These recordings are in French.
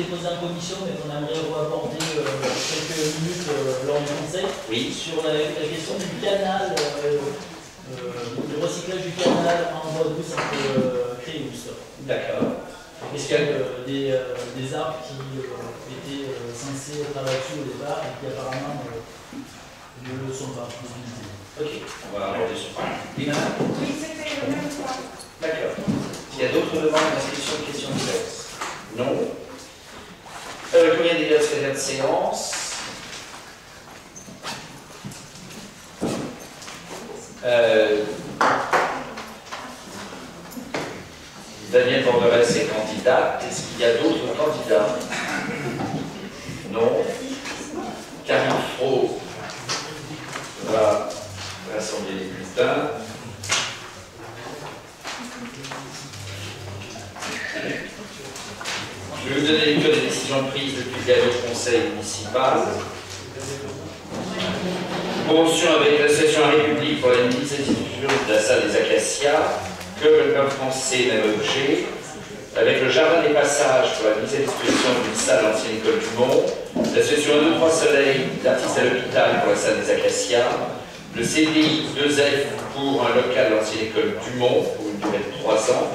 été posé en commission, mais qu'on aimerait aborder quelques minutes lors du conseil, Oui. sur la, la question du canal, le recyclage du canal en bois douce entre Créus. D'accord. Est-ce qu'il y a des, des arbres qui étaient censés être abattus au départ et qui apparemment ne le sont pas Ok, on va aborder ce point. Oui, c'était le même point. D'accord. S'il y a d'autres demandes d'inscription de questions diverses? Non. Euh, combien d'élèves se de séance? Euh, Daniel Bordelès est candidate. Est-ce qu'il y a d'autres candidats? Non. Camille Fro va rassembler les bulletins. Je vais vous donner des décisions prises depuis le conseil municipal. Convention avec l'association République pour la mise de la salle des Acacias, que le club français, même objet, avec le jardin des passages pour la mise à disposition d'une salle ancienne école du Mont, l'association 2-3 Soleil d'artistes à l'hôpital pour la salle des Acacias, le CDI 2F pour un local ancienne école du Mont pour une durée de 3 ans,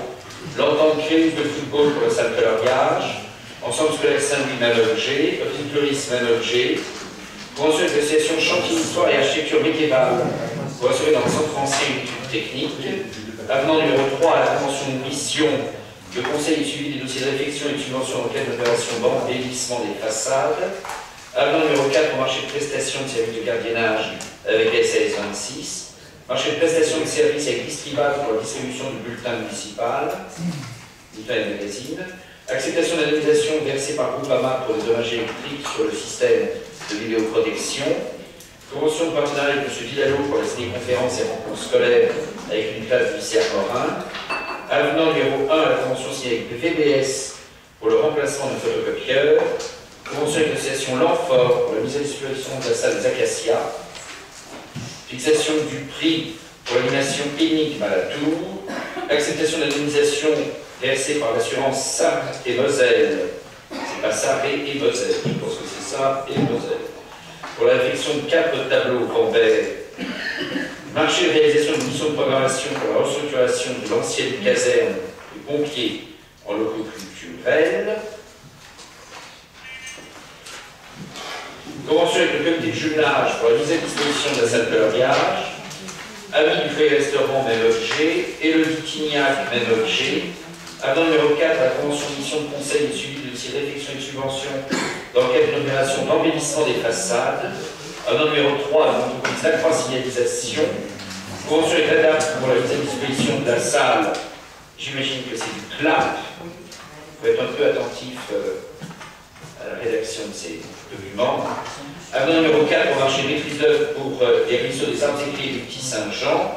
l'entente créée de football pour de coloriage, ensemble scolaire Saint-Louis, objet, office même objet, convention avec l'association chantier histoire et architecture médiévale pour assurer dans le centre français une technique, avenant numéro 3 à la convention mission le conseil est suivi des dossiers de réflexion et de subvention en cas d'opération d'embellissement des façades. Avenant numéro 4 au marché de prestation de services de gardiennage avec SAS 26. Marché de prestation de services avec Distribat pour la distribution du bulletin municipal, bulletin et magazine. Acceptation d'indemnisation versée par Groupama pour les dommages électriques sur le système de vidéoprotection. Convention de partenariat avec M. Vidalot pour la ciné-conférence et rencontres scolaires avec une classe du lycée Morin. Avenant numéro 1 à la convention signée avec le VBS pour le remplacement de photocopieur. Convention avec l'association L'Enfort pour la mise à disposition de la salle des Acacias. Fixation du prix pour l'animation à la tour. Acceptation d'indemnisation versée par l'assurance Sarre et Moselle. C'est pas Sarre et Moselle, je pense que c'est Sarre et Moselle. Pour la réflexion de quatre tableaux Rambert. Marché de réalisation d'une mission de programmation pour la restructuration de l'ancienne caserne de pompiers en locaux culturels. Convention avec le comité de jumelage pour la mise à disposition de la salle de coloriage. Avis du restaurant, même objet. Et le Vitignac, même objet. Avenant numéro 4 la convention de mission de conseil et suivi de dossier de réflexion et de subvention dans le cadre d'une opération d'embellissement des façades. Avenant numéro 3 l'entreprise d'Acroix Signalisation. Convention avec la pour la mise à disposition de la salle. J'imagine que c'est du CLAP. Il faut être un peu attentif euh, à la rédaction de ces documents. Avenant numéro 4 au marché maîtrise d'œuvre pour euh, les ruisseaux des arts écrits du Petit Saint-Jean.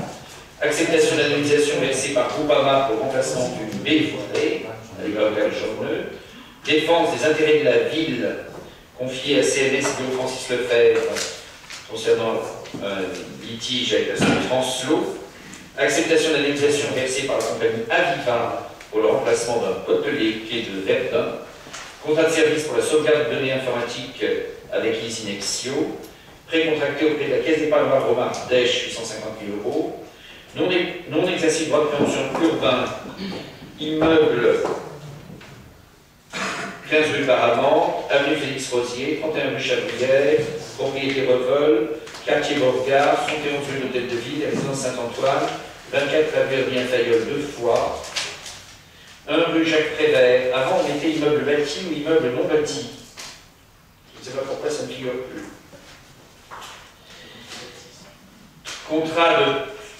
Acceptation d'indemnisation versée par Groupama pour remplacement d'une baie voilée avec la. Défense des intérêts de la ville confiée à CMS et Francis Lefebvre concernant un litige avec la société Translo. Acceptation d'indemnisation versée par la compagnie Aviva pour le remplacement d'un hôtelier clé de Verdun. Contrat de service pour la sauvegarde de données informatiques avec l'Isinexio. Précontracté auprès de la Caisse d'épargne Roma d'Esch, 850 000 euros. Non, non exercice droit de prévention urbain, immeuble 15 rue Paramant, avenue Félix Rosier, 31 rue Chabrière, propriété Revol, quartier Borgard, 71 rue l'Hôtel de Ville, résidence Saint-Antoine, 24 avenue Fayolle deux fois, 1 rue Jacques Prévert. Avant, on mettait immeuble bâti ou immeuble non bâti. Je ne sais pas pourquoi ça ne figure plus. Contrat de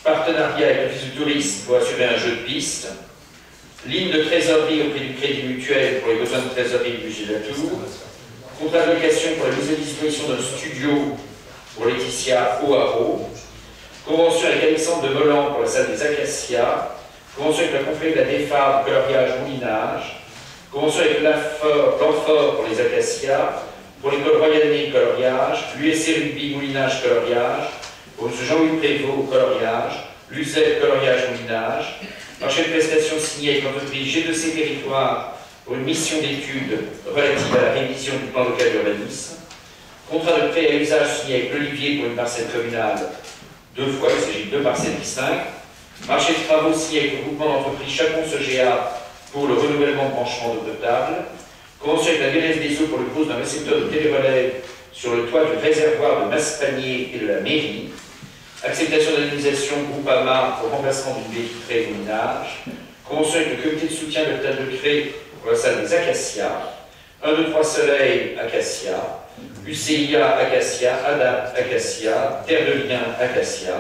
partenariat avec l'Office du tourisme pour assurer un jeu de piste. Ligne de trésorerie auprès du Crédit Mutuel pour les besoins de trésorerie du budget de la Tour. Contrat de location pour la mise à disposition d'un studio pour Laetitia O'Haro. Convention avec Alexandre de Volant pour la salle des Acacias. Convention avec la compagnie de la Défarbe, coloriage, moulinage. Convention avec l'Enfort pour les Acacias. Pour l'école Royale coloriage. L'USC Rugby, moulinage, coloriage. Pour. Jean-Louis Prévost, coloriage. L'USEP, coloriage, moulinage. Marché de prestation signé avec l'entreprise G2C Territoire pour une mission d'étude relative à la révision du plan local d'urbanisme. Contrat de prêt à usage signé avec l'Olivier pour une parcelle communale deux fois, il s'agit de deux parcelles distinctes. Marché de travaux signé avec le groupement d'entreprises Chapon CGA pour le renouvellement de branchement d'eau potable. Convention avec la DLS des eaux pour le pose d'un récepteur de télérelève sur le toit du réservoir de Massepanier et de la mairie? Acceptation d'indemnisation Groupama pour remplacement d'une baie vitrée au minage. Convention avec le comité de soutien de l'hôpital de Cré pour la salle des Acacias? 1, 2, 3 Soleil, Acacia. UCIA, Acacia. ADAP, Acacia. Terre de Liens, Acacia.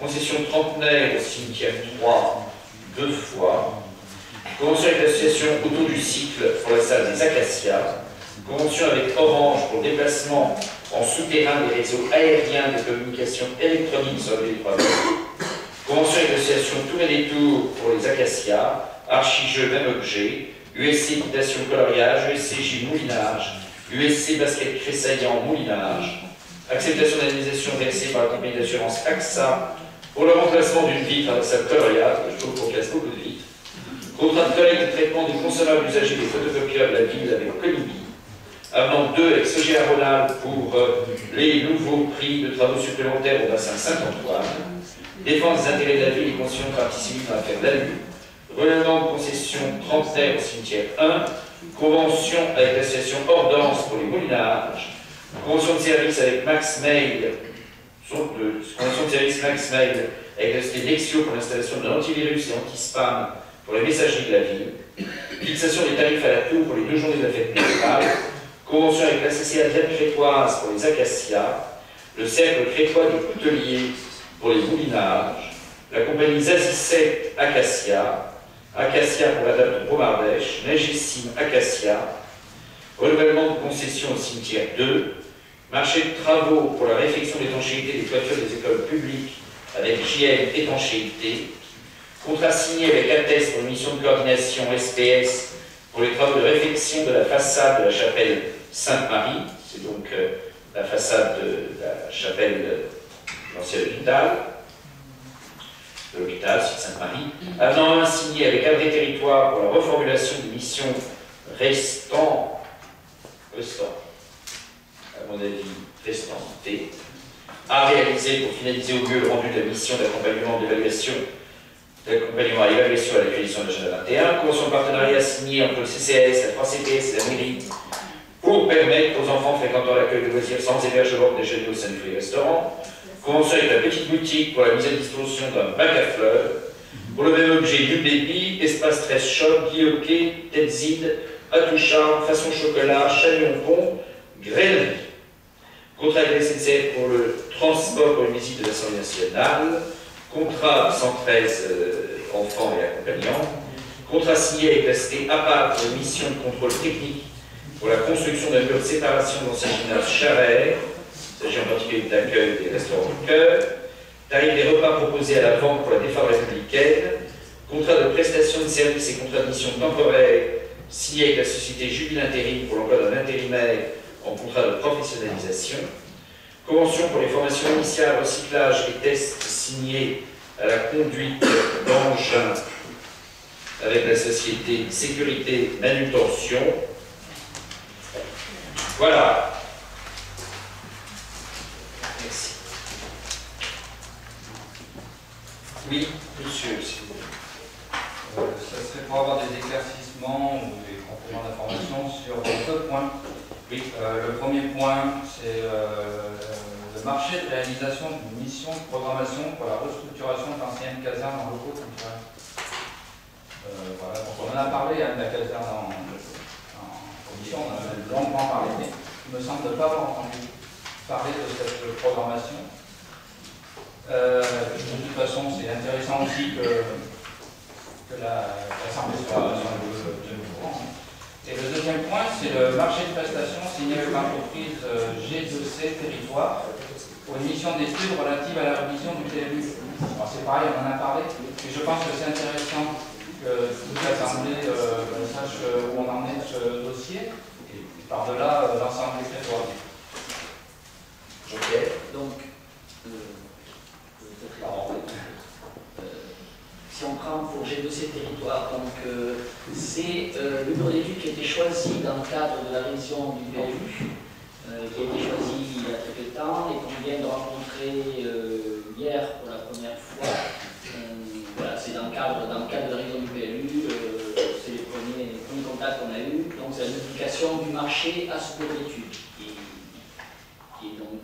Concession trentenaire au cimetière 3, deux fois. Convention avec l'association Autour du Cycle pour la salle des Acacias. Convention avec Orange pour déplacement en souterrain des réseaux aériens de communication électronique sur le trois Convention avec l'association Tour et Détour pour les Acacias. Archijeux, même objet. USC Équitation Coloriage. USC Moulinage. USC Basket Cressaillant Moulinage. Acceptation d'indemnisation versée par la compagnie d'assurance AXA pour le remplacement d'une vitre à salle coloriage. Je trouve qu'on casse beaucoup de vitres. Contrat de collecte et traitement des consommables usagers des photocopieurs de la ville avec Colibri. Avenant 2 avec Sogea Ronald pour euh, les nouveaux prix de travaux supplémentaires au bassin Saint-Antoine. Défense des intérêts de la ville et partie civile dans l'affaire d'Alu. Relèvement de concession trentenaire au cimetière 1. Convention avec l'association Ordance pour les moulinages. Convention de service avec Max Mail. Convention de service Max Mail avec la société Lexio pour l'installation de l'antivirus et anti-spam pour les messageries de la ville, fixation des tarifs à la tour pour les deux journées de la fête convention avec la Vienne Crétoise pour les acacias, le cercle crétois du coutelier pour les boulinages, la compagnie Zazisset Acacia, Acacia pour la date de Bromardèche, Nagissime Acacia, renouvellement de concession au cimetière 2, marché de travaux pour la réfection d'étanchéité des toitures des écoles publiques avec JM Étanchéité, Contrat signé avec ATES pour une mission de coordination SPS pour les travaux de réfection de la façade de la chapelle Sainte-Marie. C'est donc euh, la façade de la chapelle de l'ancien hôpital, de l'hôpital, Sainte-Marie. Avenant 1 signé avec André Territoire pour la reformulation des missions restant, restant, mon avis, à réaliser pour finaliser au mieux le rendu de la mission d'accompagnement d'évaluation l'accompagnement à l'évaluation à l'actualisation de l'agenda 21, convention de partenariat signée entre le CCS, la 3CPS et la mairie pour permettre aux enfants fréquentant l'accueil de loisirs sans hébergement de déjeuner au sein du restaurant, convention avec la petite boutique pour la mise à disposition d'un bac à fleurs, pour le même objet, du baby, espace 13 shop, guilloquet, tetzid, atouchard, façon chocolat, chagnon pont, grainerie. Contrat avec pour le transport pour une visite de l'Assemblée nationale, contrat 113 euh, enfants et accompagnants, contrat signé avec la cité APA pour une mission de contrôle technique pour la construction d'un mur de séparation l'ancien gymnase Charret, il s'agit en particulier d'accueil des restaurants de cœur, tarif des repas proposés à la vente pour la défense républicaine, contrat de prestation de services et contrat de mission temporaire signé avec la société Jubile Intérim pour l'emploi d'un intérimaire en contrat de professionnalisation, Convention pour les formations initiales, recyclage et tests signés à la conduite d'engins avec la société Sécurité Manutention. Voilà. Merci. Oui, monsieur, s'il vous plaît. Euh, ça serait pour avoir des éclaircissements ou des compléments d'information sur deux points. Oui, euh, le premier point, c'est euh, le marché de réalisation d'une mission de programmation pour la restructuration d'anciennes casernes en locaux. Euh, voilà, donc on en a parlé hein, de la caserne en, commission, on en a longuement parlé, mais il me semble ne pas avoir entendu parler de cette programmation. Euh, de toute façon, c'est intéressant aussi que, l'Assemblée soit, soit de courant. Et le deuxième point, c'est le marché de prestations signé avec l'entreprise euh, G2C Territoire pour une mission d'études relative à la révision du TMU. C'est pareil, on en a parlé, mais je pense que c'est intéressant que toute l'Assemblée euh, sache où on en est ce dossier, et par-delà euh, l'ensemble des territoires. Ok. Donc, euh, euh, si on prend pour G2C Territoire. Donc, euh, c'est euh, le d'études qui a été choisi dans le cadre de la révision du PLU, euh, qui a été choisi il y a très peu de temps et qu'on vient de rencontrer euh, hier pour la première fois. Voilà, c'est dans, le cadre- de la révision du PLU, c'est les premiers, les premiers contacts qu'on a eus. Donc, c'est la notification du marché à ce bureau d'études, qui, qui est donc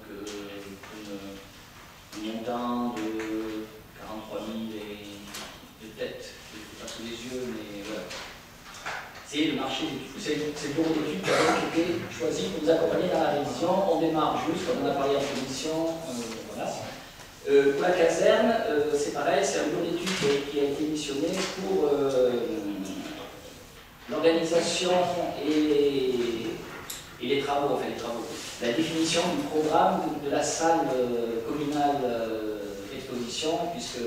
un montant de 43 000 et de tête, je ne pas sous les yeux, mais voilà. C'est le marché d'études, c'est c'est le bureau d'études qui a été choisi pour nous accompagner dans la révision. On démarre juste, comme on a parlé en commission, euh, voilà. Euh, pour la caserne, euh, c'est pareil, c'est un bureau d'études qui, a- été missionné pour l'organisation et, les travaux, enfin les travaux, la définition du programme de, la salle communale d'exposition, puisque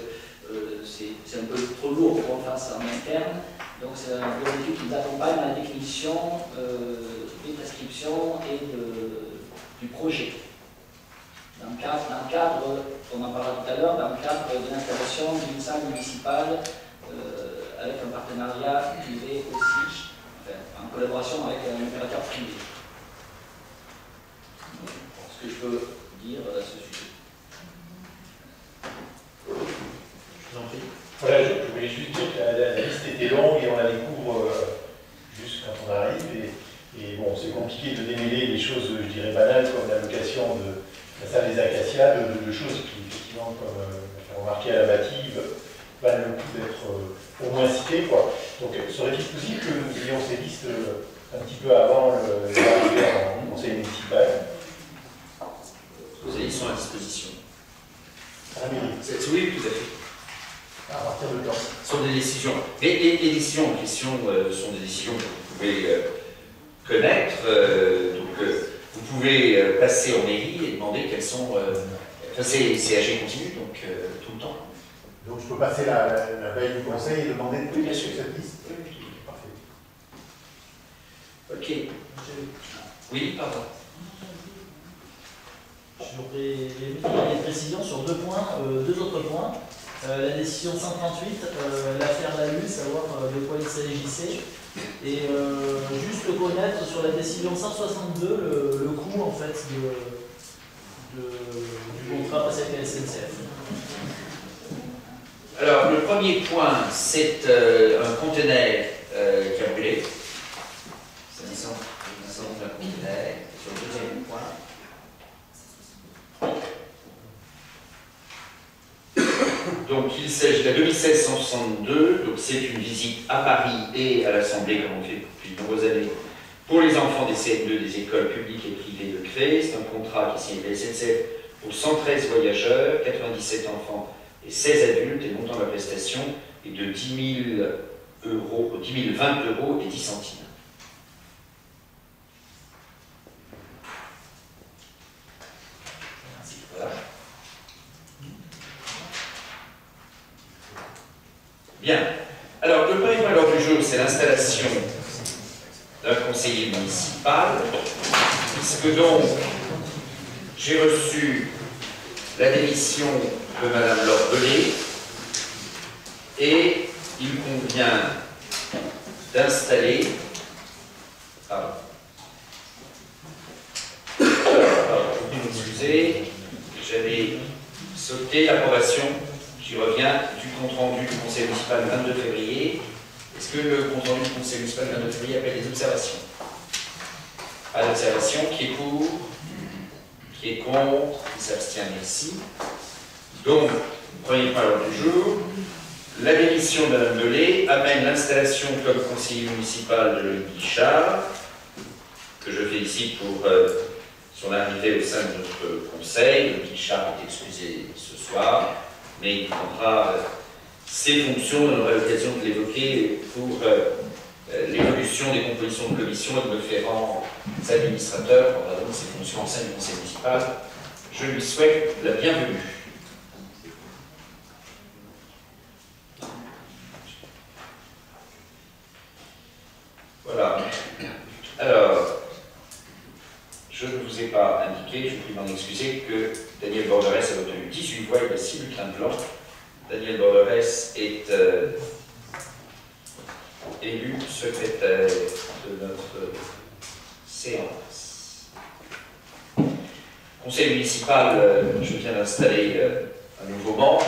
c'est un peu trop lourd pour qu'on fasse en interne. Donc c'est un d'études qui nous accompagne dans la définition euh, des prescriptions et du projet. Dans le, cadre, on en parlera tout à l'heure, dans le cadre de l'installation d'une salle municipale euh, avec un partenariat privé aussi, en collaboration avec un opérateur privé. Ce que je peux dire à ce sujet. Je vous en prie. Voilà, je, je voulais juste dire que la, la- la liste était longue et on la découvre euh, juste quand on arrive. Et, et bon, c'est compliqué de démêler les choses, je dirais, banales comme la location de la salle des acacias, de, de choses qui, effectivement, comme euh, remarquer à la bâtive, valent le coup d'être euh, au moins citées. Quoi. Donc, serait-il possible que nous ayons ces listes euh, un petit peu avant le- l'arrivée en conseil municipal? Vos avis sont à disposition. C'est- Oui, tout à fait. À partir de quand Ce sont des décisions. Les, les- les décisions en question euh, sont des décisions que vous pouvez euh, connaître. euh, donc, euh, vous pouvez euh, passer en mairie et demander quelles sont. euh, enfin, c'est c'est AG continu, donc euh, tout le temps. Donc je peux passer la, la, la veille du conseil et demander de Oui, bien sûr. cette liste Parfait. Ok. Oui, pardon. J'aurais aimé des précisions sur deux points, euh, deux autres points. Euh, la décision 138, euh, l'affaire Lalu, savoir euh, de quoi il s'agissait. Et juste connaître sur la décision 162 le, coût en fait du contrat passé avec la SNCF. Alors, le premier point, c'est un conteneur qui a brûlé. C'est un conteneur. Donc, il s'agit de la 2662, donc c'est une visite à Paris et à l'Assemblée, comme on fait depuis de nombreuses années, pour les enfants des CM2 des écoles publiques et privées de Cré. C'est un contrat qui est signé la SNCF pour 113 voyageurs, 97 enfants et 16 adultes, et montant la prestation est de 10 000 euros, 10 020 euros et 10 centimes. Voilà. Bien. Alors, le premier point de du jour, c'est l'installation d'un conseiller municipal, puisque donc, j'ai reçu la démission de Madame Laure Belay, et il convient d'installer. Pardon. Pardon, excusez, j'avais sauté l'approbation, j'y reviens, du compte rendu du conseil municipal le 22 février. Est-ce que le compte rendu du conseil municipal le 22 février appelle des observations? Pas d'observation, qui est pour Qui est contre Qui s'abstient Merci. Donc, premier point à l'ordre du jour. La démission de Mme Belay amène l'installation comme conseiller municipal de Guichard, que je félicite pour euh, son arrivée au sein de notre conseil. Loïc Guichard est excusé ce soir, mais il prendra euh, ses fonctions. On aura l'occasion de l'évoquer pour euh, euh, l'évolution des compositions de commission et de me faire en administrateur, prendra donc ses fonctions en sein du conseil municipal. Je lui souhaite la bienvenue. Voilà. Alors, je ne vous ai pas indiqué, je vous prie d'en excuser, que Daniel Borderès a obtenu 18 voix et 6 bulletins blancs Daniel Borderès est euh, élu secrétaire de notre séance. Conseil municipal, euh, je viens d'installer euh, un nouveau membre.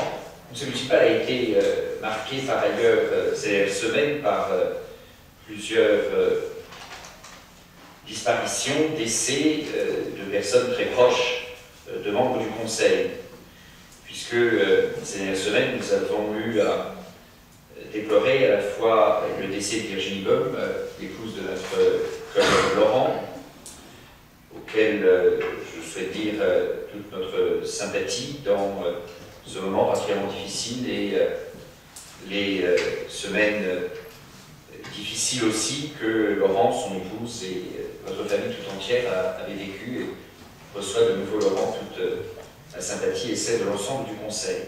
Le conseil municipal a été euh, marqué par ailleurs euh, ces semaines par euh, plusieurs euh, disparitions, décès euh, de personnes très proches euh, de membres du conseil. Puisque euh, ces dernières semaines, nous avons eu à déplorer à la fois le décès de Virginie Baum, euh, l'épouse de notre collègue Laurent, auquel euh, je souhaite dire euh, toute notre sympathie dans euh, ce moment particulièrement difficile et euh, les euh, semaines euh, difficiles aussi que Laurent, son épouse et euh, votre famille tout entière a- avaient vécu et reçoit de nouveau Laurent toute euh, la sympathie et celle de l'ensemble du Conseil.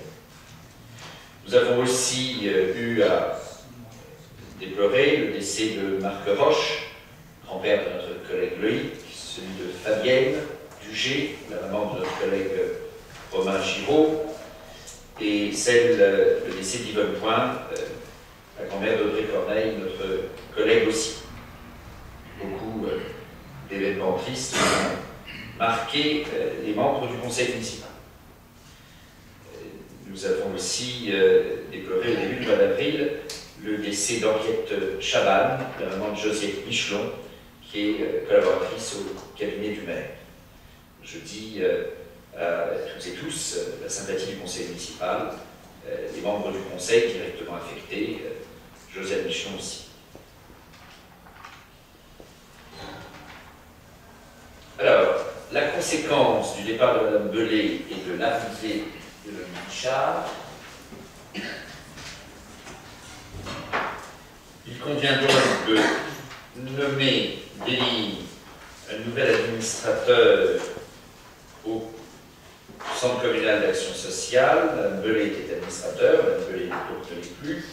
Nous avons aussi euh, eu à déplorer le décès de Marc Roche, grand-père de notre collègue Loïc, celui de Fabienne Dugé, la maman de notre collègue Romain Giraud, et celle, euh, le décès d'Yvonne Point, euh, la grand-mère d'Audrey Corneille, notre collègue aussi. Beaucoup euh, d'événements tristes marqué euh, les membres du conseil municipal. Euh, Nous avons aussi euh, déploré au début du mois d'avril le décès d'Henriette Chaban, la maman de Joseph Michelon, qui est collaboratrice au cabinet du maire. Je dis à toutes et tous la sympathie du conseil municipal, les membres du conseil directement affectés, Joseph Michelon aussi. Alors, la conséquence du départ de Mme Belay et de l'arrivée de Richard, il convient donc de nommer, d'élire un nouvel administrateur au Centre communal d'action sociale. Mme Belay était administrateur, Mme Belay ne l'est plus.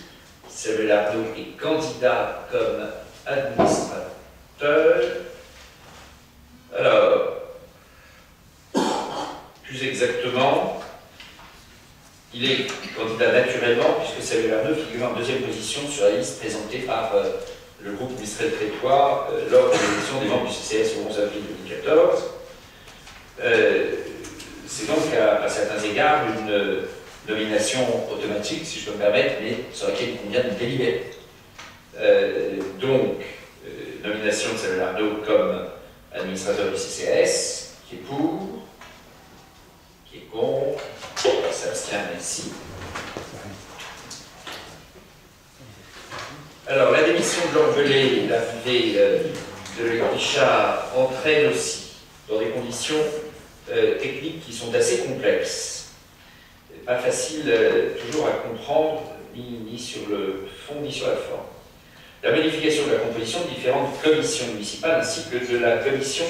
Samuel Arnaud est candidat comme administrateur. Alors, plus exactement, il est candidat naturellement, puisque Samuel Arnaud figure en deuxième position sur la liste présentée par euh, le groupe Mistrel Trétois euh, lors de l'élection des membres du CCS au 11 avril 2014. Euh, C'est donc à, certains égards une euh, nomination automatique, si je peux me permettre, mais sur laquelle il convient de délibérer. Donc, nomination de Samuel Arnaud comme administrateur du CCS, qui est pour, qui est contre, qui s'abstient, merci. Alors, la démission de l'Orvelay et l'arrivée euh, de Richard entraîne aussi dans des conditions euh, techniques qui sont assez complexes. Pas facile euh, toujours à comprendre, ni sur le fond, ni sur la forme. La modification de la composition de différentes commissions municipales ainsi que de la commission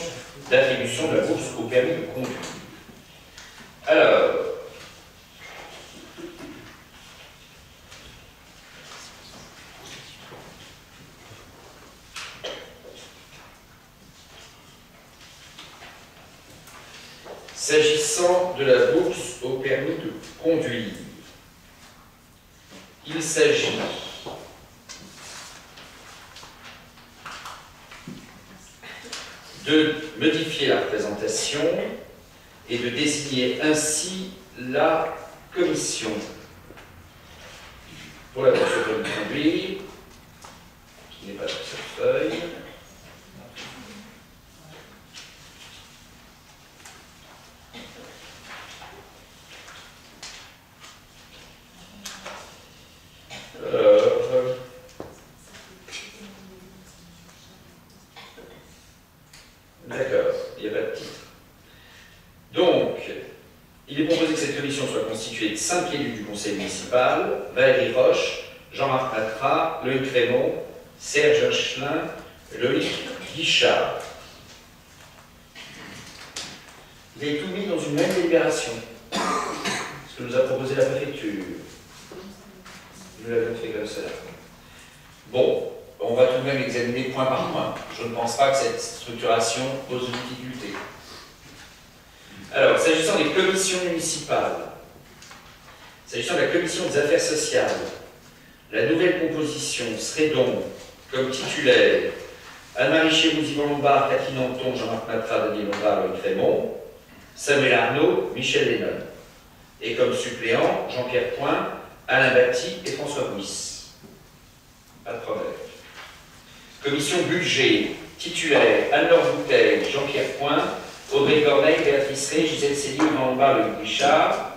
d'attribution de la bourse au permis de conduire. Alors, S'agissant de la bourse au permis de conduire, il s'agit de modifier la représentation et de désigner ainsi la commission pour la permis de conduire, qui n'est pas sur cette feuille. Alors, D'accord, il n'y a pas de titre. Donc, il est proposé que cette commission soit constituée de cinq élus du conseil municipal, Valérie Roche, Jean-Marc Matra, Loïc Raymond, Serge Hachelin, Loïc Guichard. Il est tout mis dans une même délibération, ce que nous a proposé la préfecture. Nous l'avons fait comme cela. Bon, on va tout de même examiner point par point. Je ne pense pas que cette structuration pose de difficulté. Alors, s'agissant des commissions municipales, S'agissant de la commission des affaires sociales, la nouvelle serait donc comme titulaire Anne-Marie Chérouz, Yvan Lombard, Catherine Anton, Jean-Marc Matra, Daniel Lombard, Loïc Raymond, Samuel Arnaud, Michel Lennon. Et comme suppléant, Jean-Pierre Point, Alain Batti et François Bouis. Pas de problème. Commission budget, titulaire Anne-Laure Bouteille, Jean-Pierre Point, Audrey Corneille, Béatrice Rey, Gisèle Céline, Yvan Lombard, Loïc Guichard.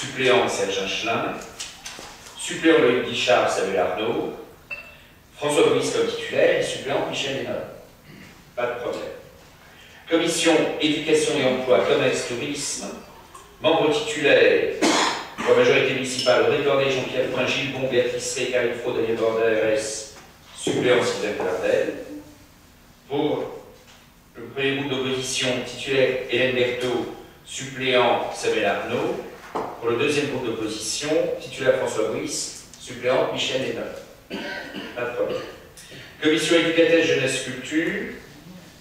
Suppléant Serge Inchelin. Suppléant Loïc Guichard, Samuel Arnaud. François Bouis comme titulaire et suppléant Michel Lennon. Pas de problème. Commission éducation et emploi, commerce, tourisme. Membre titulaire pour la majorité municipale, Audrey Jean-Pierre Point, Gilles Bon, Béatrice Rey, Karine Daniel Bordet, suppléant Sylvain Clardel. Pour le premier groupe d'opposition, titulaire Hélène Berthaud, suppléant Samuel Arnaud. Pour le deuxième groupe d'opposition, titulaire François Bouis, suppléant Michel Lennon. Pas de problème. Commission éducative, jeunesse, culture.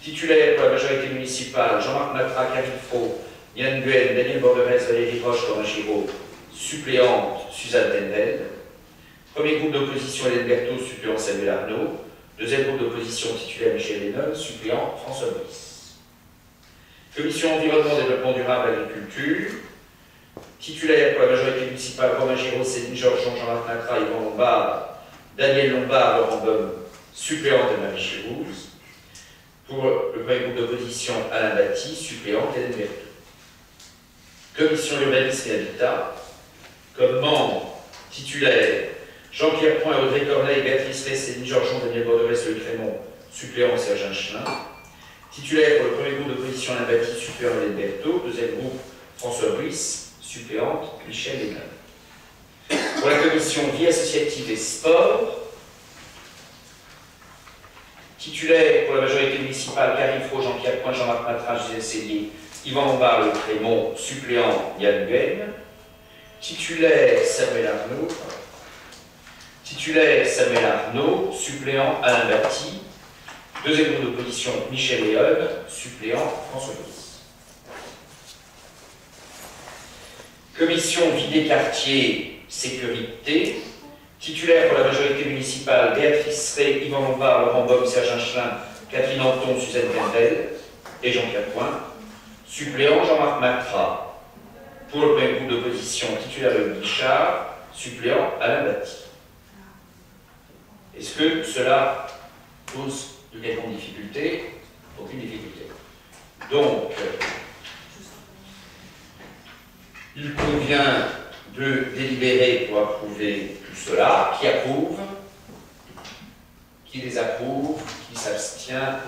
Titulaire pour la majorité municipale, Jean-Marc Matra, Karine Fro, Yann Guen, Daniel Borderès, Valérie Roche, Corinne Giraud. Suppléante, Suzanne Tendel. Premier groupe d'opposition, Hélène Berthaud, suppléant Samuel Arnaud. Deuxième groupe d'opposition, titulaire Michel Lennon, suppléant François Brice. Commission environnement, développement durable, agriculture. Titulaire pour la majorité municipale, Romain Giraud, Céline Georges, Jean-Jean Matra, Yvan Lombard, Daniel Lombard, Laurent Baume, suppléant de Marie Chérouz. Pour le premier groupe d'opposition, Alain Batti, suppléant Hélène Berthaud. Commission urbanisme et habitat. Comme membre titulaire, Jean-Pierre Point, Audrey Corneille, Béatrice Rey, Céline Georgeon, Daniel Bordelès, Le Crémont, suppléant Serge Inchelin. Titulaire pour le premier groupe d'opposition, Alain Batti, suppléant Hélène Berthaud. Deuxième groupe, François Brice, suppléante Michel Hénin. Pour la commission vie associative et sport, titulaire pour la majorité municipale, Karine Fro, Jean-Pierre Point, Jean-Marc Matra, Gisèle Cellier, Yvan Lombard, Le suppléant Yann Guen. Titulaire Samuel Arnaud. Titulaire Samuel Arnaud, suppléant Alain Batti. Deuxième groupe d'opposition, Michel Léon, suppléant François Brice. Commission vie des quartiers, sécurité. Titulaire pour la majorité municipale, Béatrice Rey, Yvan Lombard, Laurent Baum, Serge Inchelin, Catherine Anton, Suzanne Kendel et Jean-Pierre Point. Suppléant Jean-Marc Matra. Pour le premier groupe d'opposition, titulaire de Guichard, suppléant Alain Batti. Est-ce que cela pose de quelconque difficulté? Aucune difficulté. Donc, il convient de délibérer pour approuver tout cela. Qui approuve? Qui désapprouve Qui s'abstient?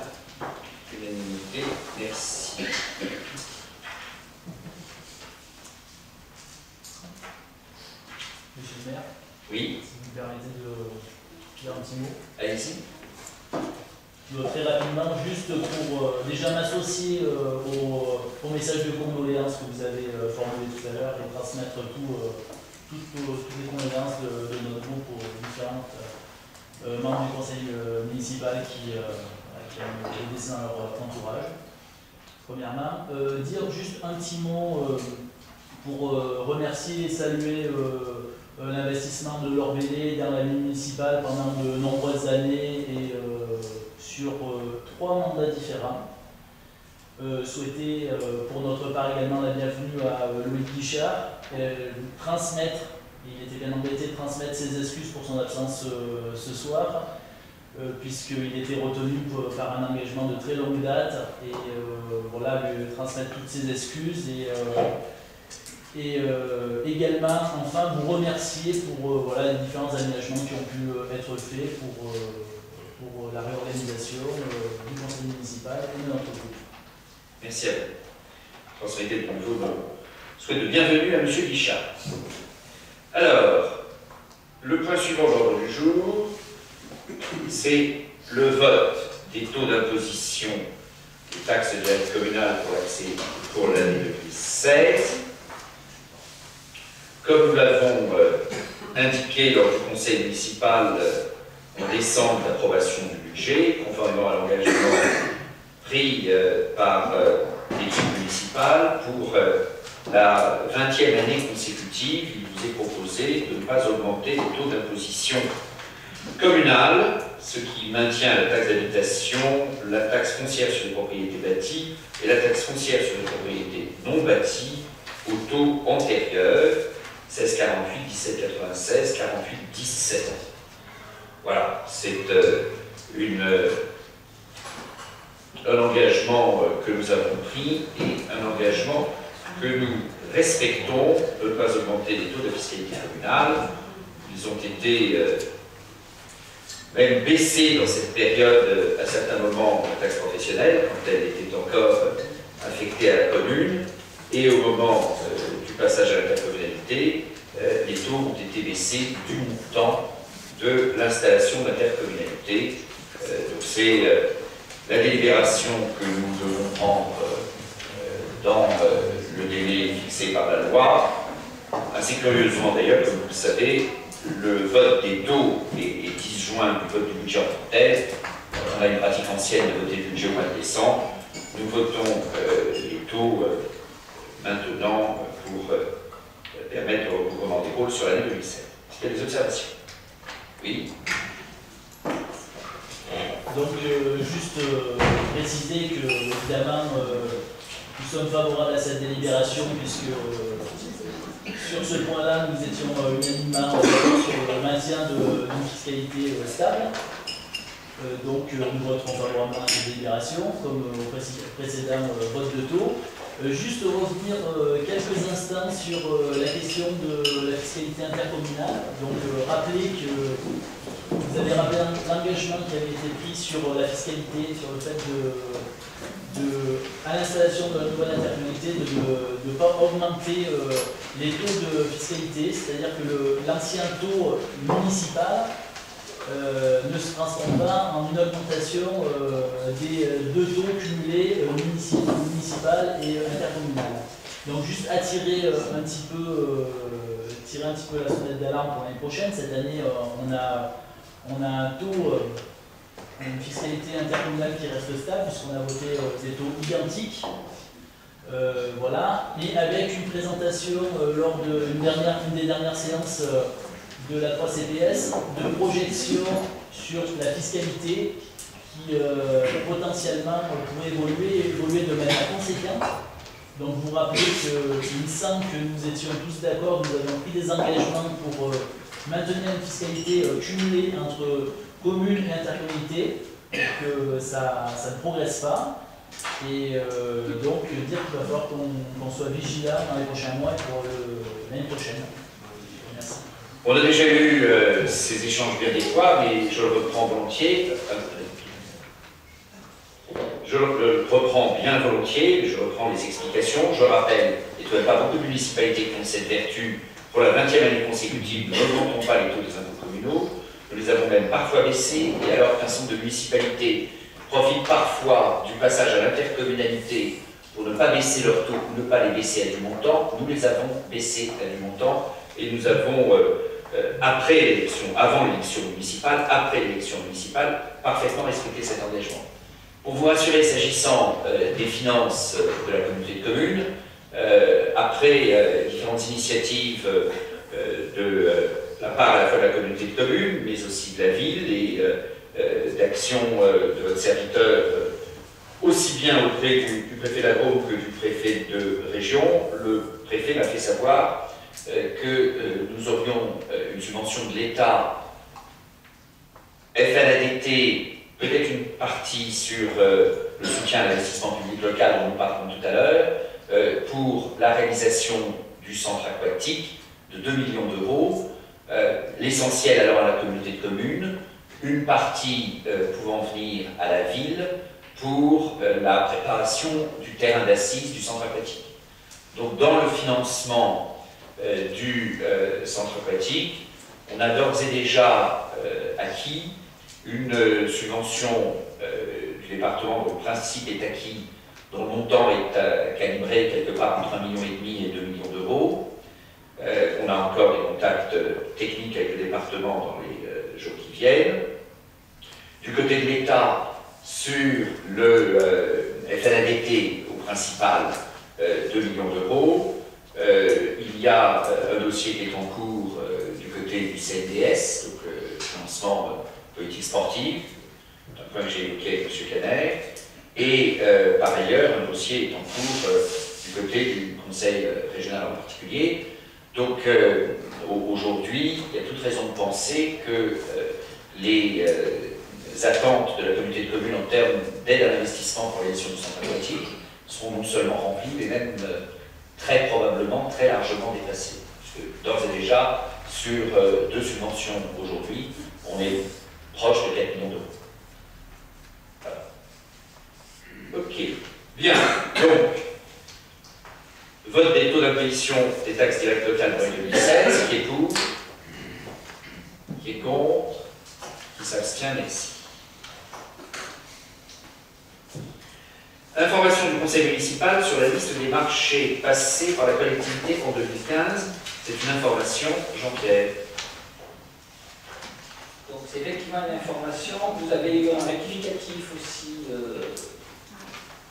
Unanimité. Merci. Monsieur le maire, Oui, si vous me permettez de dire un petit mot. allez-y. Très rapidement, juste pour euh, déjà m'associer euh, au, au message de condoléances que vous avez euh, formulé tout à l'heure et transmettre tout, euh, toutes, les condoléances de, notre groupe aux différents euh, membres du conseil euh, municipal qui, euh, qui ont décès dans leur entourage. Premièrement, Euh, dire juste un petit mot euh, pour euh, remercier et saluer euh, euh, l'investissement de l'Orbélé dans la vie municipale pendant de nombreuses années et euh, sur euh, trois mandats différents. Euh, souhaiter euh, pour notre part également la bienvenue à Louis Guichard, transmettre, il était bien embêté de transmettre ses excuses pour son absence ce soir, puisqu'il était retenu par un engagement de très longue date, et voilà, lui transmettre toutes ses excuses et et également, enfin, vous remercier pour voilà, les différents aménagements qui ont pu être faits pour, pour la réorganisation euh, du conseil municipal et de notre groupe. Merci à vous. Transmettez le nouveau souhait de bienvenue à M. Guichard. Alors, le point suivant de l'ordre du jour, c'est le vote des taux d'imposition des taxes communales pour l'accès pour l'année 2016. Comme nous l'avons euh, indiqué lors du conseil municipal en décembre d'approbation du budget, conformément à l'engagement pris euh, par euh, l'équipe municipale pour euh, la 20e année consécutive, il vous est proposé de ne pas augmenter le taux d'imposition communale, ce qui maintient la taxe d'habitation, la taxe foncière sur les propriétés bâties et la taxe foncière sur les propriétés non bâties au taux antérieur, 1648, 1796, 48, 17. Voilà, c'est euh, euh, un engagement euh, que nous avons pris et un engagement que nous respectons de ne pas augmenter les taux de fiscalité communale. Ils ont été même baissés dans cette période à certains moments la taxe professionnelle, quand elle était encore affectée à la commune, et au moment du passage à l'intercommunalité, les taux ont été baissés du montant de l'installation d'intercommunalité. Euh, c'est euh, la délibération que nous devons prendre euh, dans le délai fixé par la loi. Assez curieusement d'ailleurs, comme vous le savez, le vote des taux est, disjoint du vote du budget en tant. On a une pratique ancienne de voter le budget au mois de décembre. Nous votons les taux maintenant pour permettre au recouvrement des rôles sur l'année 2007. Est-ce des observations oui. Donc, euh, juste euh, préciser que, évidemment, euh, nous sommes favorables à cette délibération, puisque sur ce point-là, nous étions unanimement sur le maintien d'une fiscalité stable. donc, nous voterons favorablement à cette délibération, comme au précédent vote de taux. Juste revenir quelques instants sur la question de la fiscalité intercommunale. Donc, rappeler que vous avez rappelé l'engagement qui avait été pris sur la fiscalité, sur le fait de, à l'installation de la nouvelle intercommunalité, de ne pas augmenter euh, les taux de fiscalité, c'est-à-dire que l'ancien taux municipal euh, ne se transforme pas en une augmentation euh, des deux taux cumulés municipal et intercommunal. Donc juste attirer un petit peu, tirer un petit peu la sonnette d'alarme pour l'année prochaine. Cette année, on a on a un taux, euh, une fiscalité intercommunale qui reste stable, puisqu'on a voté euh, des taux identiques. Euh, voilà, et avec une présentation lors d'une une des dernières séances de la 3CPS de projection sur la fiscalité qui potentiellement pourrait évoluer, évoluer de manière conséquente. Donc vous rappelez qu'il me semble que nous étions tous d'accord, nous avons pris des engagements pour maintenir une fiscalité euh, cumulée entre communes et intercommunalités, que ça, ça, ne progresse pas. Et euh, donc dire qu'il va falloir qu'on soit vigilant dans les prochains mois et pour l'année prochaine. On a déjà eu euh, ces échanges bien des fois, mais je le reprends volontiers. Je le reprends bien volontiers, je reprends les explications. Je rappelle, et tu pas beaucoup de municipalités qui ont cette vertu pour la 20e année consécutive, nous n'augmentons pas les taux des impôts communaux, nous les avons même parfois baissés, et alors qu'un certain nombre de municipalités profitent parfois du passage à l'intercommunalité pour ne pas baisser leurs taux ne pas les baisser à du montant, nous les avons baissés à du montant, et nous avons, euh, euh, après l'élection, avant l'élection municipale, après l'élection municipale, parfaitement respecté cet engagement. Pour vous rassurer, s'agissant euh, des finances de la communauté de communes, euh, après euh, différentes initiatives euh, de la part à la fois de la communauté de communes, mais aussi de la ville et d'action de votre serviteur aussi bien auprès du, préfet d'Agro que du préfet de région, le préfet m'a fait savoir que nous aurions une subvention de l'État FNADT, peut-être une partie sur le soutien à l'investissement public local dont nous parlerons tout à l'heure, euh, pour la réalisation du centre aquatique de 2 millions d'euros, euh, l'essentiel alors à la communauté de communes, une partie euh, pouvant venir à la ville pour la préparation du terrain d'assises du centre aquatique. Donc dans le financement du centre aquatique, on a d'ores et déjà acquis une subvention du département, le principe est acquis dont le montant est euh, calibré quelque part entre 1,5 million et 2 millions d'euros. Euh, on a encore des contacts techniques avec le département dans les euh, jours qui viennent. Du côté de l'État, sur le FNADT au principal, 2 millions d'euros. Euh, il y a euh, un dossier qui est en cours euh, du côté du CNDS, donc le financement politique sportive, un point que j'ai évoqué avec M. Canet, et par ailleurs, un dossier est en cours du côté du Conseil régional en particulier. Donc au- aujourd'hui, il y a toute raison de penser que les attentes de la communauté de communes en termes d'aide à l'investissement pour l'élection du centre aquatique seront non seulement remplies, mais même très probablement très largement dépassées. Parce que d'ores et déjà, sur euh, deux subventions aujourd'hui, on est proche de 4 millions d'euros. Voilà. Ok, bien. Donc, vote des taux d'imposition des taxes directes locales pour 2016, qui est pour, qui est contre, qui s'abstient, merci. Information du conseil municipal sur la liste des marchés passés par la collectivité en 2015. C'est une information, Jean-Pierre. Donc c'est effectivement une information. Vous avez eu un rectificatif aussi euh,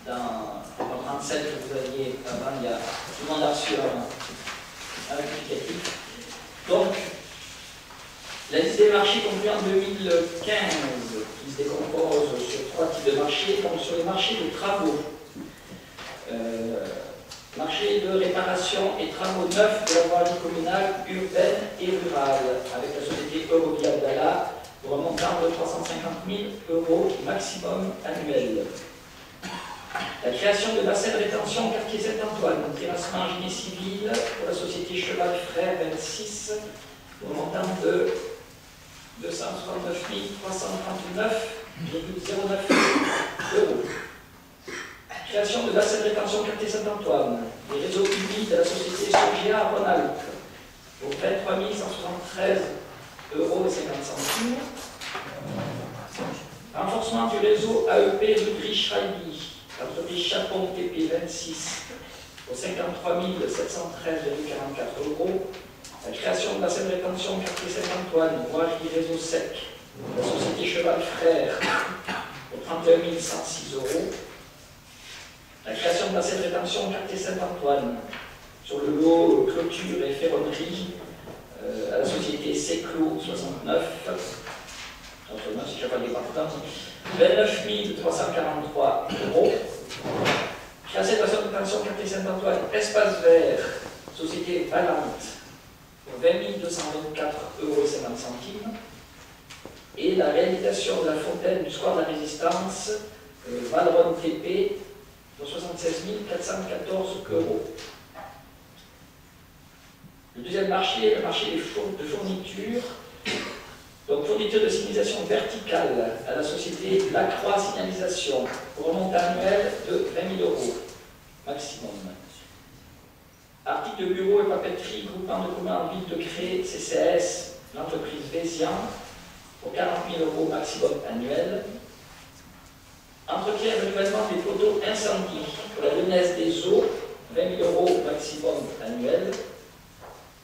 dans le 37 que vous aviez avant. Il y a, tout le monde a reçu un, un rectificatif. Donc, la liste des marchés conclue en 2015, qui se décompose sur trois types de marchés, donc sur les marchés de travaux. Euh, marché de réparation et travaux neufs de la voirie communale, urbaine et rurale, avec la société Eurovia Abdallah, pour un montant de 350 000 euros maximum annuel. La création de bassins de rétention quartier Saint-Antoine, terrassement génie civil pour la société Cheval Frère 26, pour un montant de 269 339,09 euros. Création de bassin de rétention quartier Saint-Antoine, des réseaux publics de la société Sogia Rhône-Alpes, pour 23 173 euros et 50 centimes. Renforcement du réseau AEP Rudry Schreiby, l'entreprise Chapon TP 26, pour 53 713,44 euros. La création de bassin de rétention quartier Saint-Antoine, voirie réseau sec, la société Cheval Frère, pour 31 106 euros. La création de bassin de rétention quartier Saint-Antoine, sur le lot clôture et ferronnerie, euh, à la société Seclo 69, 69 si partant, 29 343 euros. Création de bassin de rétention quartier Saint-Antoine, espace vert, société Valente, 20 224 euros et 50 centimes. Et la réalisation de la fontaine du square de la Résistance, euh, Valron TP, pour 76 414 euros. Le deuxième marché est le marché des de fournitures. Donc fourniture de signalisation verticale à la société Lacroix Signalisation pour un montant annuel de 20 000 euros maximum. Articles de bureau et papeterie, groupement de commandes ville de Cré, CCS, l'entreprise Vézian pour 40 000 euros maximum annuel. Entretien et renouvellement des poteaux incendie pour la jeunesse des eaux, 20 000 euros maximum annuel.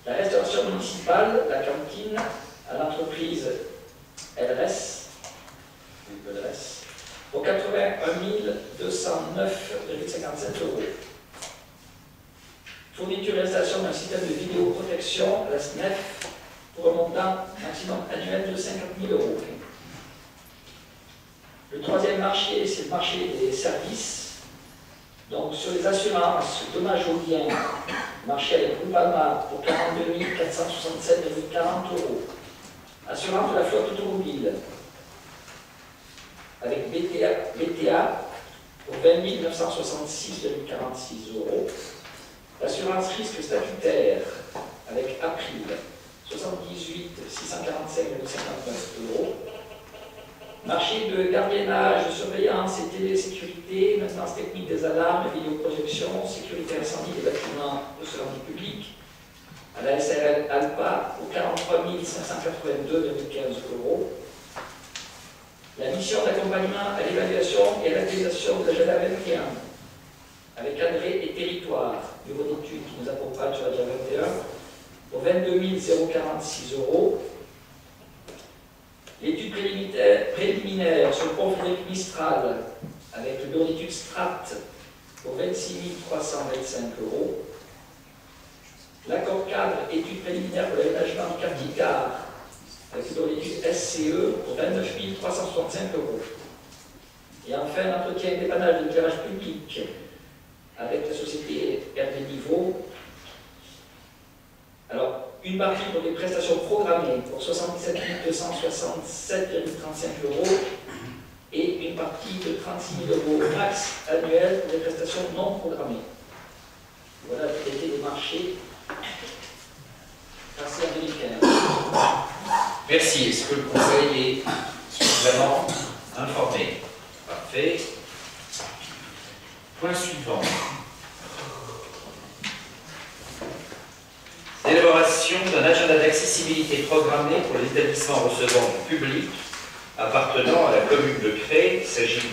La restauration municipale, la cantine, à l'entreprise LRS, LRS, pour 81 209,57 euros. Fourniture et installation d'un système de vidéoprotection à la SNEF pour un montant maximum annuel de 50 000 euros. Le troisième marché, c'est le marché des services. Donc sur les assurances, dommages aux biens, marché avec Groupama pour 42 467,40 euros. Assurance de la flotte automobile avec BTA, pour 20 966,46 euros. L'assurance risque statutaire avec April 78 645,59 euros. Marché de gardiennage, surveillance et télésécurité, maintenance technique des alarmes, vidéoprojection, sécurité incendie des bâtiments de service public, à la SRL Alpa pour 43 582,15 euros. La mission d'accompagnement à l'évaluation et à l'actualisation de l'agenda 21 avec André et Territoire, bureau d'études qui nous accompagne sur l'agenda 21 pour 22 046 euros. L'étude préliminaire, sur le Frédéric Mistral avec le bureau d'études Strat pour 26 325 euros. L'accord cadre étude préliminaire pour l'aménagement du quartier gare, avec dans l'étude SCE pour 29 365 euros. Et enfin, l'entretien des panneaux de l'éclairage public avec la société RD Niveau. Alors, une partie pour des prestations programmées pour 77 267,35 euros et une partie de 36 000 euros max annuel pour des prestations non programmées. Voilà l'été des marchés. À 2015. Merci. Est-ce que le Conseil est suffisamment informé? Parfait. Point suivant. L'élaboration d'un agenda d'accessibilité programmé pour les établissements recevant du public appartenant à la commune de Cré. Il s'agit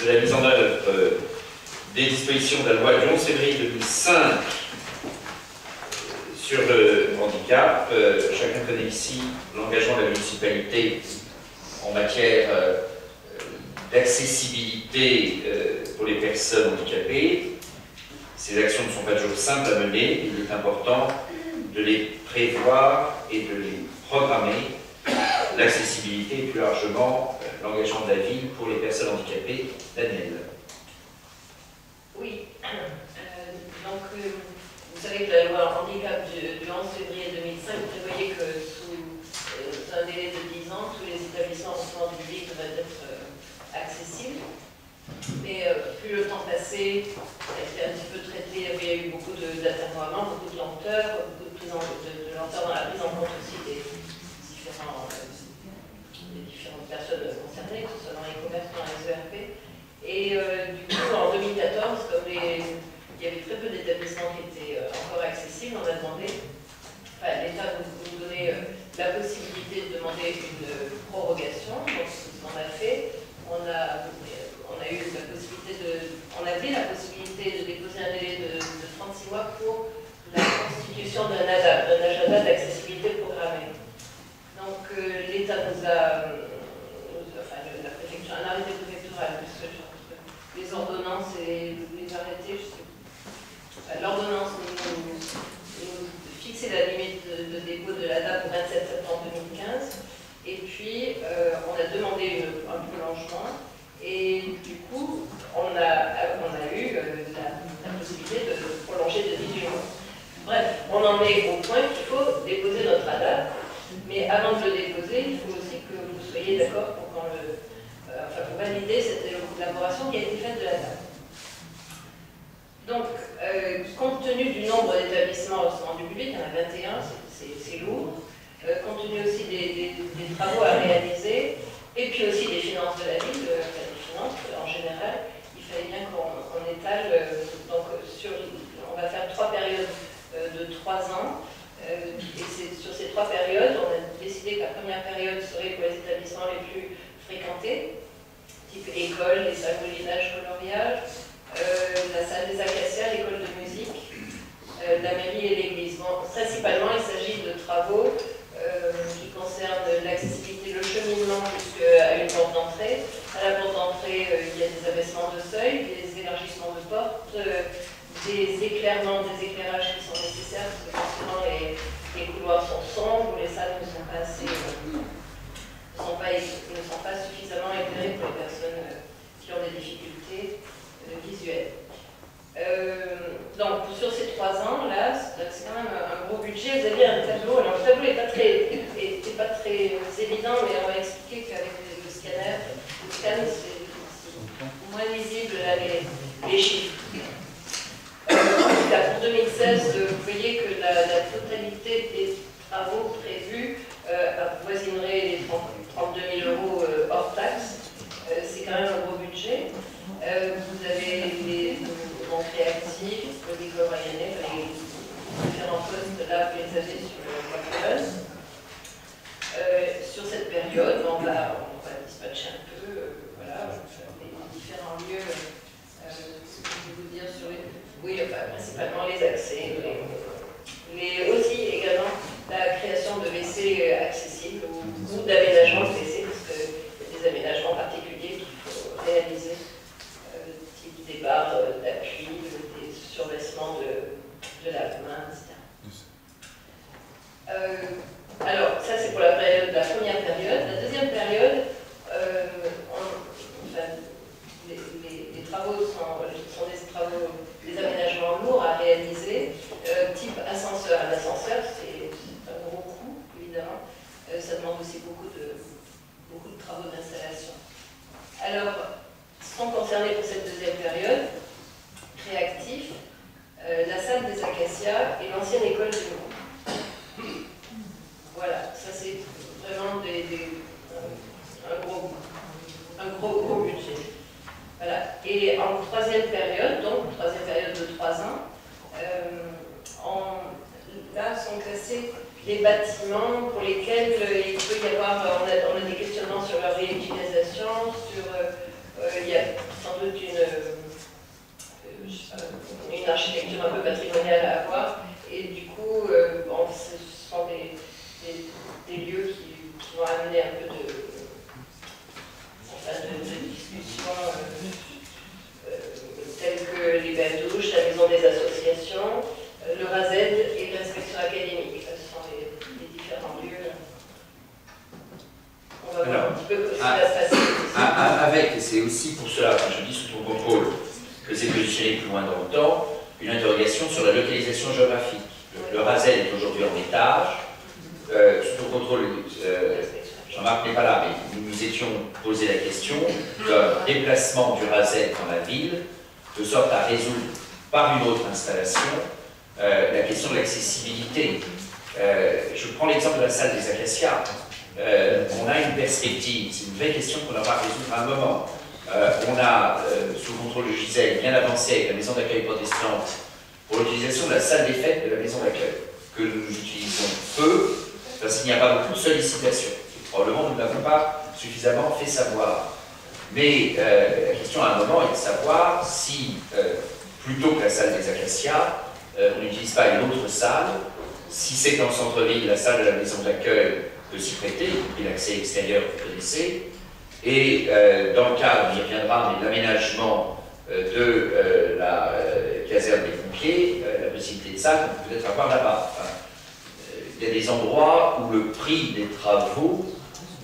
de la mise en œuvre euh, des dispositions de la loi du 11 février 2005 euh, sur le handicap. Euh, chacun connaît ici l'engagement de la municipalité en matière d'accessibilité pour les personnes handicapées. Ces actions ne sont pas toujours simples à mener, il est important de les prévoir et de les programmer, l'accessibilité et plus largement euh, l'engagement de la ville pour les personnes handicapées. Daniel. Oui, euh, donc euh, vous savez que la loi handicap du, 11 février 2005 prévoyait que sous un délai de 10 ans, tous les établissements du public devraient être accessibles. Mais plus le temps passait, ça a été un petit peu traité, il y a eu beaucoup beaucoup de lenteur, beaucoup de, de, lenteur dans la prise en compte aussi des, différents, des différentes personnes concernées, que ce soit dans les commerces, dans les ERP. Et euh, du coup, en 2014, comme il y avait très peu d'établissements qui étaient euh, encore accessibles, on a demandé, enfin, l'État nous, nous donnait euh, la possibilité de demander une prorogation, donc ce qu'on a fait. On a eu la possibilité de, la possibilité de déposer un délai de, 36 mois pour la constitution d'un agenda d'accessibilité programmée. Donc euh, l'État nous a, enfin la préfecture, un arrêté préfectoral, puisque les ordonnances et les arrêtés, je sais L'ordonnance nous, nous, fixait la limite de, dépôt de la date au 27 septembre 2015. Et puis, euh, on a demandé un prolongement et du coup, on a, on a eu euh, la, possibilité de prolonger de 18 mois. Bref, on en est au point qu'il faut déposer notre ADA, mais avant de le déposer, il faut aussi que vous soyez d'accord pour, Tá bom. Du Razel dans la ville, de sorte à résoudre par une autre installation euh, la question de l'accessibilité. Euh, je prends l'exemple de la salle des Acacias. Euh, on a une perspective, c'est une vraie question qu'on va résoudre à un moment. On a, sous le contrôle de Gisèle, bien avancé avec la maison d'accueil protestante pour l'utilisation de la salle des fêtes de la maison d'accueil, que nous utilisons peu, parce qu'il n'y a pas beaucoup de sollicitations. Probablement, nous ne l'avons pas suffisamment fait savoir. Mais euh, la question à un moment est de savoir si, euh, plutôt que la salle des Acacias, euh, on n'utilise pas une autre salle. Si c'est en centre-ville, la salle de la maison d'accueil peut s'y prêter, et l'accès extérieur, vous connaissez. Et dans le cadre, on y reviendra, mais l'aménagement de la caserne des pompiers, la possibilité de salle, on peut peut-être avoir là-bas. Il y a des endroits où le prix des travaux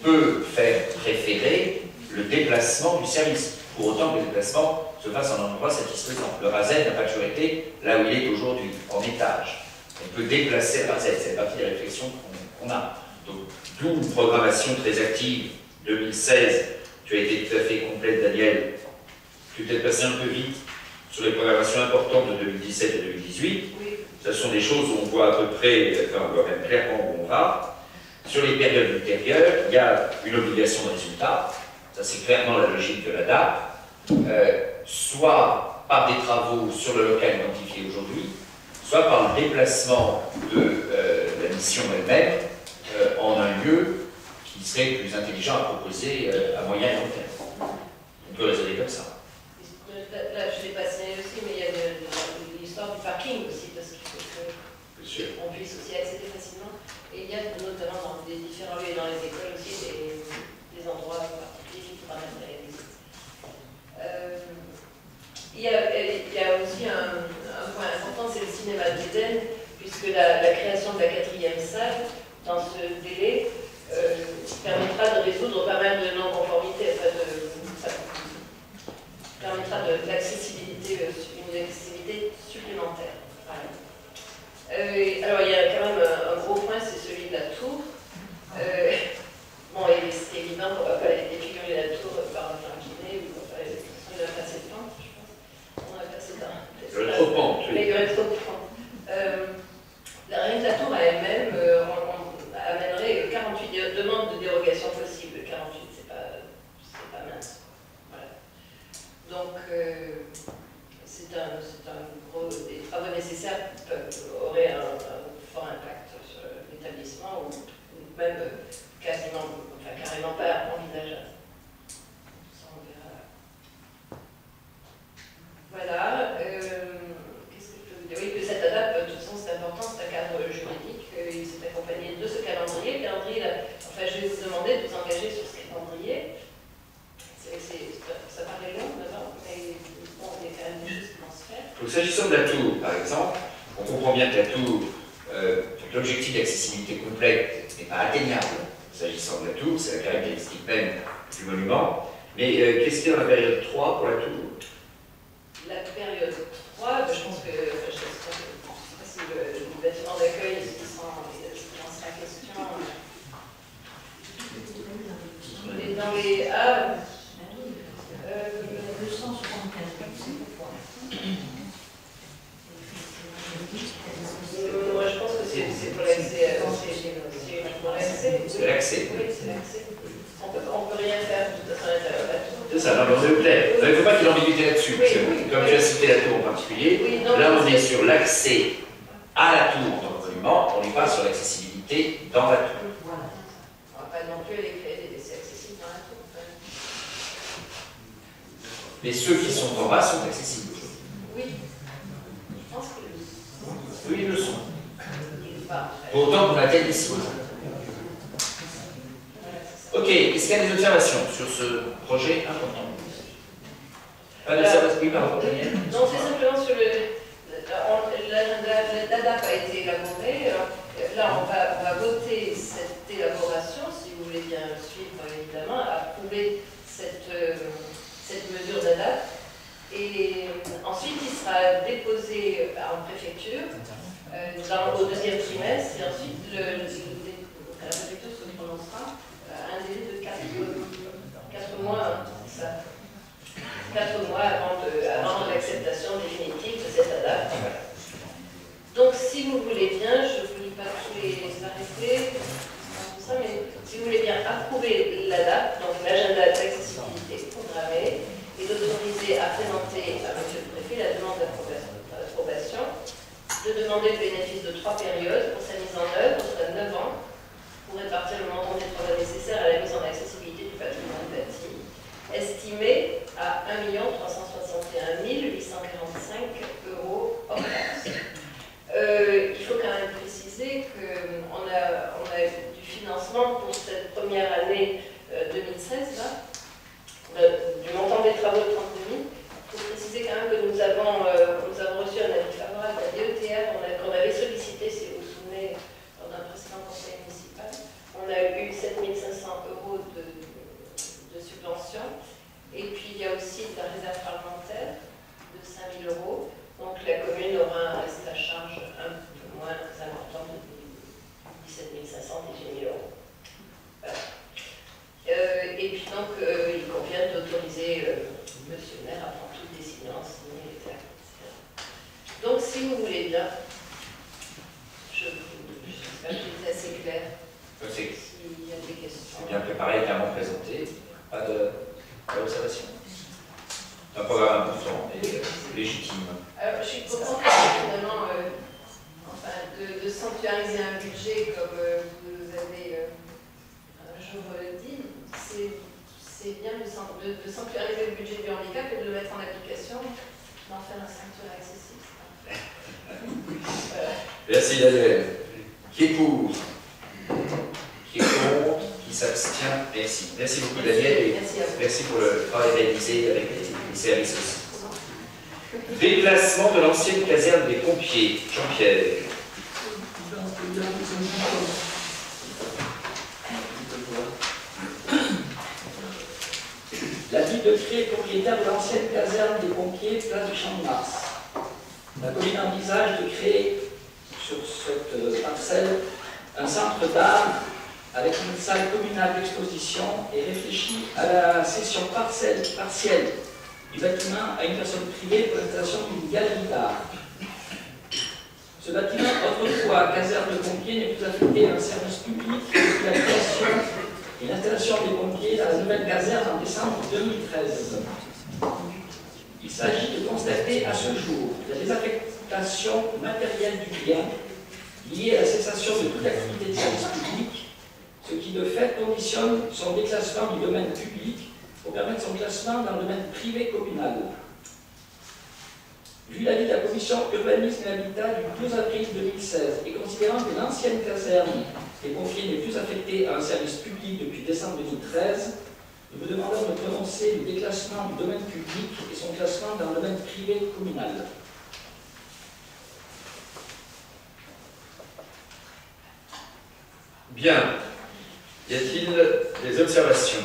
peut faire préférer le déplacement du service, pour autant que le déplacement se fasse en endroit satisfaisant. Le RASED n'a pas toujours été là où il est aujourd'hui, en étage. On peut déplacer le RASED, c'est partie des réflexions qu'on a. Donc, d'où une programmation très active 2016. Tu as été tout à fait complète, Daniel. Tu t'es passé un peu vite sur les programmations importantes de 2017 et 2018. Oui, Ce sont des choses où on voit à peu près, enfin on voit même clairement où on va. Sur les périodes ultérieures, il y a une obligation de résultat. Ça, c'est clairement la logique de la DAP. Euh, soit par des travaux sur le local identifié aujourd'hui, soit par le déplacement de euh, la mission elle-même euh, en un lieu qui serait plus intelligent à proposer à moyen et long terme. On peut raisonner comme ça. Là, je l'ai passé aussi, mais il y a l'histoire du parking aussi, parce qu'il faut que Bien sûr. on puisse aussi accéder facilement. Et il y a notamment dans des différents lieux et dans les écoles aussi des, des endroits Euh, il, y a, aussi un, point important, c'est le cinéma d'Éden, puisque la, création de la quatrième salle, dans ce délai, euh, permettra de résoudre pas mal de non-conformités, enfin de, permettra de euh, une accessibilité supplémentaire. Alors, il y a quand même un, gros point, c'est celui de la tour. Bon, et c'est évident qu'on va pas défigurer la tour par un kiné, ou on a passé de temps, je pense. On a passé de temps. Le trop de pente, aurait trop de pente. Euh, la rien que la tour à elle-même euh, amènerait 48 dé- demandes de dérogation possibles. 48, c'est pas, pas mince. Voilà. Donc, euh, c'est un, un gros. Les travaux nécessaires peuvent- auraient un, un fort impact sur l'établissement, ou, ou même euh, quasiment, enfin carrément pas envisageable. Voilà. euh, Qu'est-ce que je peux vous dire? Oui, que cette ADAP, de toute façon, c'est important, c'est un cadre juridique. euh, Il s'est accompagné de ce calendrier. Le calendrier, enfin, je vais vous demander de vous engager sur ce calendrier. Ça paraît long, mais bon, il y a quand même des choses qui vont se faire. Donc, s'agissant de la tour, par exemple, on comprend bien que la tour, euh, l'objectif d'accessibilité complète n'est pas atteignable. S'agissant de la tour, c'est la caractéristique même du monument. Mais euh, qu'est-ce qu'il y a dans la période 3 pour la tour La période 3, ben, je pense que, enfin, je ne sais pas, si le, le bâtiment d'accueil, en sera question. euh, dans les. Ah, euh, 275. Euh, Moi, je pense que c'est c'est pour l'accès. euh, C'est c'est pour l'accès. Oui, c'est l'accès. On on peut rien faire de toute façon à l'intérieur de la tour. C'est ça, non, mais on est clair. Il ne faut pas qu'il y ait d'ambiguïté là-dessus. Oui, oui, Comme oui. as cité la tour en particulier, Oui, non, là on est sur l'accès à la tour dans le monument, on n'est pas sur l'accessibilité dans la tour. On va pas non plus aller créer des décès accessibles dans la tour. Mais ceux qui sont en bas sont accessibles. Oui. Je pense que. Oui, ils le sont. Pour autant qu'on atteigne ici. Ok, est-ce qu'il y a des observations sur ce projet important Pas d'observation Oui, pardon, Daniel Non, c'est simplement sur le. on- L'agenda, la DADAP a été élaboré. euh, Là, on va, on va voter cette élaboration, si vous voulez bien suivre, évidemment, approuver cette, euh, cette mesure DADAP. Et euh, ensuite, il sera déposé en préfecture euh, dans, au deuxième trimestre. Et ensuite, le, le- le- la préfecture se prononcera un délai de 4, mois. ça. Quatre mois avant, l'acceptation définitive de cette ADAP. Donc, si vous voulez bien, je ne vous lis pas tous les arrêtés, mais si vous voulez bien approuver l'ADAP, donc l'agenda d'accessibilité programmée, et d'autoriser à présenter à M. le Préfet la demande d'approbation, d'approbation, de demander le bénéfice de trois périodes pour sa mise en œuvre, soit 9 ans, pour répartir le montant des travaux nécessaires à la mise en accessibilité du patrimoine bâti, estimé à 1 361 845 euros hors taxe. Euh, il faut quand même préciser qu'on a, on a du financement pour cette première année euh, 2016, là, euh, du montant des travaux de 32 000. Il faut préciser quand même que nous avons, euh, nous avons reçu un avis favorable de la DETR, on a- qu'on avait sollicité, si vous vous souvenez, lors d'un précédent conseil. On a eu 7 500 euros de, subvention. Et puis, il y a aussi la réserve parlementaire de 5 000 euros. Donc, la commune aura un reste à charge un peu moins important de 17 500, 18 000 euros. Euh, et puis, donc, euh, il convient d'autoriser euh, monsieur le maire à prendre toute décision, signer les actes, etc. Donc, si vous voulez bien, je j'espère que c'est assez clair. C'est S'il y a des questions. c'est bien préparé, clairement présenté. Pas d'observation. Un programme important et euh, légitime. Alors, je suis contente finalement euh, enfin, de, de sanctuariser un budget comme euh, vous avez euh, un jour euh, dit. C'est c'est bien de, san- de- de sanctuariser le budget du handicap et de le mettre en application, d'en faire un sanctuaire accessible. c'est. Merci Daniel. Qui est pour? Qui est contre Qui s'abstient Merci. Merci beaucoup Daniel et Merci pour le travail réalisé avec les, les services aussi. Déplacement de l'ancienne caserne des pompiers. Jean-Pierre. La ville de Cré est propriétaire de l'ancienne caserne des pompiers, place du Champ de Mars. La commune envisage de créer sur cette euh, parcelle un centre d'art avec une salle communale d'exposition et réfléchit à la cession partielle du bâtiment à une personne privée pour l'installation d'une galerie d'art. Ce bâtiment, autrefois caserne de pompiers, n'est plus affecté à un service public depuis et l'installation des pompiers dans la nouvelle caserne en décembre 2013. Il s'agit de constater à ce jour la désaffectation matérielle du bien liée à la cessation de toute activité de service public, ce qui de fait conditionne son déclassement du domaine public pour permettre son classement dans le domaine privé communal. Vu l'avis de la commission urbanisme et habitat du 12 avril 2016 et considérant que l'ancienne caserne des pompiers n'est plus affectée à un service public depuis décembre 2013, nous vous demandons de prononcer le déclassement du domaine public et son classement dans le domaine privé communal. Bien. Y a-t-il des observations?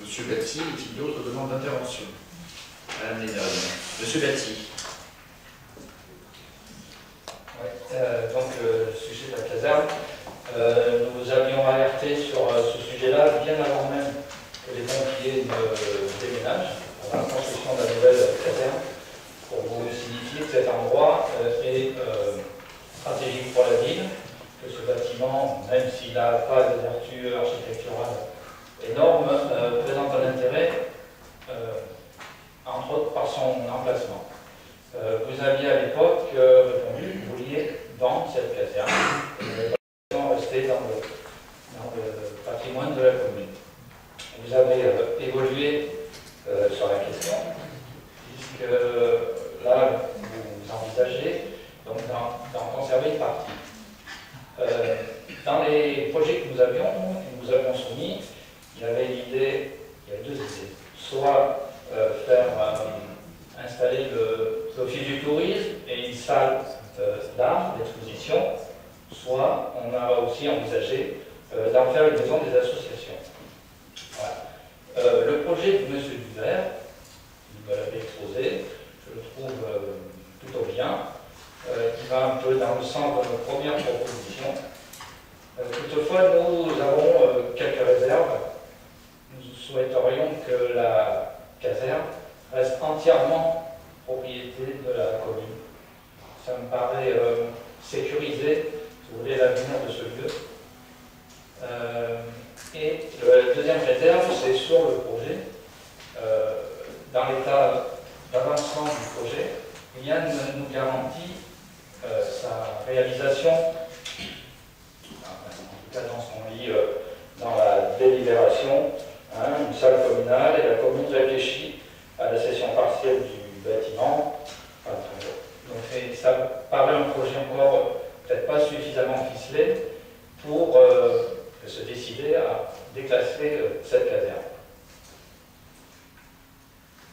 Monsieur Batti, est-il d'autres demandes d'intervention? Monsieur Batti. Euh, donc, euh, sujet de la caserne. Euh, nous vous avions alerté sur ce sujet-là bien avant même que les pompiers ne déménagent pour la construction de la nouvelle caserne, pour vous signifier que cet endroit est stratégique pour la ville et des vertus architecturales énormes, euh, présente un intérêt, euh, entre autres par son emplacement. Euh, vous aviez à l'époque répondu que vous vouliez vendre cette caserne rester dans le, dans le patrimoine de la commune. Vous avez évolué sur la question, puisque là, vous envisagez d'en conserver une partie. Euh, dans les projets que nous avions, que nous avions soumis, il y avait l'idée, il y a deux idées. Soit euh, faire euh, installer l'office du tourisme et une salle d'art, d'exposition, soit on a aussi envisagé d'en faire une maison des associations. le projet de M. Duvert, il me l'avait exposé, je le trouve plutôt bien. Euh, qui va un peu dans le sens de nos premières propositions. Euh, toutefois, nous avons euh, quelques réserves. Nous souhaiterions que la caserne reste entièrement propriété de la commune. Ça me paraît sécuriser, si vous voulez, l'avenir de ce lieu. et la deuxième réserve, c'est sur le projet. dans l'état d'avancement du projet, rien ne nous garantit euh, sa réalisation, en tout cas dans ce qu'on lit euh, dans la délibération, hein, une salle communale et la commune réfléchit à la cession partielle du bâtiment. donc ça paraît un projet encore peut-être pas suffisamment ficelé pour euh, se décider à déclasser cette caserne.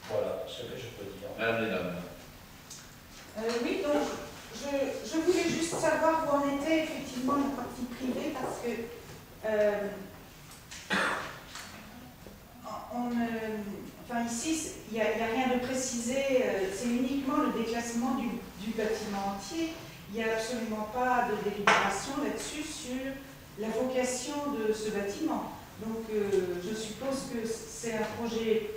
Voilà ce que je peux dire. Madame oui, donc je, voulais juste savoir où en était effectivement la partie privée parce que euh, enfin ici, il n'y a, rien de précisé, euh, c'est uniquement le déclassement du, bâtiment entier. Il n'y a absolument pas de délibération là-dessus sur la vocation de ce bâtiment. Donc euh, je suppose que c'est un projet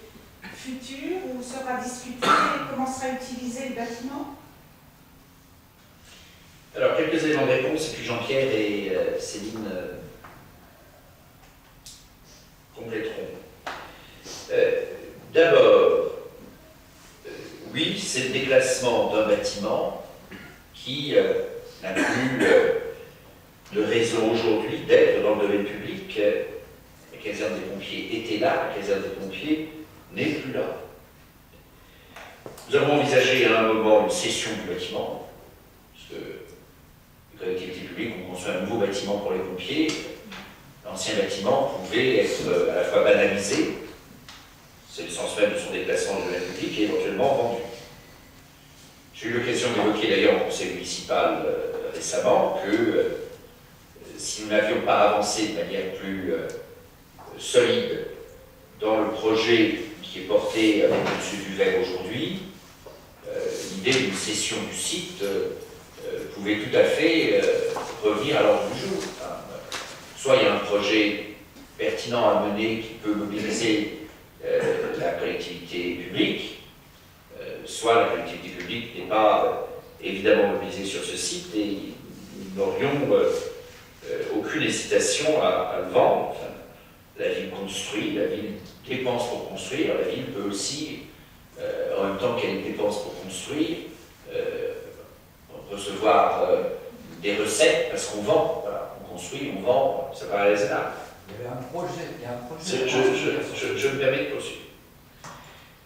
futur où sera discuté comment sera utilisé le bâtiment? Alors, quelques éléments de réponse, et puis Jean-Pierre et euh, Céline euh, compléteront. Euh, d'abord, oui, c'est le déclassement d'un bâtiment qui n'a plus de raison aujourd'hui d'être dans le domaine public. La caserne des pompiers était là, la caserne des pompiers n'est plus là. Nous avons envisagé à un moment une cession du bâtiment, collectivités publiques ont construit un nouveau bâtiment pour les pompiers. L'ancien bâtiment pouvait être euh, à la fois banalisé, c'est le sens même de son déplacement de la public, et éventuellement vendu. J'ai eu l'occasion d'évoquer d'ailleurs au conseil municipal euh, récemment que euh, si nous n'avions pas avancé de manière plus solide dans le projet qui est porté avec M. Duvet aujourd'hui, l'idée d'une cession du site euh, pouvait tout à fait euh, revenir à l'ordre du jour. soit il y a un projet pertinent à mener qui peut mobiliser euh, la collectivité publique, soit la collectivité publique n'est pas évidemment mobilisée sur ce site et nous n'aurions aucune hésitation à, le vendre. la ville construit, la ville dépense pour construire, la ville peut aussi, en même temps qu'elle dépense pour construire, recevoir euh, des recettes parce qu'on vend, on construit, on vend, ça paraît raisonnable. Il y avait un projet, il y a un projet. Je, je, me permets de poursuivre.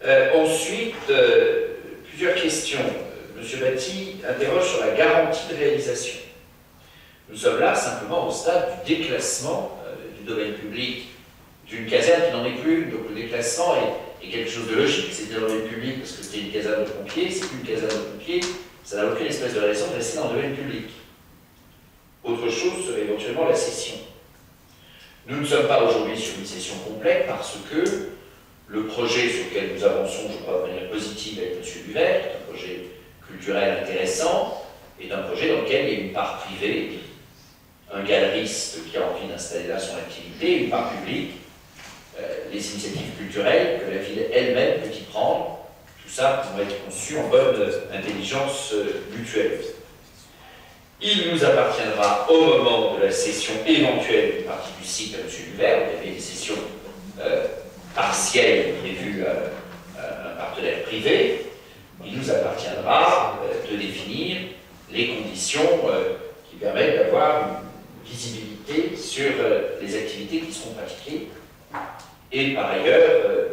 Euh, ensuite, euh, plusieurs questions. Monsieur Batti interroge sur la garantie de réalisation. Nous sommes là simplement au stade du déclassement du domaine public d'une caserne qui n'en est plus. Donc le déclassement est, est quelque chose de logique. C'est le domaine public parce que c'était une caserne de pompiers, c'est plus une caserne de pompiers, ça n'a aucune espèce de raison de rester dans le domaine public. Autre chose serait éventuellement la cession. Nous ne sommes pas aujourd'hui sur une cession complète parce que le projet sur lequel nous avançons, je crois, de manière positive avec M. Duvert, un projet culturel intéressant, est un projet dans lequel il y a une part privée, un galeriste qui a envie d'installer là son activité, une part publique, euh, les initiatives culturelles que la ville elle-même peut y prendre, tout ça pour être conçu en bonne intelligence euh, mutuelle. Il nous appartiendra au moment de la cession éventuelle d'une partie du site à M. Duvert. Il y avait des cessions euh, partielles prévues à, un partenaire privé. Il nous appartiendra euh, de définir les conditions euh, qui permettent d'avoir une visibilité sur les activités qui seront pratiquées. Et par ailleurs,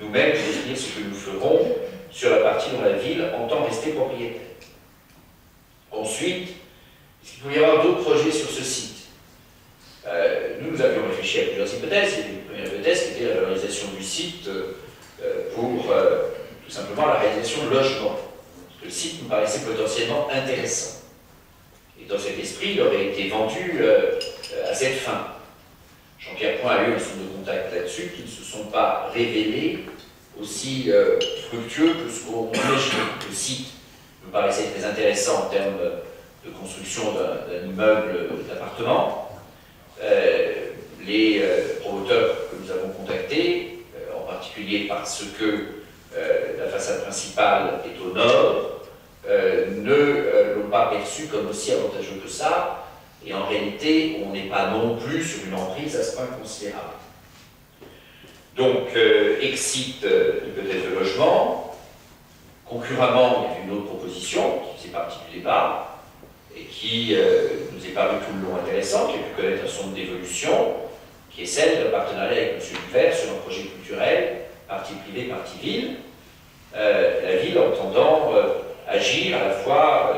nous-mêmes définir ce que nous ferons sur la partie dont la ville entend rester propriétaire. Ensuite, il peut y avoir d'autres projets sur ce site? Euh, nous, nous avions réfléchi à plusieurs hypothèses. Avait une première hypothèse était la valorisation du site euh, pour euh, tout simplement la réalisation de logements. Le site nous paraissait potentiellement intéressant. Et dans cet esprit, il aurait été vendu à cette fin. Jean-Pierre Point a eu un certain de contact là-dessus qui ne se sont pas révélés aussi euh, fructueux que ce qu'on imaginait. Le site me paraissait très intéressant en termes de construction d'un immeuble d'appartement. Euh, les euh, promoteurs que nous avons contactés, en particulier parce que la façade principale est au nord, ne l'ont pas perçu comme aussi avantageux que ça, et en réalité, on n'est pas non plus sur une emprise à ce point considérable. Donc, euh, excite l'hypothèse de logement. Concurremment, il y avait une autre proposition qui faisait partie du débat et qui euh, nous est paru tout le long intéressante, qui a pu connaître un son d'évolution, qui est celle d'un partenariat avec M. Duvert sur un projet culturel, partie privée, partie ville. Euh, la ville entendant euh, agir à la fois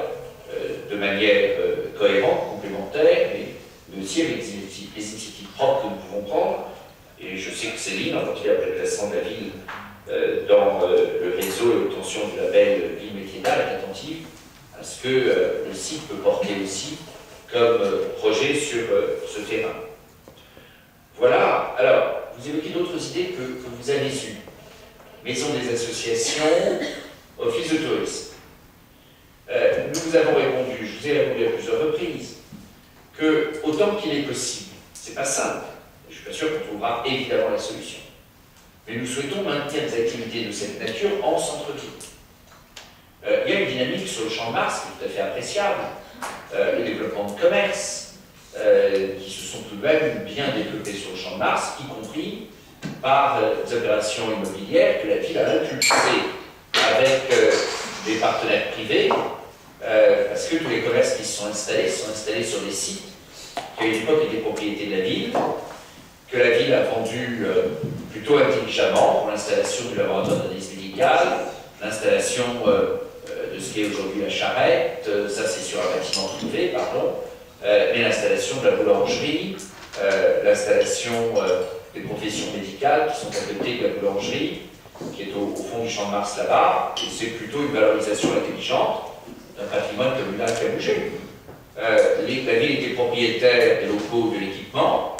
de manière cohérente, mais, aussi avec les initiatives, propres que nous pouvons prendre. Et je sais que Céline, en le placement de la ville euh, dans euh, le réseau et l'obtention du label Ville Métiénale, est attentive à ce que euh, le site peut porter aussi comme projet sur ce terrain. Voilà, alors, vous évoquez d'autres idées que, que vous avez eues. Maison des associations, office de tourisme. Nous vous avons répondu, je vous ai répondu à plusieurs reprises, autant qu'il est possible, c'est pas simple, je suis pas sûr qu'on trouvera évidemment la solution. Mais nous souhaitons maintenir des activités de cette nature en centre-ville. Euh, il y a une dynamique sur le champ de Mars qui est tout à fait appréciable. Euh, le développement de commerce, euh, qui se sont tout de même bien développés sur le champ de Mars, y compris par des opérations immobilières que la ville a impulsées avec des partenaires privés, parce que tous les commerces qui se sont installés sont installés sur des sites qui à une époque étaient propriété de la ville, que la ville a vendu euh, plutôt intelligemment pour l'installation du laboratoire d'analyse médicale, l'installation euh, euh, de ce qui est aujourd'hui la charrette, ça c'est sur un bâtiment privé, pardon, mais l'installation de la boulangerie, l'installation des professions médicales qui sont à côté de la boulangerie, qui est au, au fond du champ de Mars là-bas, et c'est plutôt une valorisation intelligente d'un patrimoine communal qui a bougé. Euh, la ville était propriétaire des locaux de l'équipement.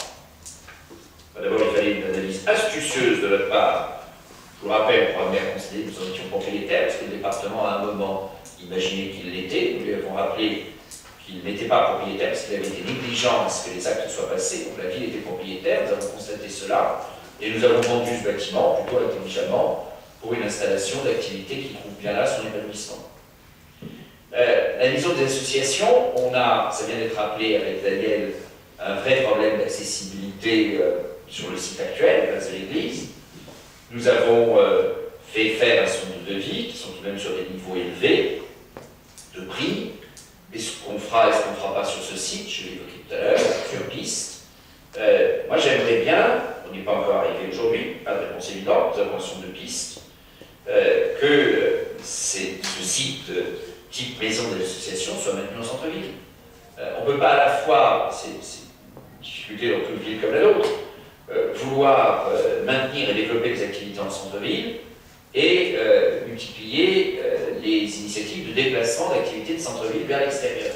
D'abord, il fallait une analyse astucieuse de notre part. Je vous rappelle, pour amener à considérer que nous en étions propriétaires, parce que le département, à un moment, imaginait qu'il l'était. Nous lui avons rappelé qu'il n'était pas propriétaire parce qu'il avait à ce que les actes soient passés. Donc la ville était propriétaire, nous avons constaté cela. Et nous avons vendu ce bâtiment, plutôt intelligemment, pour une installation d'activité qui trouve bien là son épanouissement. Euh, la maison des associations, on a, ça vient d'être rappelé avec Daniel, un vrai problème d'accessibilité euh, sur le site actuel, place de l'église. Nous avons euh, fait faire un certain de devis qui sont tout de même sur des niveaux élevés de prix. Et ce qu'on fera et ce qu'on ne fera pas sur ce site, je l'ai évoqué tout à l'heure, sur piste. Moi j'aimerais bien, on n'est pas encore arrivé aujourd'hui, pas de réponse évidente, nous avons un de pistes, euh, que ce site type maison de l'association soit maintenu en centre-ville. Euh, on ne peut pas à la fois, c'est une difficulté dans toute ville comme la nôtre, euh, vouloir euh, maintenir et développer des activités en centre-ville et multiplier les initiatives de déplacement d'activités de centre-ville vers l'extérieur.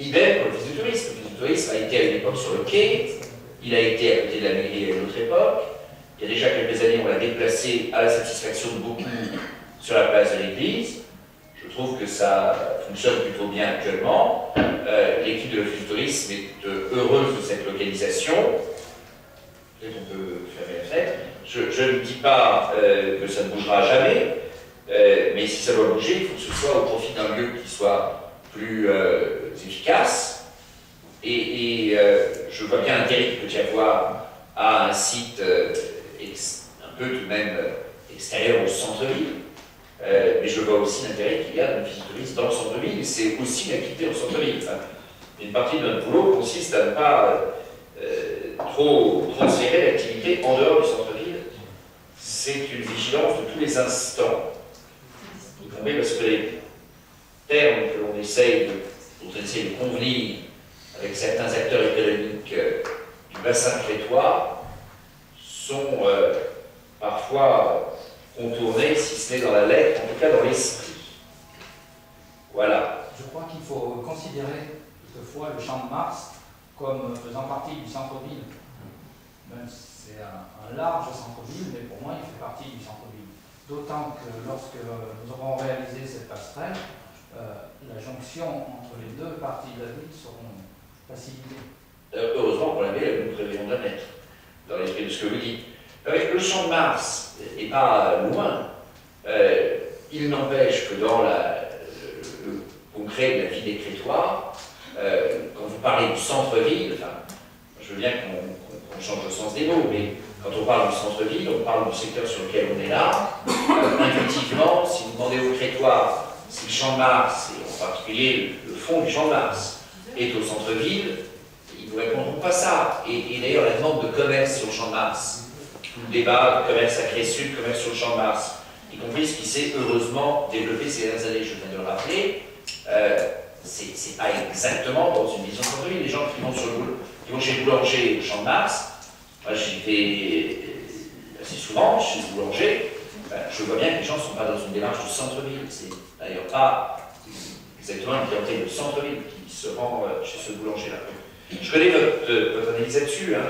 Idem pour l'office du tourisme. L'office du tourisme a été à une époque sur le quai, il a été à côté de la mairie à une autre époque. Il y a déjà quelques années, on l'a déplacé à la satisfaction de beaucoup sur la place de l'église. Je trouve que ça fonctionne plutôt bien actuellement. Euh, L'équipe de l'Office du tourisme est euh, heureuse de cette localisation. Peut-être on peut fermer la fenêtre. Je, ne dis pas euh, que ça ne bougera jamais, mais si ça doit bouger, il faut que ce soit au profit d'un lieu qui soit plus efficace. Et, je vois bien l'intérêt qu'il peut y avoir à un site un peu tout de même extérieur au centre-ville. Euh, mais je vois aussi l'intérêt qu'il y a d'un office de tourisme dans le centre-ville. C'est aussi une activité au centre-ville. Une partie de notre boulot consiste à ne pas euh, trop transférer l'activité en dehors du centre-ville. C'est une vigilance de tous les instants. Vous comprenez Parce que les termes que l'on essaye de, convenir avec certains acteurs économiques euh, du bassin crétois sont euh, parfois contournés, si ce n'est dans la lettre, en tout cas dans l'esprit. Voilà. Je crois qu'il faut considérer toutefois le champ de Mars comme faisant partie du centre-ville. Même si c'est un, un large centre-ville, mais pour moi il fait partie du centre-ville. D'autant que lorsque nous aurons réalisé cette passerelle, euh, la jonction entre les deux parties de la ville seront facilitées. Euh, Heureusement pour la ville, nous prévoyons de la mettre dans l'esprit de ce que vous dites. Avec le champ de Mars, et pas loin, euh, il n'empêche que dans le, concret de la vie des Crétois, euh, quand vous parlez du centre-ville, enfin, je veux bien qu'on change le sens des mots, mais quand on parle du centre-ville, on parle du secteur sur lequel on est là. Euh, intuitivement, si vous demandez aux Crétois si le champ de Mars, et en particulier le, fond du champ de Mars, est au centre-ville, ils ne vous répondront pas ça. Et d'ailleurs, la demande de commerce sur le champ de Mars, tout le débat commerce à Cré-Sud, commerce sur le champ de Mars, y compris ce qui s'est heureusement développé ces dernières années, je viens de le rappeler, euh, c'est pas exactement dans une vision centre-ville. Les gens qui vont, sur le, qui vont chez le boulanger au champ de Mars, moi j'y vais assez souvent chez le boulanger, ben, je vois bien que les gens ne sont pas dans une démarche de centre-ville. C'est d'ailleurs pas exactement une clientèle de centre-ville qui se rend euh, chez ce boulanger-là. Je connais votre, euh, analyse là-dessus, hein,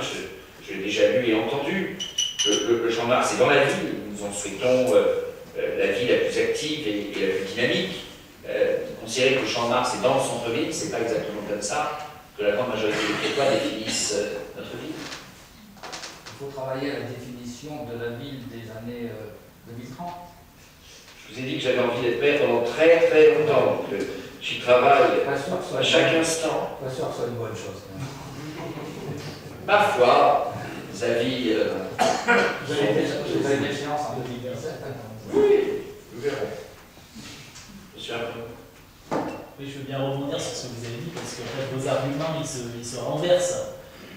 je l'ai déjà lu et entendu. Le, le, le champ de Mars est dans la ville, nous en souhaitons euh, euh, la vie la plus active et, et la plus dynamique. Euh, considérer que le champ de Mars est dans le centre-ville, c'est pas exactement comme ça que la grande majorité des Crétois définissent notre ville. Il faut travailler à la définition de la ville des années euh, 2030. Je vous ai dit que j'avais envie d'être maire pendant très très longtemps, donc j'y travaille à chaque instant. pas sûr que ce soit une bonne chose. quand euh, Vous avez des- vous avez des échéances en 2017. hein, donc- nous verrons. Oui, je veux bien rebondir sur ce que vous avez dit, parce qu'en fait, vos arguments, ils se, ils se renversent.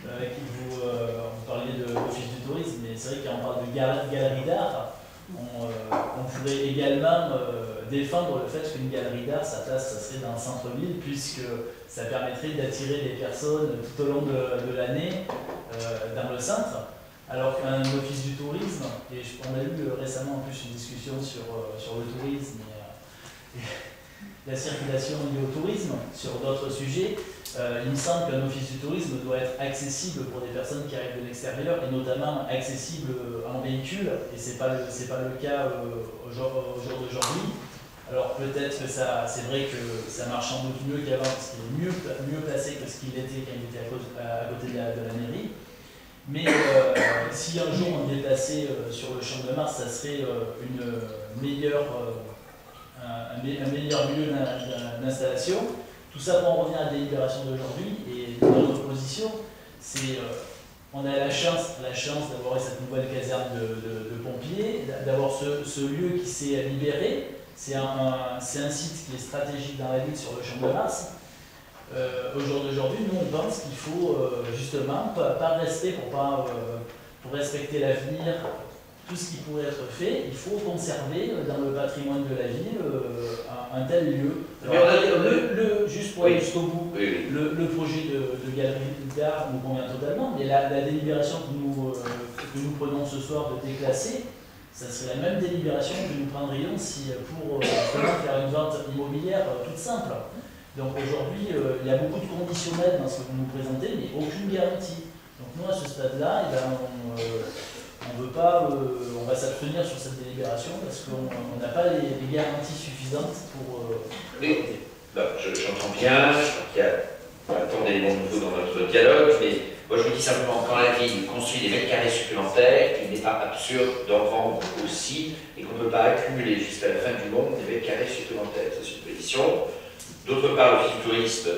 Euh, vous, euh, vous parliez de l'Office du tourisme, mais c'est vrai qu'on parle de gal- galerie d'art. On, on pourrait également défendre le fait qu'une galerie d'art, sa place, ça serait dans le centre-ville, puisque ça permettrait d'attirer des personnes tout au long de, l'année euh, dans le centre. Alors qu'un office du tourisme, et on a eu euh, récemment en plus une discussion sur, euh, le tourisme et, la circulation liée au tourisme, sur d'autres sujets, il me semble qu'un office du tourisme doit être accessible pour des personnes qui arrivent de l'extérieur et notamment accessible en véhicule, et c'est pas le, pas le cas au jour d'aujourd'hui. Alors peut-être que ça, c'est vrai que ça marche sans doute mieux qu'avant parce qu'il est mieux, mieux placé que ce qu'il était quand il était à, côté de la, mairie. Mais euh, si un jour on se déplaçait euh, sur le champ de Mars, ça serait euh, une meilleure, euh, un, un me- un meilleur d'in- d'installation. Tout ça pour en revenir à la délibération d'aujourd'hui et notre position, c'est euh, on a la chance, la chance d'avoir cette nouvelle caserne de, pompiers, d'a- d'avoir ce lieu qui s'est libéré. C'est un, un- site qui est stratégique dans la ville sur le champ de Mars. Euh, au jour d'aujourd'hui, nous on pense qu'il faut euh, justement, par, respect, pour, pas, euh, pour respecter l'avenir, tout ce qui pourrait être fait, il faut conserver euh, dans le patrimoine de la ville euh, un, un tel lieu. Le, le- juste pour aller jusqu'au bout, le projet de, de galerie d'art nous convient totalement, mais la, la délibération que nous, euh, que nous prenons ce soir de déclasser, ça serait la même délibération que nous prendrions si, euh, pour euh, faire une vente immobilière euh, toute simple. Donc aujourd'hui, il y a beaucoup de conditionnels dans ce que vous nous présentez, mais aucune garantie. Donc nous, à ce stade-là, eh ben, on ne veut pas, on va s'abstenir sur cette délibération parce qu'on on n'a pas les, les garanties suffisantes pour... Mais, bah, je- j'entends bien, je crois qu'il y a pas tant d'éléments nouveaux dans notre dialogue, mais moi je vous dis simplement, quand la ville construit des mètres carrés supplémentaires, il n'est pas absurde d'en vendre aussi, et qu'on ne peut pas accumuler jusqu'à la fin du monde des mètres carrés supplémentaires. C'est une position. D'autre part, le phytotourisme,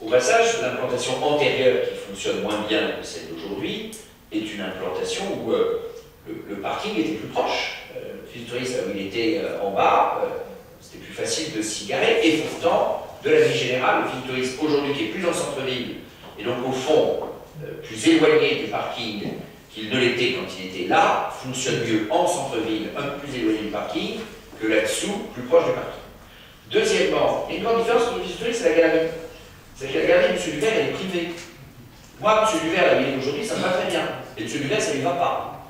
au passage, l'implantation antérieure qui fonctionne moins bien que celle d'aujourd'hui est une implantation où euh, le, parking était plus proche. Euh, le là où il était euh, en bas, euh, c'était plus facile de s'y garer. Et pourtant, de la vie générale, le phytotourisme aujourd'hui qui est plus en centre-ville, et donc au fond, plus éloigné du parking qu'il ne l'était quand il était là, fonctionne mieux en centre-ville, un peu plus éloigné du parking, que là-dessous, plus proche du parking. Deuxièmement, une grande différence entre phytotourisme et la galerie. C'est que la galerie de M. Duvert, elle est privée. Moi, M. Où il est aujourd'hui, ça me va très bien. Et M. Duvert, ça ne lui va pas.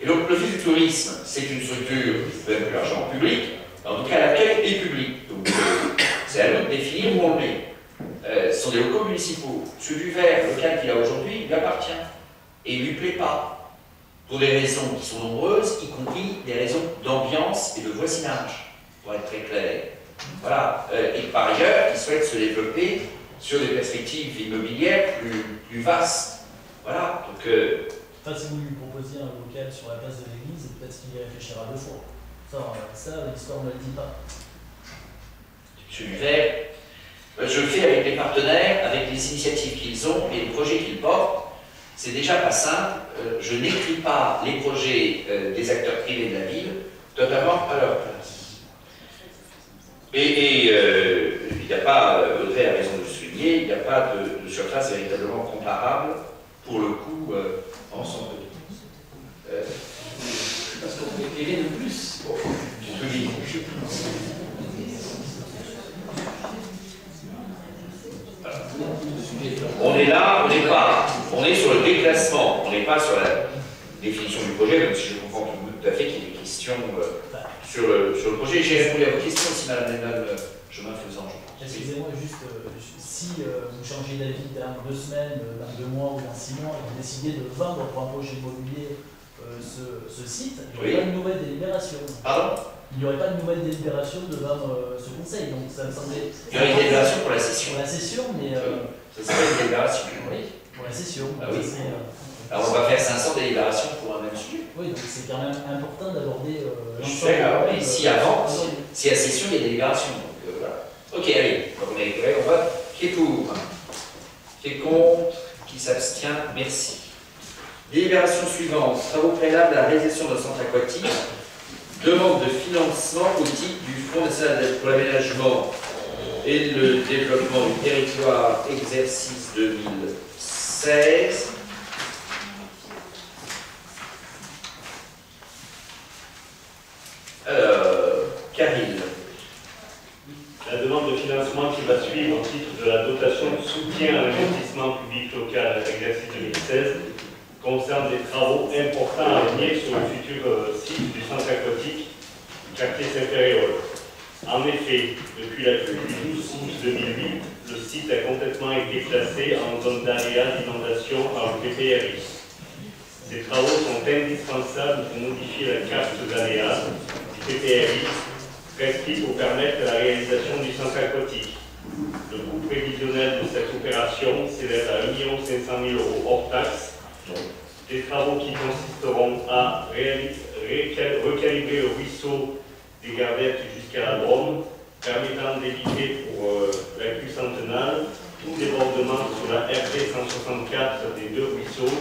Et donc, l'Office du tourisme, c'est une structure qui peut être l'argent public, en tout cas, l'accueil est public. Donc, euh, c'est à nous de définir où on met. Euh, ce sont des locaux municipaux. Duvert, le local qu'il a aujourd'hui, lui appartient. Et il ne lui plaît pas. Pour des raisons qui sont nombreuses, y compris des raisons d'ambiance et de voisinage, pour être très clair. Voilà. Euh, et par ailleurs, il souhaite se développer sur des perspectives immobilières plus, plus vastes. Voilà. Donc, euh, Enfin, si vous lui proposiez un local sur la place de l'église, peut-être qu'il y réfléchira deux fois. Ça, ça l'histoire ne le dit pas. Duvert, euh, je le fais avec les partenaires, avec les initiatives qu'ils ont et les projets qu'ils portent. C'est déjà pas simple. Euh, je n'écris pas les projets euh, des acteurs privés de la ville totalement à leur place. Et, euh, il n'y a pas, euh, Audrey a raison de le souligner, il n'y a pas de, de surface véritablement comparable pour le coup euh, en. Euh, Parce qu'on peut éclairer de plus. j'ai tout dit. On est là, on n'est pas. On est sur le déclassement, on n'est pas sur la définition du projet, même si je comprends tout à fait qu'il y ait des questions euh, sur, le, sur le projet. J'ai répondu à vos questions aussi, Madame euh, chemin faisant, je pense. Excusez-moi, juste, euh, si euh, vous changez d'avis dans deux semaines, euh, dans deux mois ou dans six mois, et vous décidez de vendre pour un projet immobilier euh, ce, ce site, il Oui. pas de nouvelle délibération. Pardon? Il n'y aurait pas de nouvelle délibération devant euh, ce conseil, donc ça me semblait. Il y aurait une délibération pour la session. Pour la session, mais. euh, Ça serait une délibération. oui, pour la session. Ah oui. euh, Alors on va faire 500 délibérations pour un même sujet. Oui, donc c'est quand même important d'aborder euh, Je sais, alors, mais si avant. Si à session, il y a délibération. Donc euh, voilà. Ok, allez, donc on est on vote. Qui est pour? Qui est contre? Qui s'abstient? Merci. Délibération suivante. Travaux préalables à la réalisation d'un centre aquatique. Demande de financement au titre du Fonds national pour l'aménagement et le développement du territoire exercice 2016. Alors, Caril. La demande de financement qui va suivre au titre de la dotation de soutien à l'investissement public local exercice 2016 concerne des travaux importants à venir sur le futur euh, site du centre aquatique du quartier Saint-Péréol. En effet, depuis la crue du 12 août 2008, le site a complètement été classé en zone d'aléa d'inondation par le PPRI. Ces travaux sont indispensables pour modifier la carte d'aléa du PPRI prescrit pour permettre la réalisation du centre aquatique. Le coût prévisionnel de cette opération s'élève à 1 500 000 euros hors taxes. Des travaux qui consisteront à recalibrer le ruisseau des Gardettes jusqu'à la Drôme, permettant d'éviter pour euh, la crue centenale tout débordement sur la RT 164 des deux ruisseaux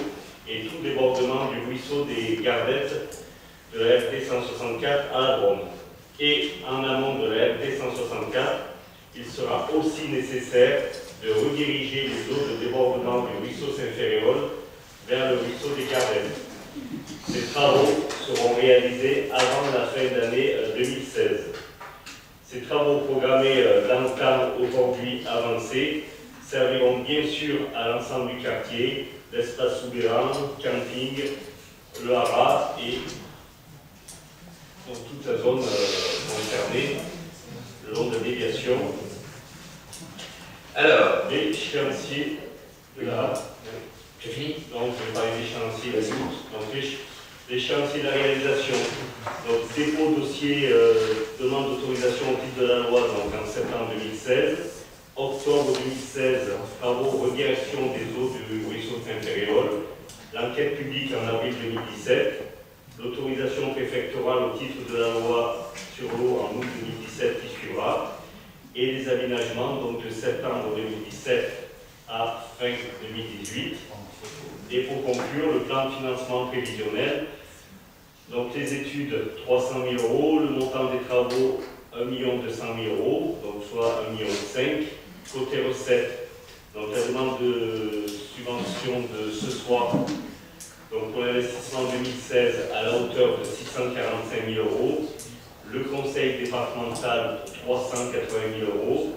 et tout débordement du ruisseau des Gardettes de la RT 164 à la Drôme et en amont de la RT 164, il sera aussi nécessaire de rediriger les eaux de débordement du ruisseau Saint-Féréol vers le ruisseau des Cardennes. Ces travaux seront réalisés avant la fin d'année euh, 2016. Ces travaux programmés euh, d'entame aujourd'hui avancés serviront bien sûr à l'ensemble du quartier, l'espace souverain, camping, le haras et dans toute la zone euh, concernée, le long de déviation, Alors, l'échéancier de la... j'ai fini Donc, je vais parler d'échéancier. Donc, l'éch- l'échéancier de la réalisation. Donc, dépôt dossier, euh, demande d'autorisation au titre de la loi, donc en septembre 2016. Octobre 2016, travaux redirection des eaux du ruisseau Saint-Péréol. L'enquête publique en avril 2017 l'autorisation préfectorale au titre de la loi sur l'eau en août 2017 qui suivra, et les aménagements, donc de septembre 2017 à fin 2018. Et pour conclure, le plan de financement prévisionnel. Donc les études, 300 000 euros, le montant des travaux, 1 200 000 euros, donc soit 1,5 million. Côté recettes, donc la demande de subvention de ce soir, donc pour l'investissement 2016 à la hauteur de 645 000 euros, le conseil départemental 380 000 euros,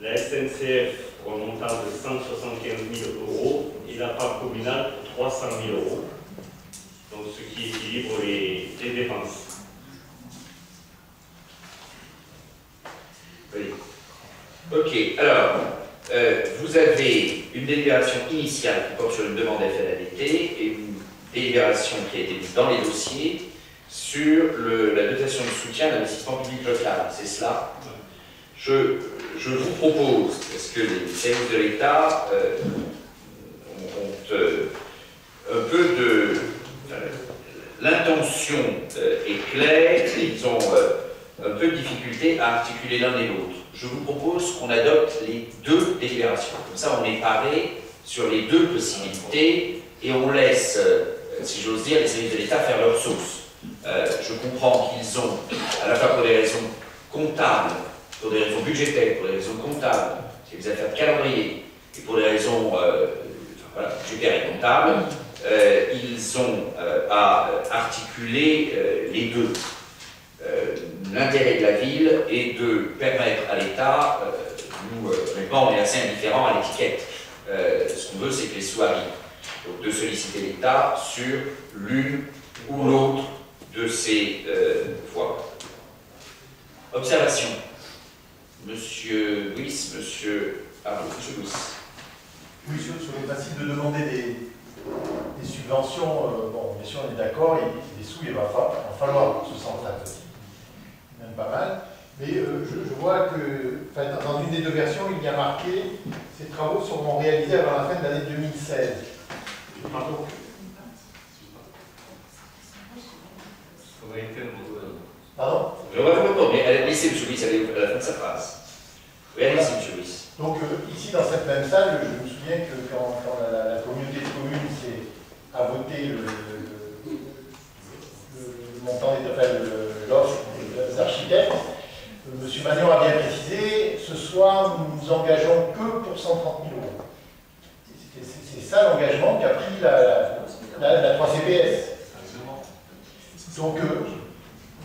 la SNCF un montant de 175 000 euros et la part communale pour 300 000 euros. Donc ce qui équilibre les, les dépenses. Oui. Ok, alors, euh, vous avez une délibération initiale qui porte sur une demande FNADT et une délibération qui a été mise dans les dossiers sur le- la dotation de soutien à l'investissement public local. C'est cela? Je, je vous propose, parce que les services de l'État euh, ont, euh, un peu de... L'intention euh, est claire, ils ont un peu de difficulté à articuler l'un et l'autre. Je vous propose qu'on adopte les deux délibérations. Comme ça, on est paré sur les deux possibilités et on laisse, si j'ose dire, les services de l'État faire leur. Euh, je comprends qu'ils ont, à la fois pour des raisons comptables, pour des raisons budgétaires, pour des raisons comptables, c'est des affaires de calendrier, et pour des raisons euh, budgétaires et comptables, euh, ils ont euh, à articuler euh, les deux. L'intérêt de la ville est de permettre à l'État, nous, honnêtement, on est assez indifférent à l'étiquette. Ce qu'on veut, c'est que les sous arrivent. Donc de solliciter l'État sur l'une ou l'autre de ces voies. Observation. Monsieur Willis, monsieur. Ah, monsieur Willis. Oui, sur, sur le principe de demander des, des subventions, euh, bon, bien sûr, on est d'accord, il- des sous, il va falloir pour ce centre aquatique. Même pas mal. Mais euh, je, je vois que, enfin, dans- dans une des deux versions, il y a marqué ces travaux seront réalisés avant la fin de l'année 2016. Donc, pardon Je vais vous répondre, mais allez, laissez monsieur Willis aller à la fin de sa phrase. Oui, allez-y, monsieur Willis. Donc euh, ici, dans cette même salle, je me souviens que quand, quand la, communauté de communes a voté le, le- le- le montant des enfin, l'offre des architectes, euh, M. Magnon a bien précisé, ce soir, nous nous engageons que pour 130 000 euros. C'est- ça l'engagement qu'a pris la, la, la- la 3CPS. Donc, euh,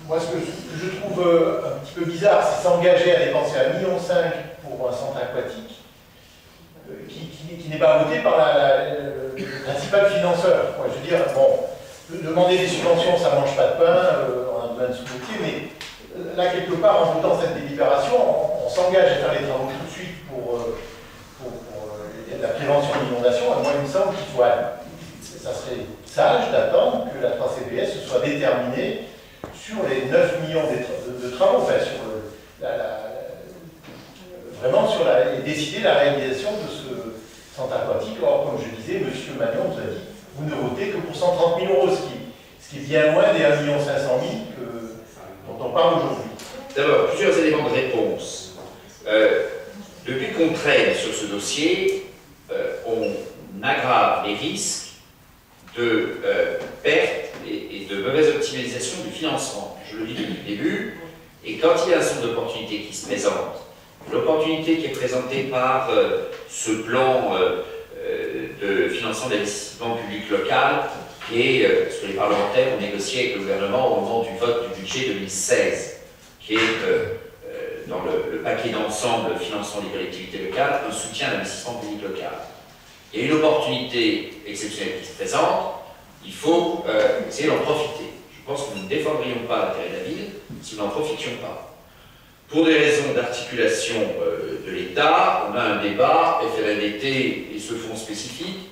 moi, ce que je, je trouve euh, un petit peu bizarre, c'est s'engager à dépenser 1,5 million pour un centre aquatique euh, qui, n'est pas voté par le, principal financeur. Je veux dire, bon, de- demander des subventions, ça ne mange pas de pain, euh, on a besoin de sous-métier, mais là, quelque part, en votant cette délibération, on, s'engage à faire les travaux tout de suite pour, pour, pour, la prévention. Et Moi, il me semble qu'il faut, ça serait sage d'attendre que la 3CPS se soit déterminée sur les 9 millions de, travaux, enfin sur le- vraiment sur la, et décider la réalisation de ce centre aquatique. Or, comme je disais, M. Magnon vous a dit, vous ne votez que pour 130 000 euros, ce qui, ce qui est bien loin des 1 500 000 que- dont on parle aujourd'hui. D'abord, plusieurs éléments de réponse. Euh, depuis qu'on traîne sur ce dossier, euh, on aggrave les risques de euh, perte et, de mauvaise optimisation du financement. Je le dis depuis le début, et quand il y a un certain nombre d'opportunités qui se présentent, l'opportunité qui est présentée par euh, ce plan euh, euh, de financement d'investissement public local, qui est ce que les parlementaires ont négocié avec le gouvernement au moment du vote du budget 2016, qui est dans le, le paquet d'ensemble financement des collectivités locales, un soutien à l'investissement public local. Il y a une opportunité exceptionnelle qui se présente, il faut euh, essayer d'en profiter. Je pense que nous ne défendrions pas l'intérêt de la ville si nous n'en profitions pas. Pour des raisons d'articulation euh, de l'État, on a un débat, FLNDT et ce fonds spécifique,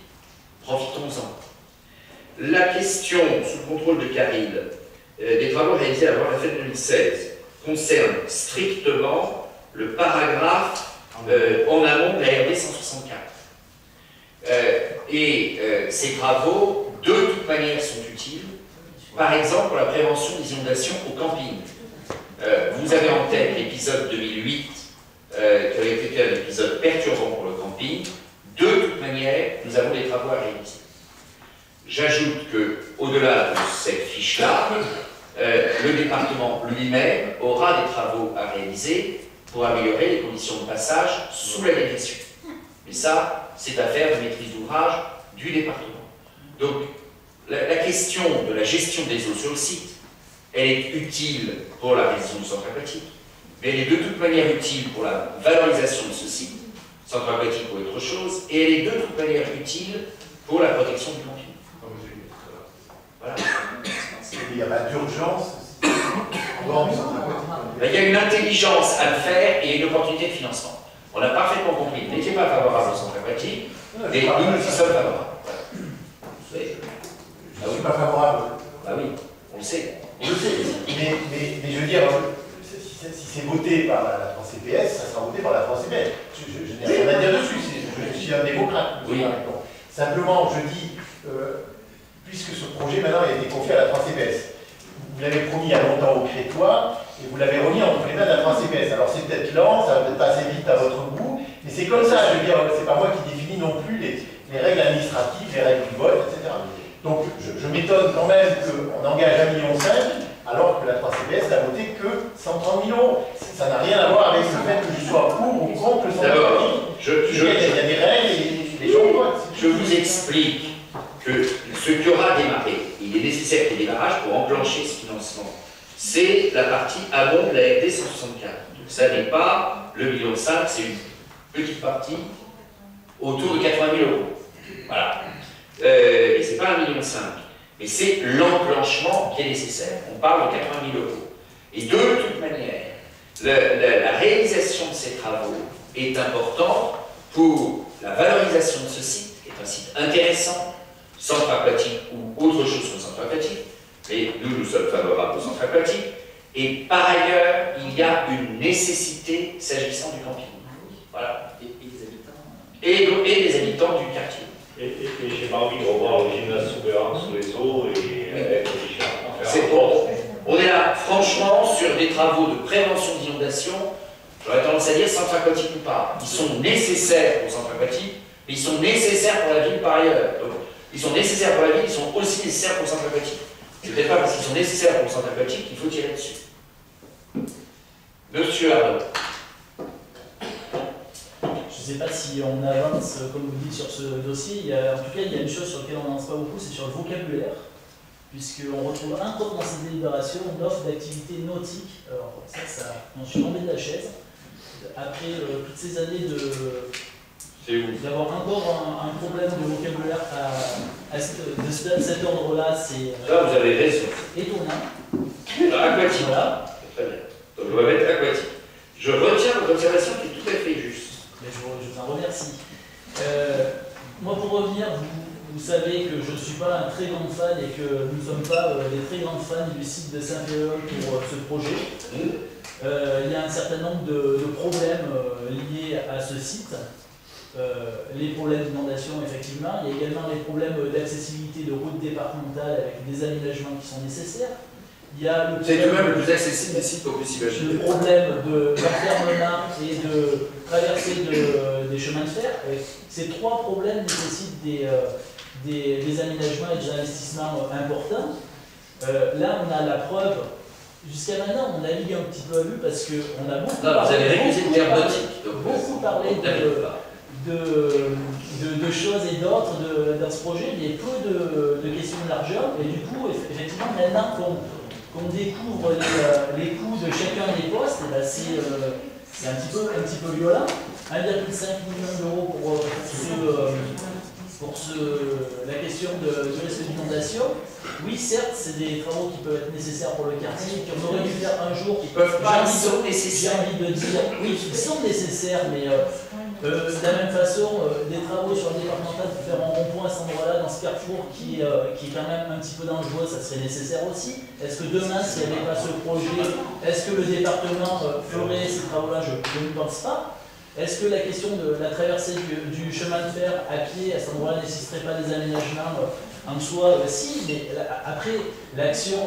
profitons-en. La question, sous le contrôle de Caril, euh, des travaux réalisés avant la fête 2016 concerne strictement le paragraphe euh, en amont de la RD 164. Euh, et ces travaux, de toute manière, sont utiles, par exemple pour la prévention des inondations au camping. Euh, vous avez en tête l'épisode 2008 euh, qui aurait été un épisode perturbant pour le camping. De toute manière, nous avons des travaux à réaliser. J'ajoute que, au-delà de cette fiche-là, euh, le département lui-même aura des travaux à réaliser pour améliorer les conditions de passage sous la. Mais ça, c'est affaire de maîtrise d'ouvrage du département. Donc, la, la question de la gestion des eaux sur le site, elle est utile pour la révision du centre aquatique, mais elle est de toute manière utile pour la valorisation de ce site, centre aquatique ou autre chose, et elle est de toute manière utile pour la protection du camping. Voilà. Il n'y a pas d'urgence. Ben, Il y a une intelligence à le faire et une opportunité de financement. On a parfaitement compris. N'étiez pas favorable au centre aquatique, mais nous, nous y sommes favorables. Je ne suis pas favorable. Ah oui, on le sait. Je sais, mais, mais, mais je veux dire, si c'est- voté par la, France CPS, ça sera voté par la France CPS. Je, je, je n'ai rien à dire dessus, je, suis un démocrate. Oui. Simplement, je dis, euh, puisque ce projet maintenant a été confié à la France CPS, vous l'avez promis il y a longtemps au Crétois, et vous l'avez remis entre les mains de la France CPS. Alors c'est peut-être lent, ça va peut-être pas assez vite à votre goût, mais c'est comme ça, je veux dire, c'est pas moi qui définis non plus les, les règles administratives, les règles du vote, etc. Donc je, je m'étonne quand même qu'on engage 1,5 million alors que la 3CPS n'a voté que 130 000 euros. Ça n'a rien à voir avec le fait que je sois pour ou contre le aquatique. je, Il y, je, a, il y a des règles et les gens votent. je vous explique que ce qui aura démarré, il est nécessaire qu'il y ait démarrage pour enclencher ce financement. C'est la partie amont de la RD 164. Donc ça n'est pas le million 5, c'est une petite partie autour de 80 000 euros. Voilà. Euh, et c'est pas un million 5. Mais c'est l'enclenchement qui est nécessaire. On parle de 80 000 euros. Et de toute manière, le- le- la réalisation de ces travaux est importante pour la valorisation de ce site, qui est un site intéressant, centre aquatique ou autre chose que centre aquatique. Et nous, nous sommes favorables au centre aquatique. Et par ailleurs, il y a une nécessité s'agissant du camping. Voilà. Et, et les habitants. Et, et les habitants du quartier. Et, et, et j'ai pas envie de revoir le gymnase souverain sous les eaux et avec. C'est bon. On est là, franchement, sur des travaux de prévention d'inondation. J'aurais tendance à dire centre aquatique ou pas. Ils sont nécessaires au centre aquatique, mais ils sont nécessaires pour la ville par ailleurs. Donc, ils sont nécessaires pour la ville, ils sont aussi nécessaires pour le centre aquatique. C'est peut-être pas parce qu'ils sont nécessaires pour le centre aquatique qu'il faut tirer dessus. Monsieur Arnaud. Je ne sais pas si on avance, euh, comme vous dites, sur ce dossier. Il y a- en tout cas, il y a une chose sur laquelle on n'avance pas beaucoup, c'est sur le vocabulaire, puisqu'on retrouve un code dans cette délibération, une offre d'activité nautique. Alors ça, ça, on suis tombé de la chaise. Après euh, toutes ces années de, d'avoir encore un, un problème de vocabulaire à, de ce- de cet ordre-là, c'est euh, Là, vous avez raison. étonnant. Aquatique. Voilà. Très bien. Donc, on va mettre aquatique. Je retiens votre observation qui est tout à fait juste. Je, vous- en remercie. Euh, moi, pour revenir, vous, savez que je ne suis pas un très grand fan et que nous ne sommes pas euh, des très grands fans du site de Saint-Péol pour euh, ce projet. Il y a un certain nombre de, de problèmes liés à ce site. Les problèmes d'inondation, effectivement. Il y a également les problèmes d'accessibilité de routes départementales avec des aménagements qui sont nécessaires. Il y a le C'est le plus accessible des sites pour que vous le problème de et de traversée de- des chemins de fer. Ces trois problèmes nécessitent des, euh, des, des aménagements et des investissements euh, importants. Euh, là, on a la preuve. Jusqu'à maintenant, on navigue un petit peu à vue parce qu'on a beaucoup Non, vous avez récusé le beaucoup terme parlé- beaucoup parlé de, choses et d'autres dans ce projet, mais peu de, de questions de largeur. Et du coup, eff- effectivement, maintenant qu'on qu'on découvre les, euh, les coûts de chacun des postes, eh ben, c'est euh, c'est un, petit peu- un petit peu violent. 1,5 million d'euros pour, euh, pour ce, pour ce- la question de, du risque d'inondation. Oui, certes, c'est des travaux qui peuvent être nécessaires pour le quartier, qu'on aurait dû faire un jour. Ils peuvent pas, ils J'ai envie de- sont J'ai nécessaires. envie de dire, oui, ils sont nécessaires, mais euh, euh, de la même façon, euh, des travaux sur le départemental pour faire un rond-point à cet endroit-là, dans ce carrefour qui, euh, qui est quand même un petit peu dangereux, ça serait nécessaire aussi. Est-ce que demain, s'il n'y avait pas ce projet, est-ce que le département ferait ces travaux-là Je ne pense pas. Est-ce que la question de la traversée du, chemin de fer à pied à cet endroit-là nécessiterait pas des aménagements en soi Si, mais après, l'action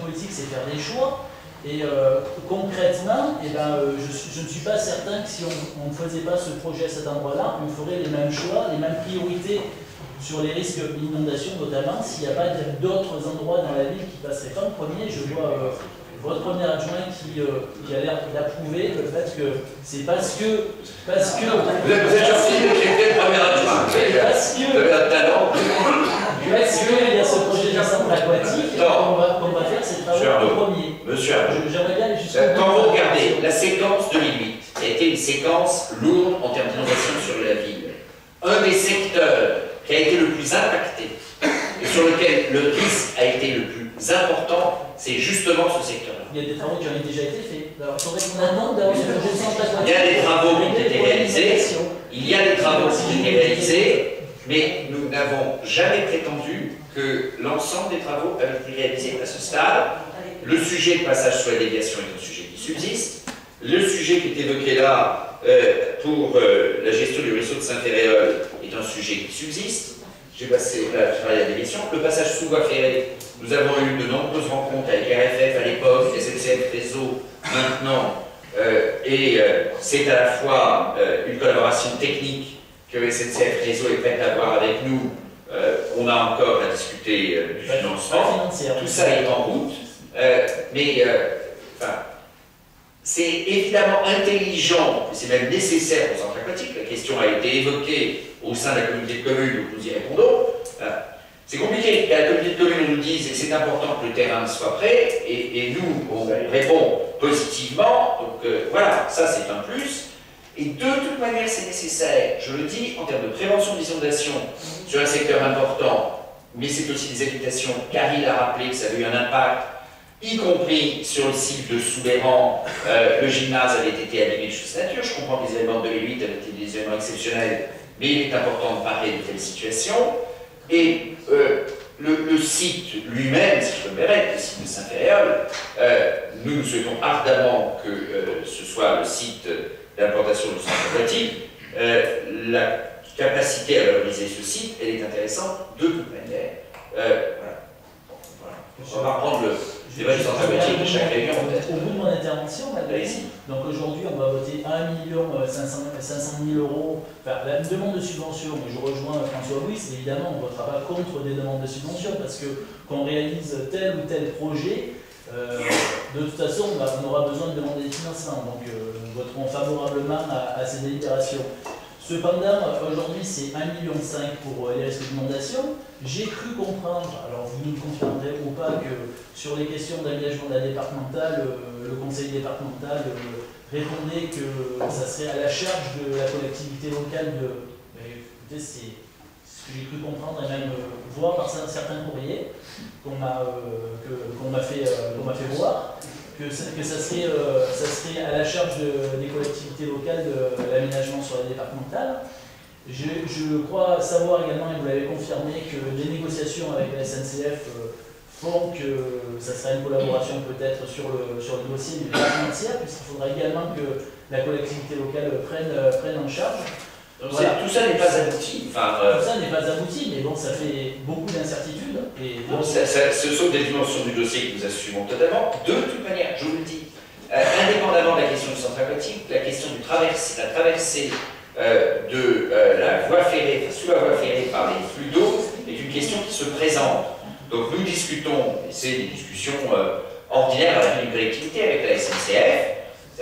politique, c'est faire des choix. Et euh, concrètement, eh ben, euh, je, ne suis pas certain que si on ne faisait pas ce projet à cet endroit-là, on ferait les mêmes choix, les mêmes priorités sur les risques d'inondation notamment, s'il n'y a pas d'autres endroits dans la ville qui passeraient comme premier. Je vois euh, votre premier adjoint qui, qui a l'air d'approuver le fait que c'est parce que... Parce que Vous êtes, fait le premier adjoint. Parce que vous avez un talent. parce qu'il y a ce projet de centre aquatique, qu'on va Monsieur Arnaud. en premier. Monsieur Arnaud. Je- J'aimerais bien aller jusqu'au Euh. Quand vous regardez la séquence 2008, qui a été une séquence lourde en termes d'innovation sur la ville, un des secteurs qui a été le plus impacté et sur lequel le risque a été le plus important, c'est justement ce secteur-là. Il y a des travaux qui ont déjà été faits. Alors, il de y a des travaux qui ont été réalisés. Il y a des travaux qui ont été réalisés, mais nous n'avons jamais prétendu que l'ensemble des travaux avaient été réalisés à ce stade. Le sujet de passage sous la déviation est un sujet qui subsiste. Le sujet qui est évoqué là euh, pour euh, la gestion du ruisseau de Saint-Féréol est un sujet qui subsiste. J'ai passé là, à la déviation. Le passage sous voie ferrée, nous avons eu de nombreuses rencontres avec RFF à l'époque, SNCF Réseau maintenant, euh, et c'est à la fois une collaboration technique que SNCF Réseau est prête à avoir avec nous. Euh, on a encore à discuter euh, du financement. Tout ça est en route, euh, mais enfin, c'est évidemment intelligent, c'est même nécessaire au centre aquatique. La question a été évoquée au sein de la communauté de communes, donc nous y répondons. C'est compliqué la communauté de communes, nous dise que c'est important que le terrain soit prêt, et, et nous, on répond positivement. Donc voilà, ça c'est un plus. Et de toute manière, c'est nécessaire, je le dis, en termes de prévention des inondations sur un secteur important, mais c'est aussi des habitations. Carrie l'a rappelé que ça avait eu un impact, y compris sur le site de Soubéran. Euh, le gymnase avait été abîmé de choses nature. Je comprends que les événements de 2008 avaient été des événements exceptionnels, mais il est important de parler de telles situations. Et euh, le, site lui-même, si je peux me permettre, le site de Saint-Féréol, euh, nous, nous souhaitons ardemment que ce soit le site d'implantation du centre aquatique. Euh, la capacité à valoriser ce site, elle est intéressante de toute manière. Euh, voilà. Voilà. On va reprendre le débat du centre aquatique de chaque réunion. Au bout de mon intervention. Donc aujourd'hui, on va voter 1 million 500 500 000 euros, enfin la demande de subvention, je rejoins François Louis, évidemment, on ne votera pas contre des demandes de subvention parce que qu'on réalise tel ou tel projet, euh, de toute façon, on, va- on aura besoin de demander des financements, donc euh, nous voterons favorablement à, ces délibérations. Cependant, aujourd'hui, c'est 1,5 million pour euh, les risques d'inondation. J'ai cru comprendre, alors vous le confirmerez ou pas, que sur les questions d'aménagement de la départementale, euh, le conseil départemental euh, répondait que ça serait à la charge de la collectivité locale de. Mais écoutez, c'est ce que j'ai cru comprendre et même voir par cer- certains courriers qu'on m'a fait, fait voir, que, ça, serait, euh, ça serait à la charge de- des collectivités locales de l'aménagement sur la départementale. Je, je crois savoir également, et vous l'avez confirmé, que les négociations avec la SNCF euh, font que ça sera une collaboration peut-être sur le, sur le dossier du financier, puisqu'il faudra également que la collectivité locale prenne, euh, prenne en charge. Donc, Voilà. c'est- Tout ça n'est pas abouti. Enfin, euh, Tout ça n'est pas abouti, mais bon, ça fait beaucoup d'incertitudes. Et Non, donc, ça- ça- ce sont des dimensions du dossier que nous assumons totalement. De toute manière, je vous le dis, euh, indépendamment de la question du centre aquatique, la question du traversée, la traversée euh, de euh, la voie ferrée, enfin, sous la voie ferrée par les flux d'eau, est une question qui se présente. Donc nous discutons, et c'est des discussions euh, ordinaires avec une collectivité, avec la SNCF,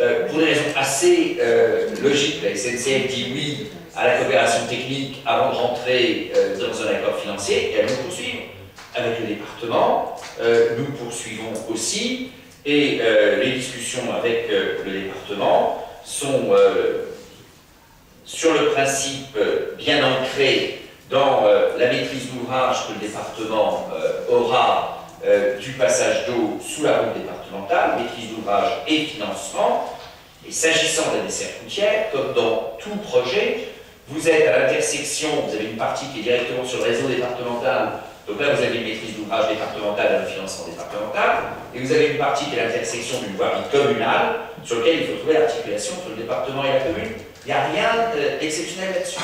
euh, pour des raisons assez euh, logiques. La SNCF dit oui à la coopération technique avant de rentrer euh, dans un accord financier, et elle nous poursuivre avec le département. Euh, nous poursuivons aussi, et euh, les discussions avec le département sont sur le principe bien ancrées dans la maîtrise d'ouvrage que le département aura du passage d'eau sous la route départementale, maîtrise d'ouvrage et financement. Et s'agissant de la desserte routière, comme dans tout projet, vous êtes à l'intersection, vous avez une partie qui est directement sur le réseau départemental, donc là vous avez une maîtrise d'ouvrage départementale et un financement départemental, et vous avez une partie qui est à l'intersection d'une voirie communale, sur laquelle il faut trouver l'articulation entre le département et la commune. Il n'y a rien euh, d'exceptionnel là-dessus.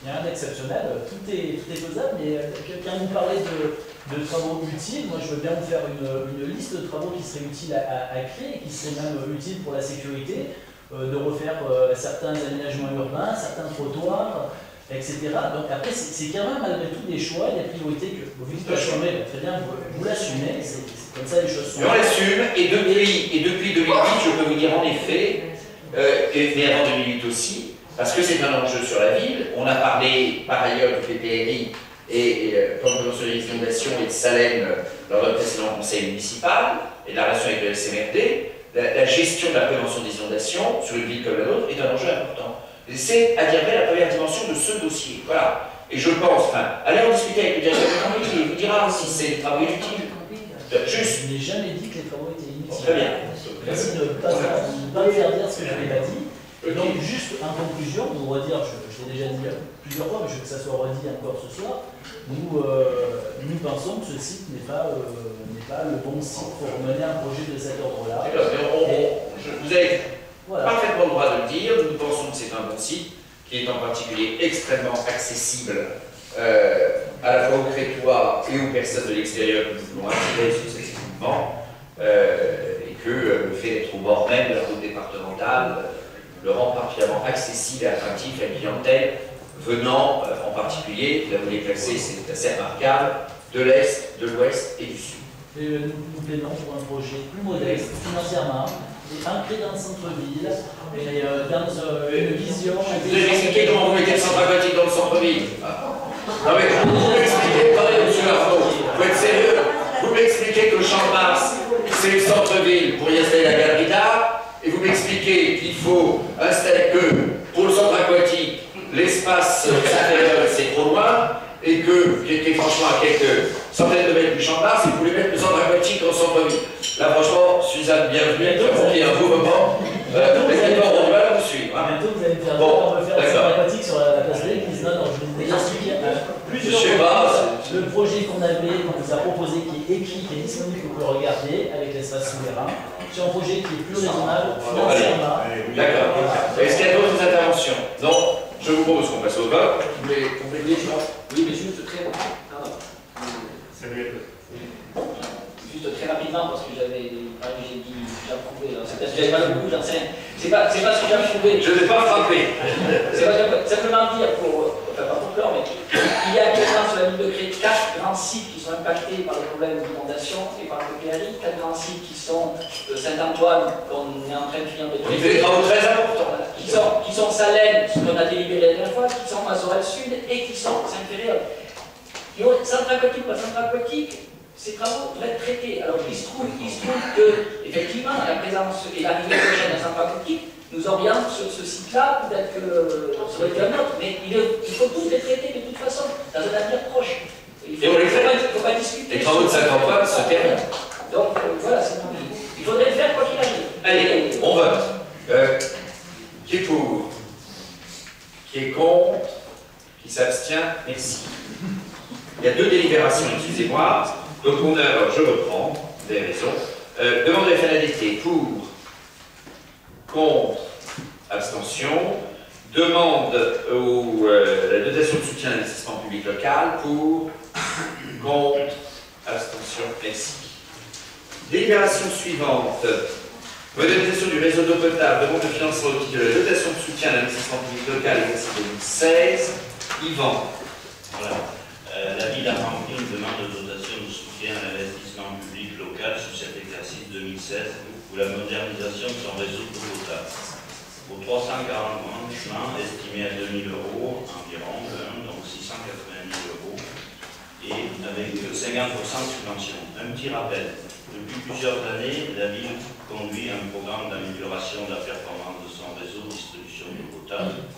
Il n'y a rien d'exceptionnel, tout est, tout est faisable, mais euh, quelqu'un nous parlait de, travaux utiles. Moi, je veux bien vous faire une, liste de travaux qui seraient utiles à, à, à créer, qui seraient même utiles pour la sécurité, euh, de refaire euh, certains aménagements urbains, certains trottoirs, etc. Donc après, c'est quand même malgré tout des choix, des priorités que vous dites assumer. Très bien, vous, vous l'assumez, c'est comme ça les choses sont. On l'assume, et depuis, et depuis 2008, je peux vous dire en effet, euh, et, mais avant 2008 aussi, parce que c'est un enjeu sur la ville. On a parlé par ailleurs du PPRI et, et euh, prévention des inondations et de Salem euh, lors d'un précédent conseil municipal et de la relation avec le SMRD. La, la, gestion de la prévention des inondations sur une ville comme la nôtre est un enjeu important. C'est à dire vrai la première dimension de ce dossier. Voilà. Et je pense, enfin, allez en discuter avec le directeur de campagne, il vous dira si c'est des travaux inutiles. Juste. Je n'ai jamais dit que les travaux étaient inutiles. Très bien. Merci de ne pas, me faire dire ce que je n'avais pas dit. Et donc, juste en conclusion, pour redire, je, je l'ai déjà dit plusieurs fois, mais je veux que ça soit redit encore ce soir, nous, euh, nous pensons que ce site n'est pas, euh, pas le bon site pour mener un projet de cet ordre-là. Vous avez voilà. parfaitement le droit de le dire, nous pensons que c'est un bon site, qui est en particulier extrêmement accessible euh, à la fois aux Crétois et aux personnes de l'extérieur qui nous l'ont attiré successivement, euh, et que euh, le fait d'être au bord même de la route départementale le rend particulièrement accessible et attractif à une clientèle venant euh, en particulier, là vous les placez, c'est assez remarquable, de l'Est, de l'Ouest et du Sud. Euh, nous plaidons pour un projet plus modeste financièrement, et ancré dans le centre-ville, et euh, dans euh, une vision... Vous avez expliqué comment vous mettez le centre aquatique dans le centre-ville. Non mais vous m'expliquez, attendez monsieur vous êtes sérieux. Vous m'expliquez que le champ de Mars, c'est le centre-ville pour y installer la galerie d'art, et vous m'expliquez qu'il faut installer que pour le centre aquatique, l'espace intérieur c'est trop loin, et que, qui était franchement à quelques centaines de mètres du champ de Mars, vous voulez mettre le centre aquatique au centre-ville. Là franchement, Suzanne, bienvenue, qui a manqué un beau moment. Euh, les auront du mal à vous suivre. Hein. Bientôt vous allez me faire bon, centre aquatique sur la, la place de l'église. Non, non, je vous ai déjà expliqué plusieurs fois le projet qu'on avait, qu'on vous a proposé, qui est écrit, qui est disponible, que vous pouvez regarder avec l'espace souverain sur un projet qui est plus raisonnable financièrement. D'accord. Est-ce qu'il y a d'autres interventions? Non Je vous propose qu'on passe au vote. Vous voulez compléter Oui, mais juste. Juste très rapidement, parce que j'avais, j'ai dit, j'approuvais, c'est parce que j'avais pas le goût, j'en sais rien. C'est pas, c'est pas ce que j'approuvais. Je ne vais pas frapper. C'est pas simplement dire, pour, enfin pas pour peur, mais il y a actuellement sur la ville de Crète quatre grands sites qui sont impactés par le problème d'inondation et par le PRI, quatre grands sites qui sont euh, Saint-Antoine, qu'on est en train de finir de traiter. Il fait des travaux très importants. Qui sont, qui sont Salène, ce qu'on a délibéré la dernière fois, qui sont Mazorel Sud et qui sont Saint-Péréol. Centre aquatique, pas centre aquatique, ces travaux doivent être traités. Alors il se trouve, il se trouve que, effectivement, la présence et l'arrivée prochaine d'un centre aquatique nous oriente sur ce site-là, peut-être que ça va être un autre, mais il, il, faut tous les traiter de toute façon, dans un avenir proche. Il faut, et on les fait. Pas, faut pas discuter. Les travaux de Saint-Antoine se terminent. Donc euh, voilà, c'est tout. Il faudrait le faire quoi qu'il arrive. Allez, on vote. Euh, qui est pour? Qui est contre? Qui s'abstient? Merci. Il y a deux délibérations, excusez-moi. Donc on a, alors je reprends, vous avez raison. Euh, demande de FNADT pour, contre, abstention. Demande au, euh, la dotation de soutien à l'investissement public local pour, contre, abstention, merci. Délibération suivante. Modernisation du réseau d'eau potable, demande de financement au titre de la dotation de soutien à l'investissement public local, exercice 2016. Yvan. Voilà. Euh, la ville d'Argentine demande de dotation de soutien à l'investissement public local sur cet exercice 2016 pour la modernisation de son réseau d'eau potable. Pour 340 logements estimés à 2000 euros environ, donc 680 000 euros, et avec 50% de subvention. Un petit rappel, depuis plusieurs années, la ville conduit un programme d'amélioration de la performance de son réseau de distribution d'eau potable.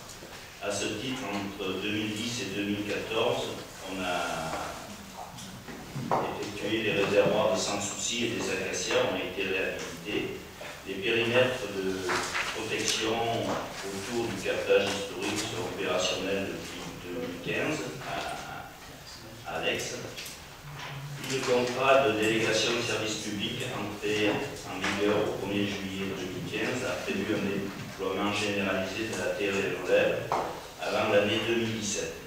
À ce titre, entre 2010 et 2014, on a effectué les réservoirs de Sans Souci et des Acacias ont été réhabilités. Les périmètres de protection autour du captage historique sont opérationnels depuis 2015 à, Alex. Le contrat de délégation de service public entré en vigueur au 1er juillet 2015 a prévu un déploiement généralisé de la terre et relève avant l'année 2017.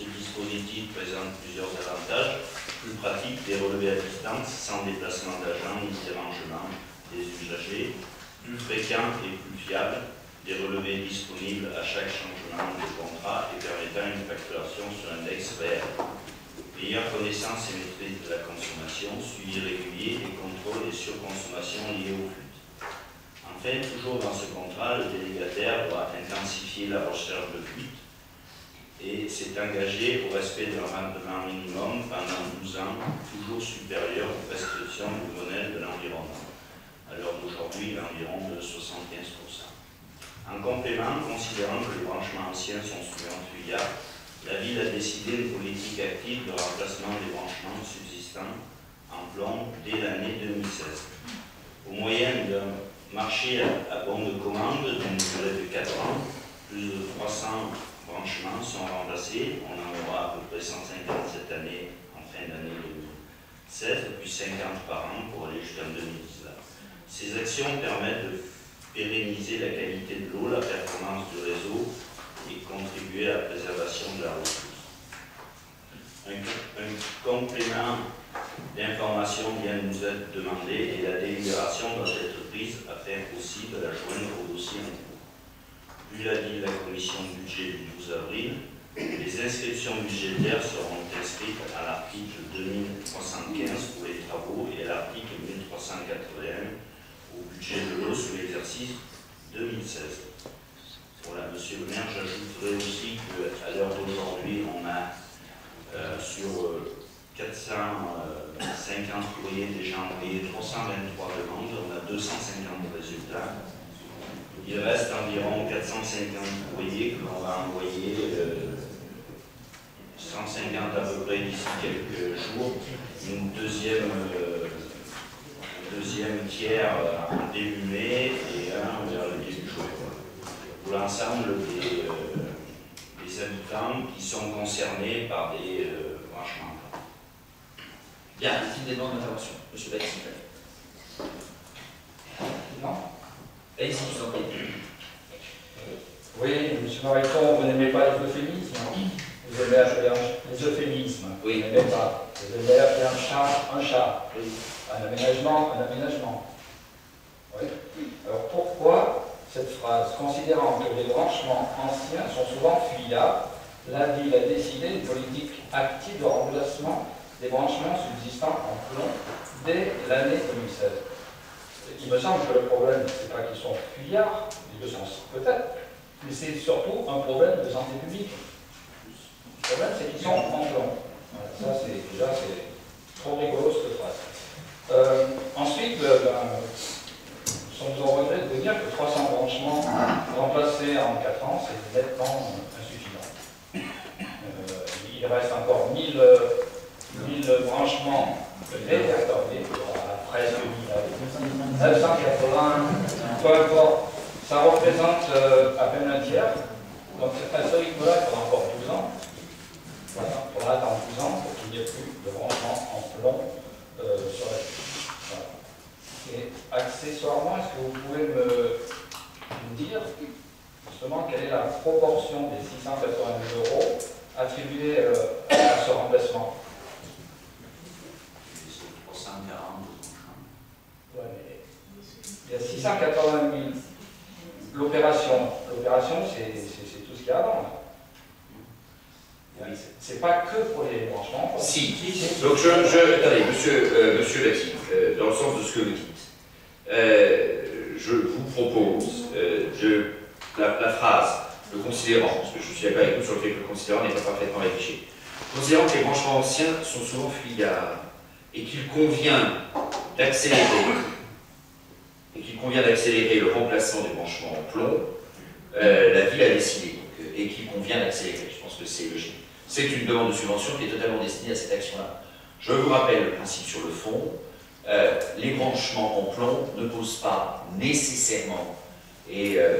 Ce dispositif présente plusieurs avantages. Plus pratique des relevés à distance, sans déplacement d'agents ni dérangement des usagers. Plus fréquent et plus fiable, des relevés disponibles à chaque changement de contrat et permettant une facturation sur index réel. Meilleure connaissance et maîtrise de la consommation, suivi régulier et contrôle des surconsommations liées au flux. Enfin, toujours dans ce contrat, le délégataire doit intensifier la recherche de fuite et s'est engagé au respect d'un rendement minimum pendant 12 ans, toujours supérieur aux prescriptions du modèle de l'environnement. À l'heure d'aujourd'hui, environ de 75%. En complément, considérant que les branchements anciens sont souvent fuyards, la ville a décidé une politique active de remplacement des branchements subsistants en plomb dès l'année 2016. Au moyen d'un marché à, bon de commande d'une durée de 4 ans, plus de 300 branchements sont remplacés. On en aura à peu près 150 cette année, en fin d'année 2016, puis 50 par an pour aller jusqu'en 2019. Ces actions permettent de pérenniser la qualité de l'eau, la performance du réseau et contribuer à la préservation de la ressource. Un, complément d'information vient de nous être demandé et la délibération doit être prise afin aussi de la joindre au dossier Vu l'a dit la commission de budget du 12 avril, les inscriptions budgétaires seront inscrites à l'article 2315 pour les travaux et à l'article 1381 au budget de l'eau sous l'exercice 2016. Voilà, monsieur le maire, j'ajouterai aussi qu'à l'heure d'aujourd'hui, on a euh, sur 450 euh, courriers déjà envoyés, 323 demandes, on a 250 résultats. Il reste environ 450 courriers que l'on va envoyer, 150 euh, à peu près d'ici quelques jours. Une deuxième deuxième tiers en début mai et un vers le début juin. Pour l'ensemble des, euh, habitants qui sont concernés par des euh, branchements. Bien, une demandes d'intervention. Monsieur Baptiste. Non? Allez-y, vous en Oui, M. Mariton, vous n'aimez pas les euphémismes Vous aimez appeler les euphémismes Oui. Vous n'aimez pas. Vous aimez appeler un chat un chat. Oui. Un aménagement, un aménagement. Oui. Alors pourquoi cette phrase? Considérant que les branchements anciens sont souvent fuyables, la ville a décidé une politique active de remplacement des branchements subsistants en plomb dès l'année 2016. Il me semble que le problème, ce n'est pas qu'ils sont fuyards, ils le sont peut-être, mais c'est surtout un problème de santé publique. Le problème, c'est qu'ils sont en plomb. ça, c'est déjà trop rigolo cette phrase. Euh, ensuite, euh, ben, nous sommes au regret de dire que 300 branchements remplacés en 4 ans, c'est nettement insuffisant. Euh, il reste encore 1000, 1000 branchements répertoriés, presque 1000, 980, peu importe. Ça représente à peine un tiers. Donc à ce rythme-là, il encore 12 ans. Voilà, il faudra attendre 12 ans pour qu'il n'y ait plus de branchements en plomb sur la et accessoirement, est-ce que vous pouvez me, dire justement quelle est la proportion des 680 000 euros attribués euh, à ce remplacement? C'est 340 ouais, Il y a 680 000. L'opération, l'opération c'est tout ce qu'il y a avant. C'est pas que pour les branchements. Si. Donc je, je attendez, monsieur, euh, monsieur euh, dans le sens de ce que vous dites, euh, je vous propose euh, je, la, phrase, le considérant, parce que je suis d'accord avec vous sur le fait que le considérant n'est pas parfaitement rédigé, considérant que les branchements anciens sont souvent fuyards et qu'il convient d'accélérer et qu'il convient d'accélérer le remplacement des branchements en plomb, euh, la ville a décidé et qu'il convient d'accélérer. Je pense que c'est logique. C'est une demande de subvention qui est totalement destinée à cette action-là. Je vous rappelle le principe sur le fond. Euh, les branchements en plomb ne posent pas nécessairement, et euh,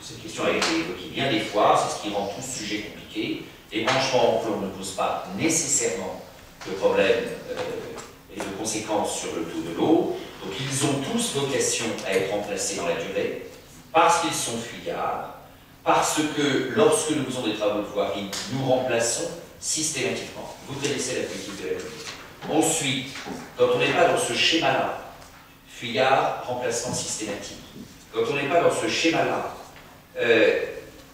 cette question a été évoquée bien des fois, c'est ce qui rend tout ce sujet compliqué, les branchements en plomb ne posent pas nécessairement de problème euh, et de conséquences sur le taux de l'eau, donc ils ont tous vocation à être remplacés dans la durée, parce qu'ils sont fuyards, parce que lorsque nous faisons des travaux de voirie, nous remplaçons systématiquement. Vous connaissez la politique de la ville. Ensuite, quand on n'est pas dans ce schéma-là, fuyard, remplacement systématique. Quand on n'est pas dans ce schéma-là, euh,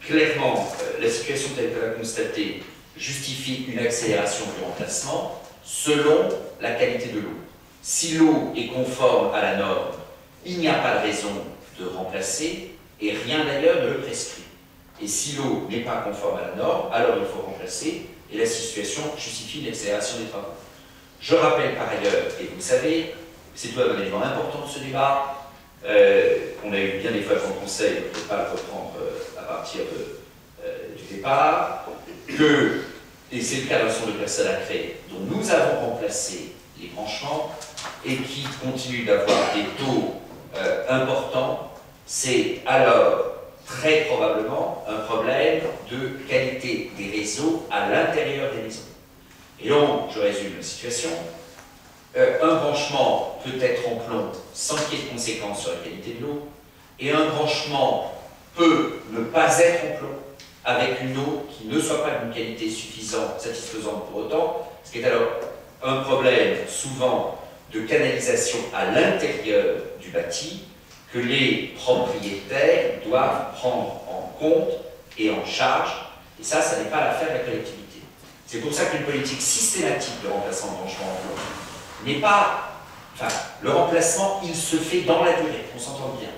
clairement, euh, la situation telle que l'a constatée justifie une accélération du remplacement selon la qualité de l'eau. Si l'eau est conforme à la norme, il n'y a pas de raison de remplacer et rien d'ailleurs ne le prescrit. Et si l'eau n'est pas conforme à la norme, alors il faut remplacer et la situation justifie une accélération des travaux. Je rappelle par ailleurs, et vous le savez, c'est un élément important de ce débat, euh, qu'on a eu bien des fois le Conseil, on ne peut pas le reprendre euh, à partir euh, du départ, que, et c'est le cas d'un centre de personnes à créer, dont nous avons remplacé les branchements et qui continuent d'avoir des taux importants, c'est alors très probablement un problème de qualité des réseaux à l'intérieur des maisons. Et donc, je résume la situation, euh, un branchement peut être en plomb sans qu'il y ait de conséquences sur la qualité de l'eau, et un branchement peut ne pas être en plomb avec une eau qui ne soit pas d'une qualité suffisante, satisfaisante pour autant, ce qui est alors un problème souvent de canalisation à l'intérieur du bâti que les propriétaires doivent prendre en compte et en charge, et ça, ça n'est pas l'affaire de la collectivité. C'est pour ça qu'une politique systématique de remplacement de branchement n'est pas. Enfin, le remplacement, il se fait dans la durée, on s'entend bien.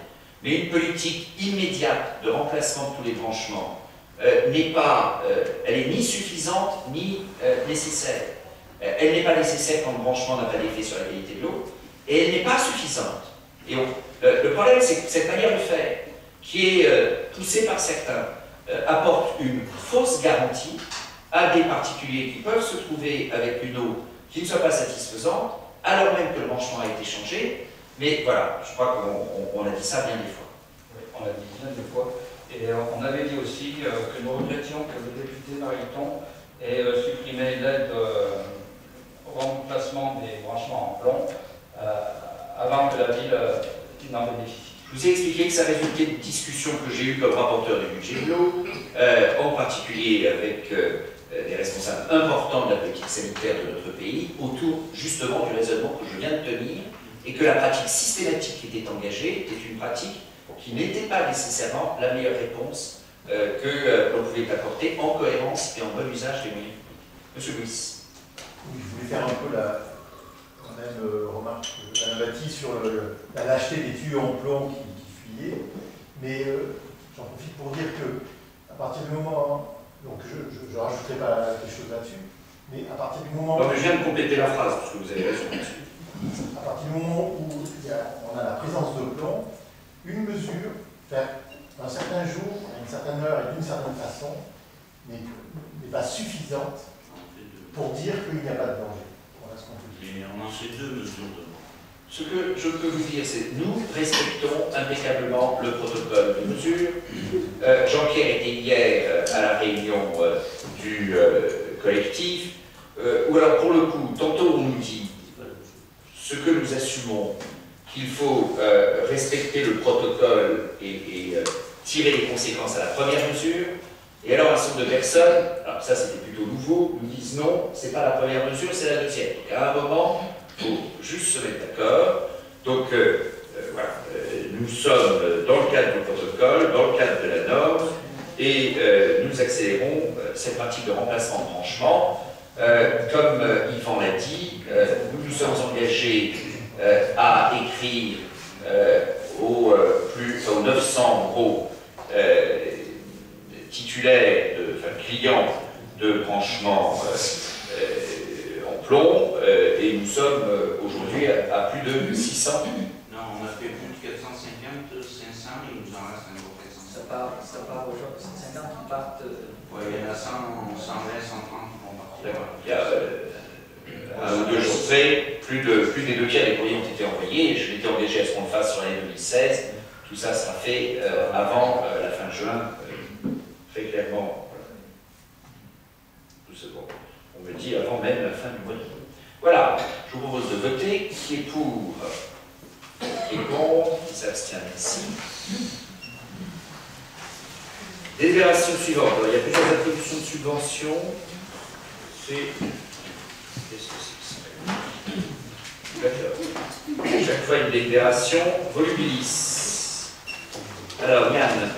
Mais une politique immédiate de remplacement de tous les branchements euh, n'est pas. Euh, elle est ni suffisante ni euh, nécessaire. elle n'est pas nécessaire quand le branchement n'a pas d'effet sur la qualité de l'eau, et elle n'est pas suffisante. Et le problème, c'est que cette manière de faire, qui est poussée par certains, apporte une fausse garantie à des particuliers qui peuvent se trouver avec une eau qui ne soit pas satisfaisante, alors même que le branchement a été changé. Mais voilà, je crois qu'on a dit ça bien des fois. On l'a dit bien des fois. Et euh, on avait dit aussi euh, que nous regrettions que le député Mariton ait euh, supprimé l'aide au remplacement des branchements en plomb avant que la ville n'en bénéficie. Je vous ai expliqué que ça résultait de discussions que j'ai eues comme rapporteur du budget de l'eau, en particulier avec des responsables importants de la politique sanitaire de notre pays autour justement du raisonnement que je viens de tenir et que la pratique systématique qui était engagée était une pratique qui n'était pas nécessairement la meilleure réponse euh, que euh, l'on pouvait apporter en cohérence et en bon usage des moyens Monsieur Louis. Oui, je voulais faire un peu la, même remarque que Mme Batti sur la lâcheté des tuyaux en plomb qui, fuyaient, mais j'en profite pour dire que à partir du moment donc je ne rajouterai pas des choses là-dessus. Mais à partir du moment. Non, mais je viens de compléter la phrase, parce que vous avez raison là-dessus. À partir du moment où on a la présence de plomb, une mesure, faire un certain jour, à une certaine heure et d'une certaine façon, n'est pas suffisante pour dire qu'il n'y a pas de danger. Ce. Mais on en fait deux mesures de ce que je peux vous dire, c'est nous respectons impeccablement le protocole de mesure. Euh, Jean-Pierre était hier euh, à la réunion euh, du collectif, où alors pour le coup, tantôt on nous dit ce que nous assumons, qu'il faut respecter le protocole et, et tirer les conséquences à la première mesure, et alors un certain nombre de personnes, alors ça c'était plutôt nouveau, nous disent non, c'est pas la première mesure, c'est la deuxième. Donc à un moment, il faut juste se mettre d'accord. Donc, euh, euh, voilà, euh, nous sommes dans le cadre du protocole, dans le cadre de la norme, et nous accélérons cette pratique de remplacement de branchement. comme Yvan l'a dit, nous nous sommes engagés à écrire aux, plus, aux 900 gros titulaires, de, enfin, clients de branchement plomb, euh, et nous sommes euh, aujourd'hui à, plus de 600. Non, on a fait plus de 450, 500, il nous en reste encore 400. Ça part, ça part aujourd'hui, 150 qui partent. Euh, oui, il y en a 100, 120, 130 qui vont partir. Il y a euh, de jours faits, plus, de, plus des deux tiers des courriers ont été envoyés, je m'étais engagé à ce qu'on le fasse sur l'année 2016, tout ça sera fait euh, avant euh, la fin de juin, euh, très clairement. Tout bon. On me dit avant même la fin du mois de juin. Voilà, je vous propose de voter qui est pour, qui est contre, qui s'abstient ici. Délibération suivante. Alors, il y a plusieurs attributions de subventions. C'est chaque fois une déclaration volubilis. Alors, Yann.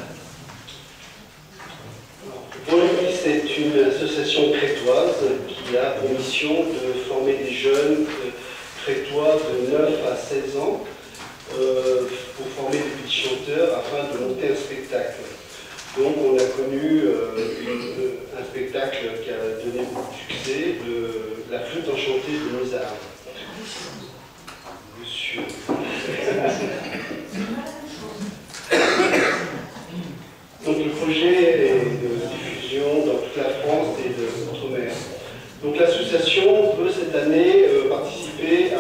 Volubilis est une association crétoise qui a pour mission de former des jeunes euh, crétois de 9 à 16 ans euh, pour former des petits chanteurs afin de monter un spectacle. Donc on a connu euh, euh, un spectacle qui a donné beaucoup de succès, de La flûte enchantée de Mozart. Monsieur. Donc le projet est de diffusion dans toute la France et de l'outre-mer. Donc l'association peut cette année euh, participer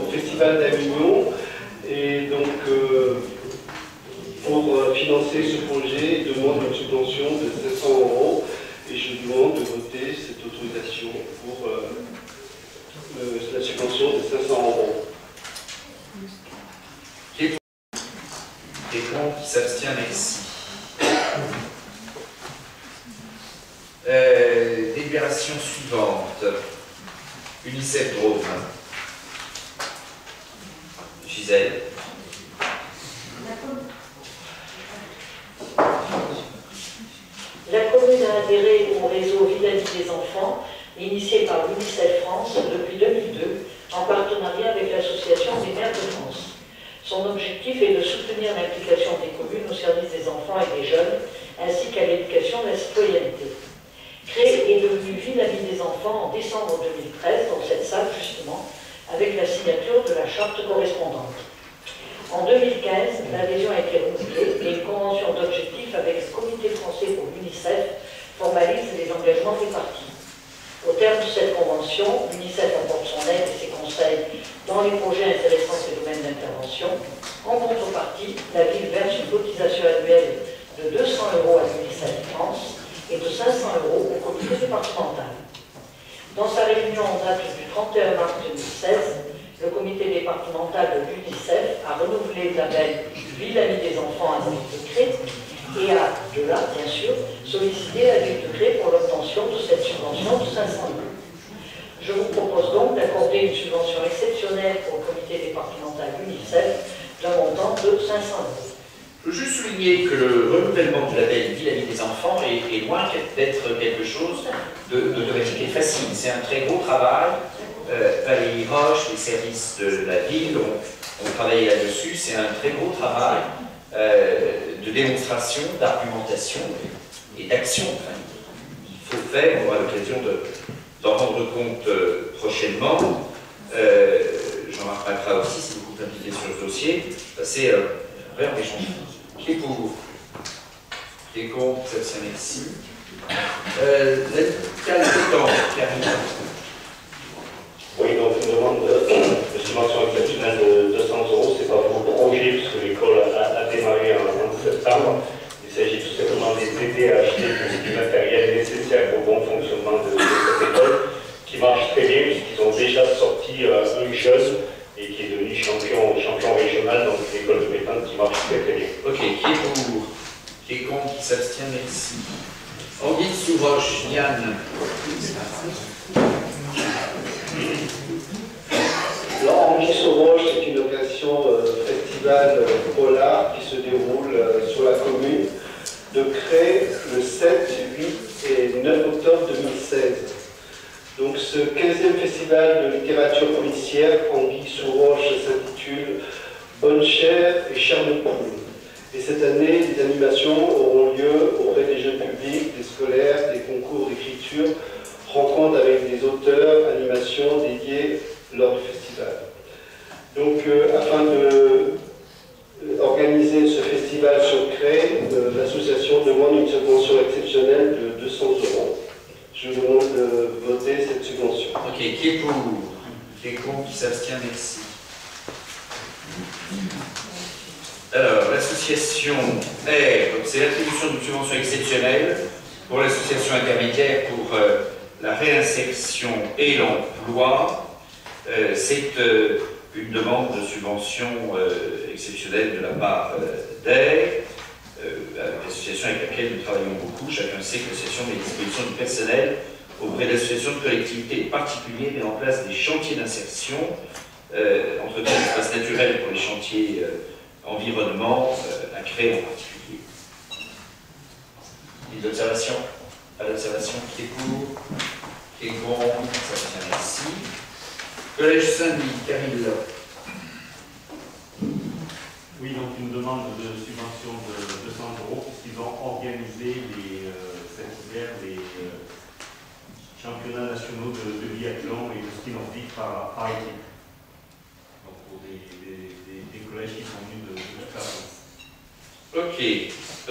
au Festival d'Avignon et donc pour euh, financer ce projet demande une subvention de 700 euros et je demande de voter cette autorisation pour euh, euh, la subvention de 500 euros. Qui est contre qui s'abstient merci. délibération suivante. UNICEF Drôme. Gisèle. La commune a adhéré au réseau Village des enfants, initié par l'UNICEF France depuis 2002, en partenariat avec l'Association des maires de France. Son objectif est de soutenir l'implication des communes au service des enfants et des jeunes, ainsi qu'à l'éducation de la citoyenneté. Créé et devenu Ville des enfants en décembre 2013, dans cette salle justement, avec la signature de la charte correspondante. En 2015, la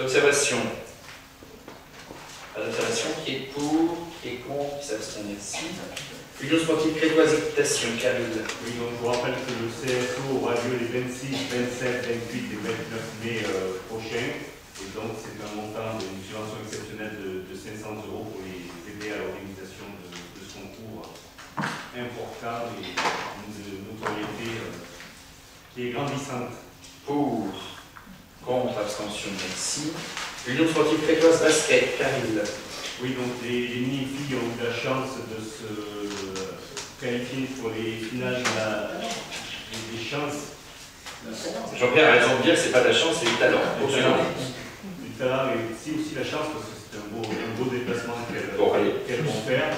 observation. Pas d'observation, qui est pour, qui est contre, qui s'abstient, merci. Union sportive crétoise équitation, Camille. Oui, donc je vous rappelle que le CSO aura lieu les 26, 27, 28 et 29 mai euh, prochains. Et donc c'est un montant d'une subvention exceptionnelle de, de 500 euros pour les aider à l'organisation de, de ce concours important et d'une notoriété euh, qui est grandissante. Pour, contre, abstention, merci. Union sportive crétoise basket, Camille. Oui, donc les, les mini-filles ont eu la chance de se qualifier pour les finales de la, des, chances. Jean-Pierre a raison de dire que c'est pas de la chance, c'est du talent. Du talent. Et aussi, aussi la chance parce que c'est un beau, un beau déplacement qu'elles Bon, vont faire.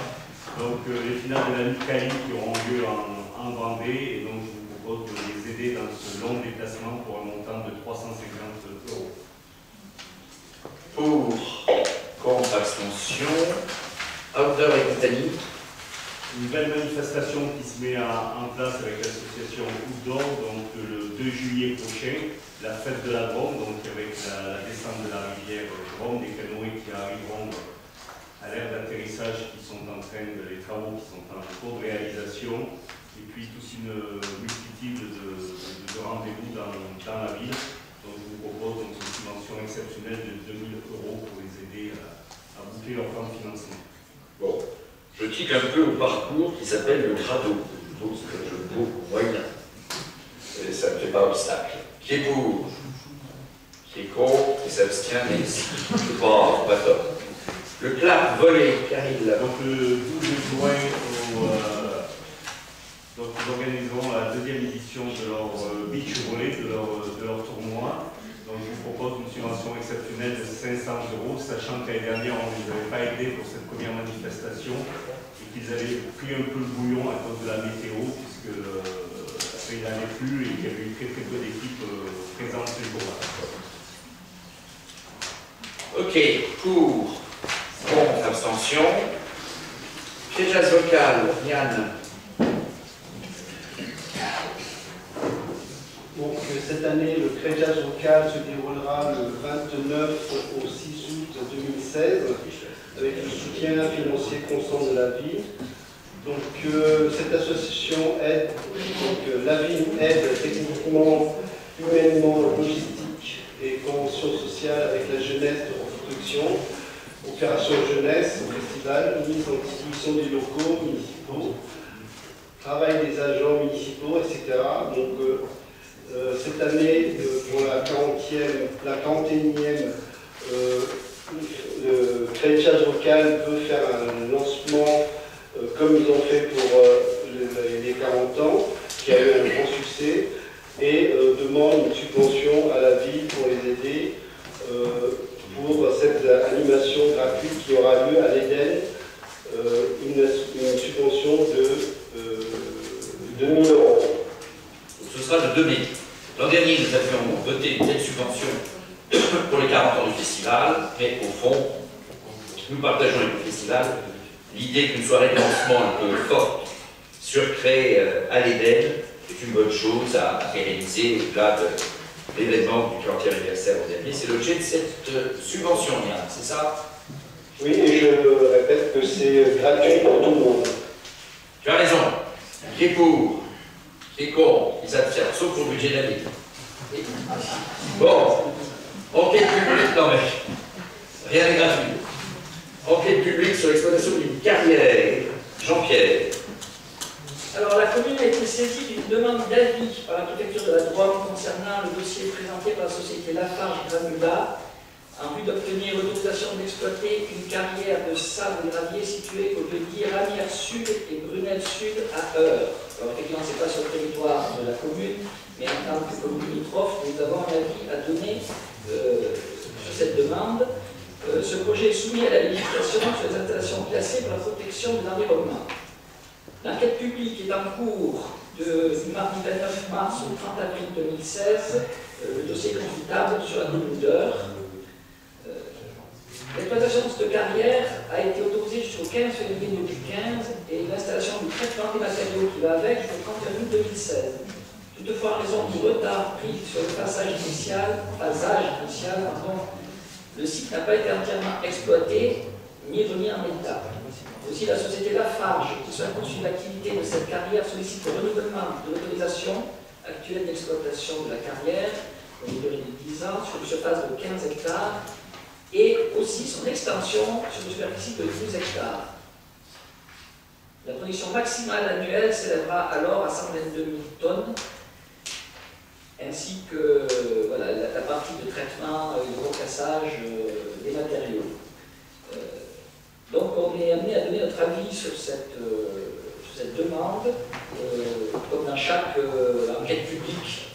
Donc euh, les finales de la Micali qui auront lieu en, en Vendée et donc je vous propose de les aider dans ce long déplacement pour un montant de 350 euros. Pour, contre, abstention. Outdoor et compagnie. Une belle manifestation qui se met à- en place avec l'association Outdoor, donc le 2 juillet prochain, la fête de la Drôme, donc avec la, descente de la rivière Drôme, des canoës qui arriveront à l'aire d'atterrissage qui sont en train de, les travaux qui sont en cours de réalisation, et puis toute une multitude de, de- de rendez-vous dans la ville. Je propose donc une subvention exceptionnelle de 2000 euros pour les aider à, à boucler leur plan de financement. Bon, je tique un peu au parcours qui s'appelle le. Donc c'est un jeu de mots moyen. Et ça ne fait pas obstacle. Qui est pour Qui est contre Qui s'abstient. Bon, pas top. Le clap volé, Caril. Donc le 12 juin, au, euh, donc, nous organiserons la deuxième édition de leur euh, beach volley, de leur, de leur tournoi. Donc je vous propose une subvention exceptionnelle de 500 euros, sachant que l'année dernière on ne les avait pas aidés pour cette première manifestation et qu'ils avaient pris un peu le bouillon à cause de la météo, puisque euh, il n'avait plus et qu'il y avait eu très très peu d'équipes euh, présentes ce jour-là. Ok, pour, contre, abstention. Piégeage vocal, Yann. Donc euh, cette année, le crédage vocal se déroulera le 29 au 6 août 2016 avec le soutien financier constant de la ville. Donc euh, cette association aide, donc euh, la ville aide techniquement, humainement, logistique et convention sociale avec la jeunesse de reproduction, opération jeunesse, festival, mise en distribution des locaux municipaux, travail des agents municipaux, etc. Donc euh, cette année, euh, pour la 40e, la 41e, euh, le Crédit local veut faire un lancement comme ils ont fait pour le- les 40 ans, qui a eu un grand succès, et demande une subvention à la ville pour les aider pour cette animation gratuite qui aura lieu à l'Éden, une, subvention de euh, 2000 euros. Ce sera le 2 mai. L'an dernier, nous avions voté une telle subvention pour les 40 ans du festival, mais au fond, nous partageons avec le festival l'idée qu'une soirée de lancement un peu forte, surcréée euh, à l'Éden, est une bonne chose à réaliser au-delà de l'événement du 40e anniversaire au dernier. C'est l'objet de cette euh, subvention, c'est ça? Oui, et je répète que c'est gratuit pour tout le monde. Tu as raison. Qui est pour Contre Qui s'abstient Sauf le budget de la ville. Bon. Enquête publique, non mais. Rien n'est gratuit. Enquête publique sur l'exploitation d'une carrière. Jean-Pierre. Alors, la commune a été saisie d'une demande d'avis par la préfecture de la Drôme concernant le dossier présenté par la société Lafarge Granula en vue d'obtenir l'autorisation d'exploiter une carrière de sable gravier située au lieu Ramière Sud et Brunel Sud à Heure. Alors effectivement, ce n'est pas sur le territoire de la commune, mais en tant que commune limitrophe, nous avons un avis à donner euh, sur cette demande. Euh, ce projet est soumis à la législation sur les installations classées pour la protection de l'environnement. L'enquête publique est en cours du mardi 29 mars au 30 avril 2016. Euh, le dossier consultable sur la commune d'Heure. L'exploitation de cette carrière a été autorisée jusqu'au 15 février 2015 et l'installation du traitement des matériaux qui va avec jusqu'au 31 août 2016. Toutefois, en raison du retard pris sur le passage initial, passage initial, le site n'a pas été entièrement exploité ni remis en état. Aussi, la société Lafarge, qui souhaite poursuivre l'activité de cette carrière, sollicite le renouvellement de l'autorisation actuelle d'exploitation de la carrière, une durée de 10 ans, sur une surface de 15 hectares, et aussi son extension sur une superficie de 12 hectares. La production maximale annuelle s'élèvera alors à 122 000 tonnes, ainsi que voilà, la, partie de traitement et de recassage euh, des matériaux. Euh, donc on est amené à donner notre avis euh, sur cette demande, comme dans chaque enquête publique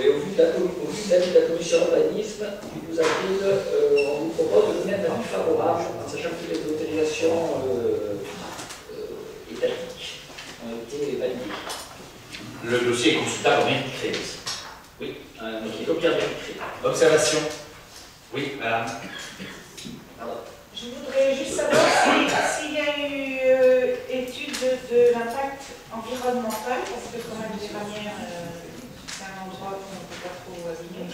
et au vu de l'avis de, la commission urbanisme qui vous appelle, euh, on vous propose de vous mettre un avis favorable en sachant que les autorisations euh, euh, étatiques ont été validées. Le dossier est consultable au bien créé Oui, un dossier bien créé. Observation Oui, madame. Je voudrais juste savoir s'il y a eu étude de, l'impact environnemental, parce que quand même des manières endroit qu'on ne peut pas trop abîmer.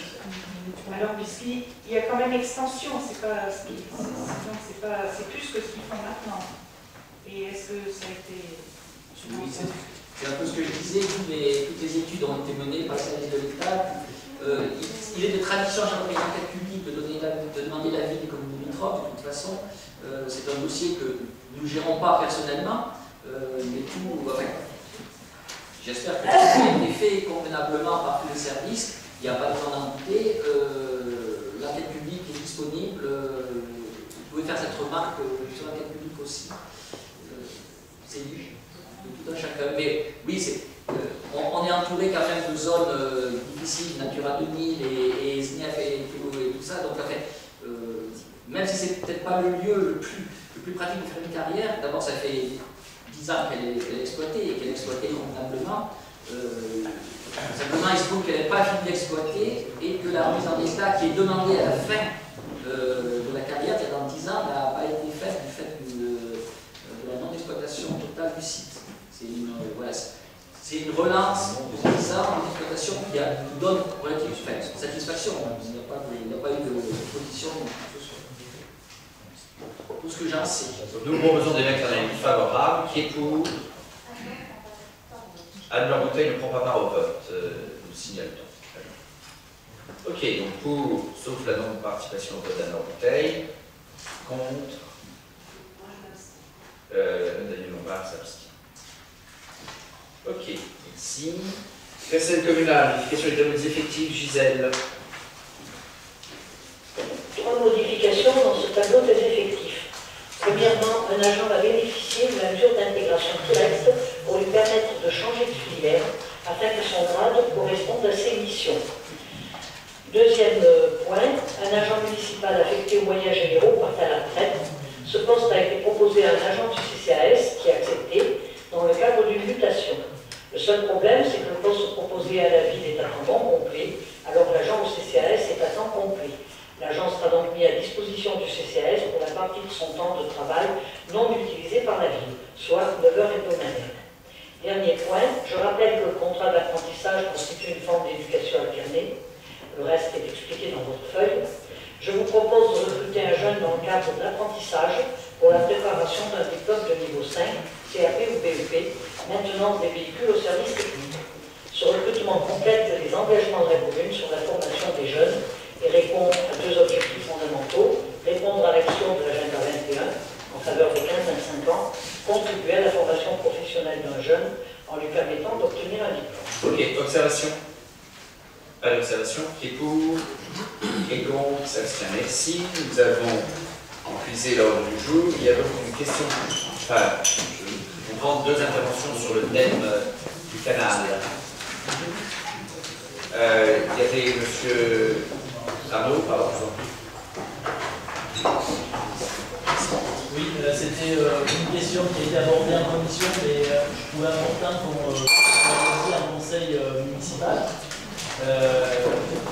Alors, puisqu'il y a quand même extension, c'est pas, c'est pas, c'est plus que ce qu'ils font maintenant. Et est-ce que ça a été. c'est un peu ce que je disais, toutes les, toutes les études ont été menées par le service de l'État. Euh, il, est de tradition chez enquêtes publiques de, donner de demander l'avis des communes limitrophes, de toute façon. Euh, c'est un dossier que nous ne gérons pas personnellement, euh, mais tout, J'espère que tout été fait convenablement par tous les services. Il n'y a pas d'en douter. Euh, l'enquête publique est disponible. Euh, vous pouvez faire cette remarque euh, sur l'enquête publique aussi. c'est lu de tout un chacun. Mais oui, c'est, on, est entouré quand même de zones difficiles, Natura 2000 et, et et, tout, ça. Donc, en fait, même si c'est peut-être pas le lieu le plus, le plus pratique pour faire une carrière, d'abord ça fait qu'elle est, exploitée et qu'elle est exploitée convenablement. Euh, simplement, il se trouve qu'elle n'est pas finie d'exploiter et que la remise en état qui est demandée à la fin euh, de la carrière, c'est dans 10 ans, n'a pas été faite du fait de, la non-exploitation totale du site. C'est une, euh, voilà, une relance de 10 ans d'exploitation qui, qui, donne relative satisfaction. Il n'y a, a, pas eu de, position tout ce que j'en sais. Nous proposons d'émettre un avis favorable qui est pour. Anne-Laure Bouteille ne prend pas part au vote, euh, nous signale Ok, donc pour, sauf la non-participation au vote d'Anne-Laure Bouteille, contre. Euh, Daniel Lombard s'abstient. Ok, merci. Personnel communal, modification des effectifs, Gisèle. Trois modifications dans ce tableau des effectifs. Premièrement, un agent va bénéficier de la mesure d'intégration terrestre pour lui permettre de changer de filière afin que son grade corresponde à ses missions. Deuxième point, un agent municipal affecté aux moyens généraux part à la retraite. Ce poste a été proposé à un agent du CCAS qui a accepté dans le cadre d'une mutation. Le seul problème, c'est que le poste proposé à la ville est à temps complet, alors l'agent au CCAS est à temps complet. L'agence sera donc mise à disposition du CCAS pour la partie de son temps de travail non utilisé par la ville, soit 9 heures hebdomadaires. Dernier point, je rappelle que le contrat d'apprentissage constitue une forme d'éducation alternée. Le reste est expliqué dans votre feuille. Je vous propose de recruter un jeune dans le cadre de l'apprentissage pour la préparation d'un diplôme de niveau 5, CAP ou BEP, maintenance des véhicules au service technique. Ce recrutement complète les engagements de la sur la formation des jeunes et répond à deux objectifs fondamentaux. Répondre à l'action de l'agenda 21 en faveur des 15-25 ans, contribuer à la formation professionnelle d'un jeune en lui permettant d'obtenir un diplôme. Ok, observation Pas d'observation. Qui est pour Qui est contre S'abstient? Merci. Nous avons épuisé l'ordre du jour. Il y a donc une question. Enfin, je- on prend deux interventions sur le thème euh, du canal. Euh, il y avait monsieur Pardon. Oui, euh, c'était euh, une question qui a été abordée en commission, mais euh, je important qu'on euh, organise un conseil euh, municipal.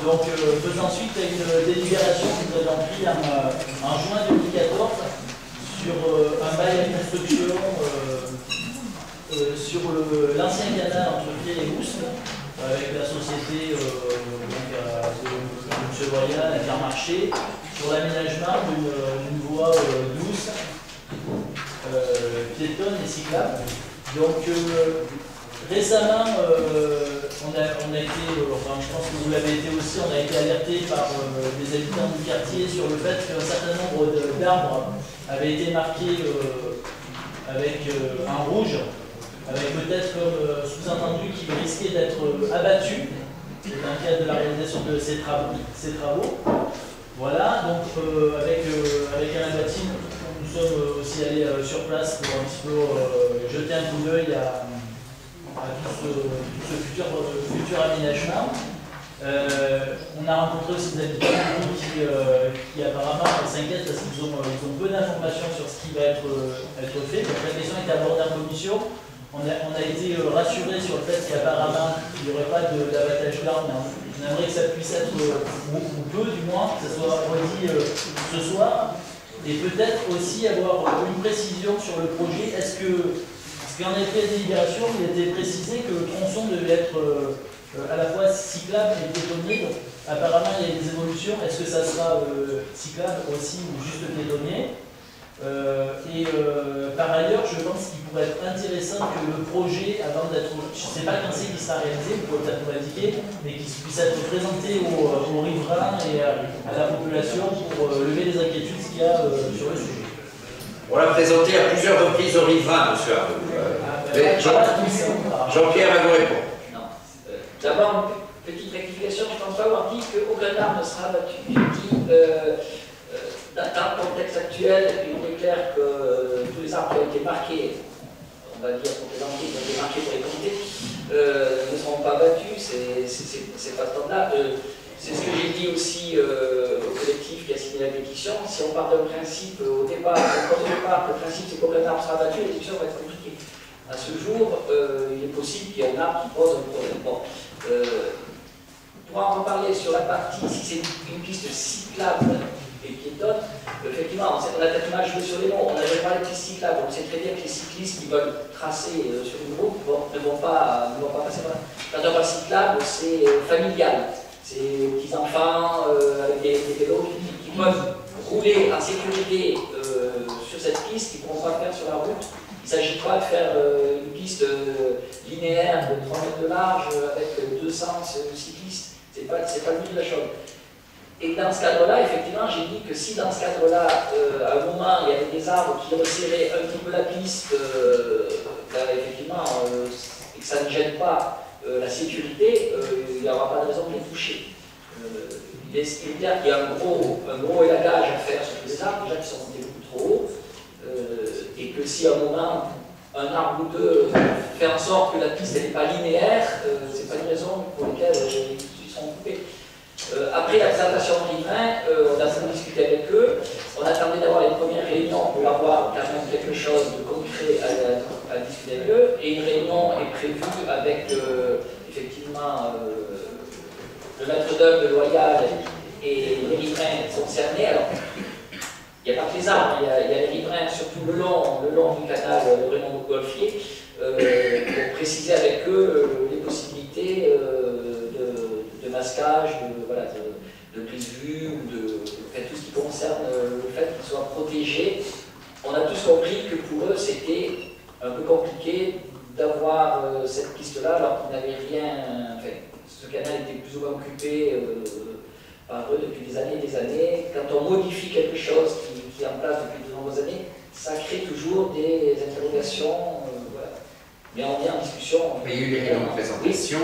Donc, faisant suite à une délibération que nous avons prise en, juin 2014 sur un bail à construction sur l'ancien canal entre Pied et Mousse, avec la société euh. Loyal, Intermarché, sur l'aménagement d'une d'une voie euh, douce, euh, piétonne et cyclable. Donc euh, récemment, euh, on, a, été, euh, enfin je pense que vous l'avez été aussi, on a été alerté par euh, des habitants du quartier sur le fait qu'un certain nombre d'arbres avaient été marqués euh, avec euh, un rouge, avec peut-être euh, sous-entendu qu'ils risquaient d'être euh, abattus dans le cadre de la réalisation de ces travaux. Ces travaux. Voilà, donc euh, avec, euh, avec Alain Bastine, nous sommes euh, aussi allés sur place pour un petit peu jeter un coup d'œil à, à tout ce, tout ce futur, futur aménagement. On a rencontré aussi des habitants qui, qui apparemment s'inquiètent parce qu'ils ont, ont peu d'informations sur ce qui va être, être fait. Donc la question été abordée en commission. On a, été euh, rassurés sur le fait qu'apparemment il n'y aurait pas de- d'abattage d'armes, on aimerait que ça puisse être, euh, ou, peu du moins, que ça soit redit euh, ce soir. Et peut-être aussi avoir une précision sur le projet. Est-ce que, parce qu'en effet, délibération, il était précisé que le tronçon devait être à la fois cyclable et piétonnier. Apparemment, il y a des évolutions. Est-ce que ça sera cyclable aussi ou juste piétonnier Et euh, par ailleurs, je pense qu'il pourrait être intéressant que le projet, avant d'être, je ne sais pas quand c'est qu'il sera réalisé, vous pouvez peut-être nous l'indiquer, mais qu'il puisse être présenté aux, aux riverains et à, à la population pour euh, lever les inquiétudes qu'il y a euh, sur le sujet. On l'a présenté à plusieurs reprises aux riverains, monsieur Arnaud. Euh, mais Jean- Jean-Pierre va vous répondre. Non. Euh, D'abord, une petite rectification, je ne pense pas avoir dit qu'aucun arbre ne sera abattu. J'ai dit, euh, euh, dans, le contexte actuel, il est clair que euh, tous les arbres qui ont été marqués, on va dire pour plaisanter, qui ont été marqués pour les compter, euh, ne seront pas abattus, c'est pas standard. Euh, c'est ce que j'ai dit aussi au collectif qui a signé la pétition. Si on part d'un principe au départ, quand au départ, le principe c'est qu'aucun arbre sera abattu, l'exécution va être compliquée. À ce jour, il est possible qu'il y ait un arbre qui pose un problème. Bon, pour en reparler sur la partie, si c'est une piste cyclable et piétonne, effectivement, on, a mal joué sur les mots, on a jamais parlé de piste cyclable, on sait très bien que les cyclistes qui veulent tracer euh, sur une route ne, vont pas, ne vont pas passer par là. Quand on cyclable, c'est euh, familial, c'est les petits-enfants euh, avec des, vélos qui, qui peuvent rouler en sécurité euh, sur cette piste, qui ne pourront pas faire sur la route. Il ne s'agit pas de faire euh, une piste euh, linéaire de 3 mètres de large euh, avec euh, deux sens euh, cyclistes. Ce n'est pas, pas le but de la chose. Et dans ce cadre-là, effectivement, j'ai dit que si dans ce cadre-là, euh, à un moment, il y avait des arbres qui resserraient un petit peu la piste, euh, ben, effectivement, euh, et que ça ne gêne pas la sécurité, il n'y aura pas de raison de les toucher. Il est clair qu'il y a un gros, élagage à faire sur les arbres, déjà qui sont montés beaucoup trop haut, et que si à un moment, un arbre ou deux fait en sorte que la piste n'est pas linéaire, euh, c'est pas une raison pour laquelle ils sont coupés. Euh, après la présentation de riverains, euh, on a discuter avec eux. On attendait d'avoir les premières réunions pour avoir quand même quelque chose de concret à, discuter avec eux. Et une réunion est prévue avec euh, effectivement euh, le maître d'œuvre de Loyal et les riverains concernés. Alors, il n'y a pas que les arbres, il y a, les riverains surtout le long, le long du canal de Raymond Golfier, pour préciser avec eux les possibilités masquage, de, voilà, de, de prise-vue, ou de, enfin, tout ce qui concerne euh, le fait qu'ils soient protégés. On a tous compris que pour eux c'était un peu compliqué d'avoir euh, cette piste-là alors qu'ils n'avaient rien. Enfin, ce canal était plus ou moins occupé euh, par eux depuis des années et des années. Quand on modifie quelque chose qui, est en place depuis de nombreuses années, ça crée toujours des interrogations. Mais on est en discussion. Il y a eu des réunions de présentation,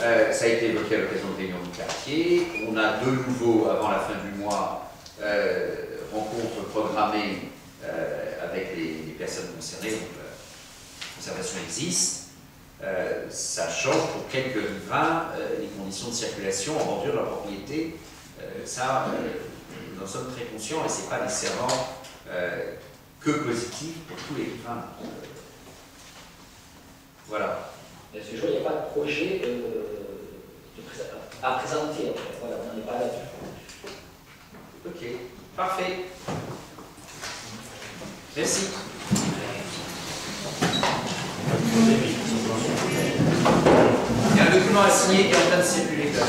euh, ça a été évoqué à l'occasion de réunions de quartier. On a de nouveau, avant la fin du mois, euh, rencontres programmées euh, avec les, les personnes concernées. Donc, la conservation existe. Ça change pour quelques euh, les conditions de circulation en bordure de la propriété. Ça, nous en sommes très conscients et ce n'est pas nécessairement que positif pour tous les riverains. Voilà. Mais ce jour, il n'y a pas de projet de pré- à présenter. en fait. Voilà, on n'en est pas là-dessus. Ok, parfait. Merci. Il y a un document à signer est en train de là.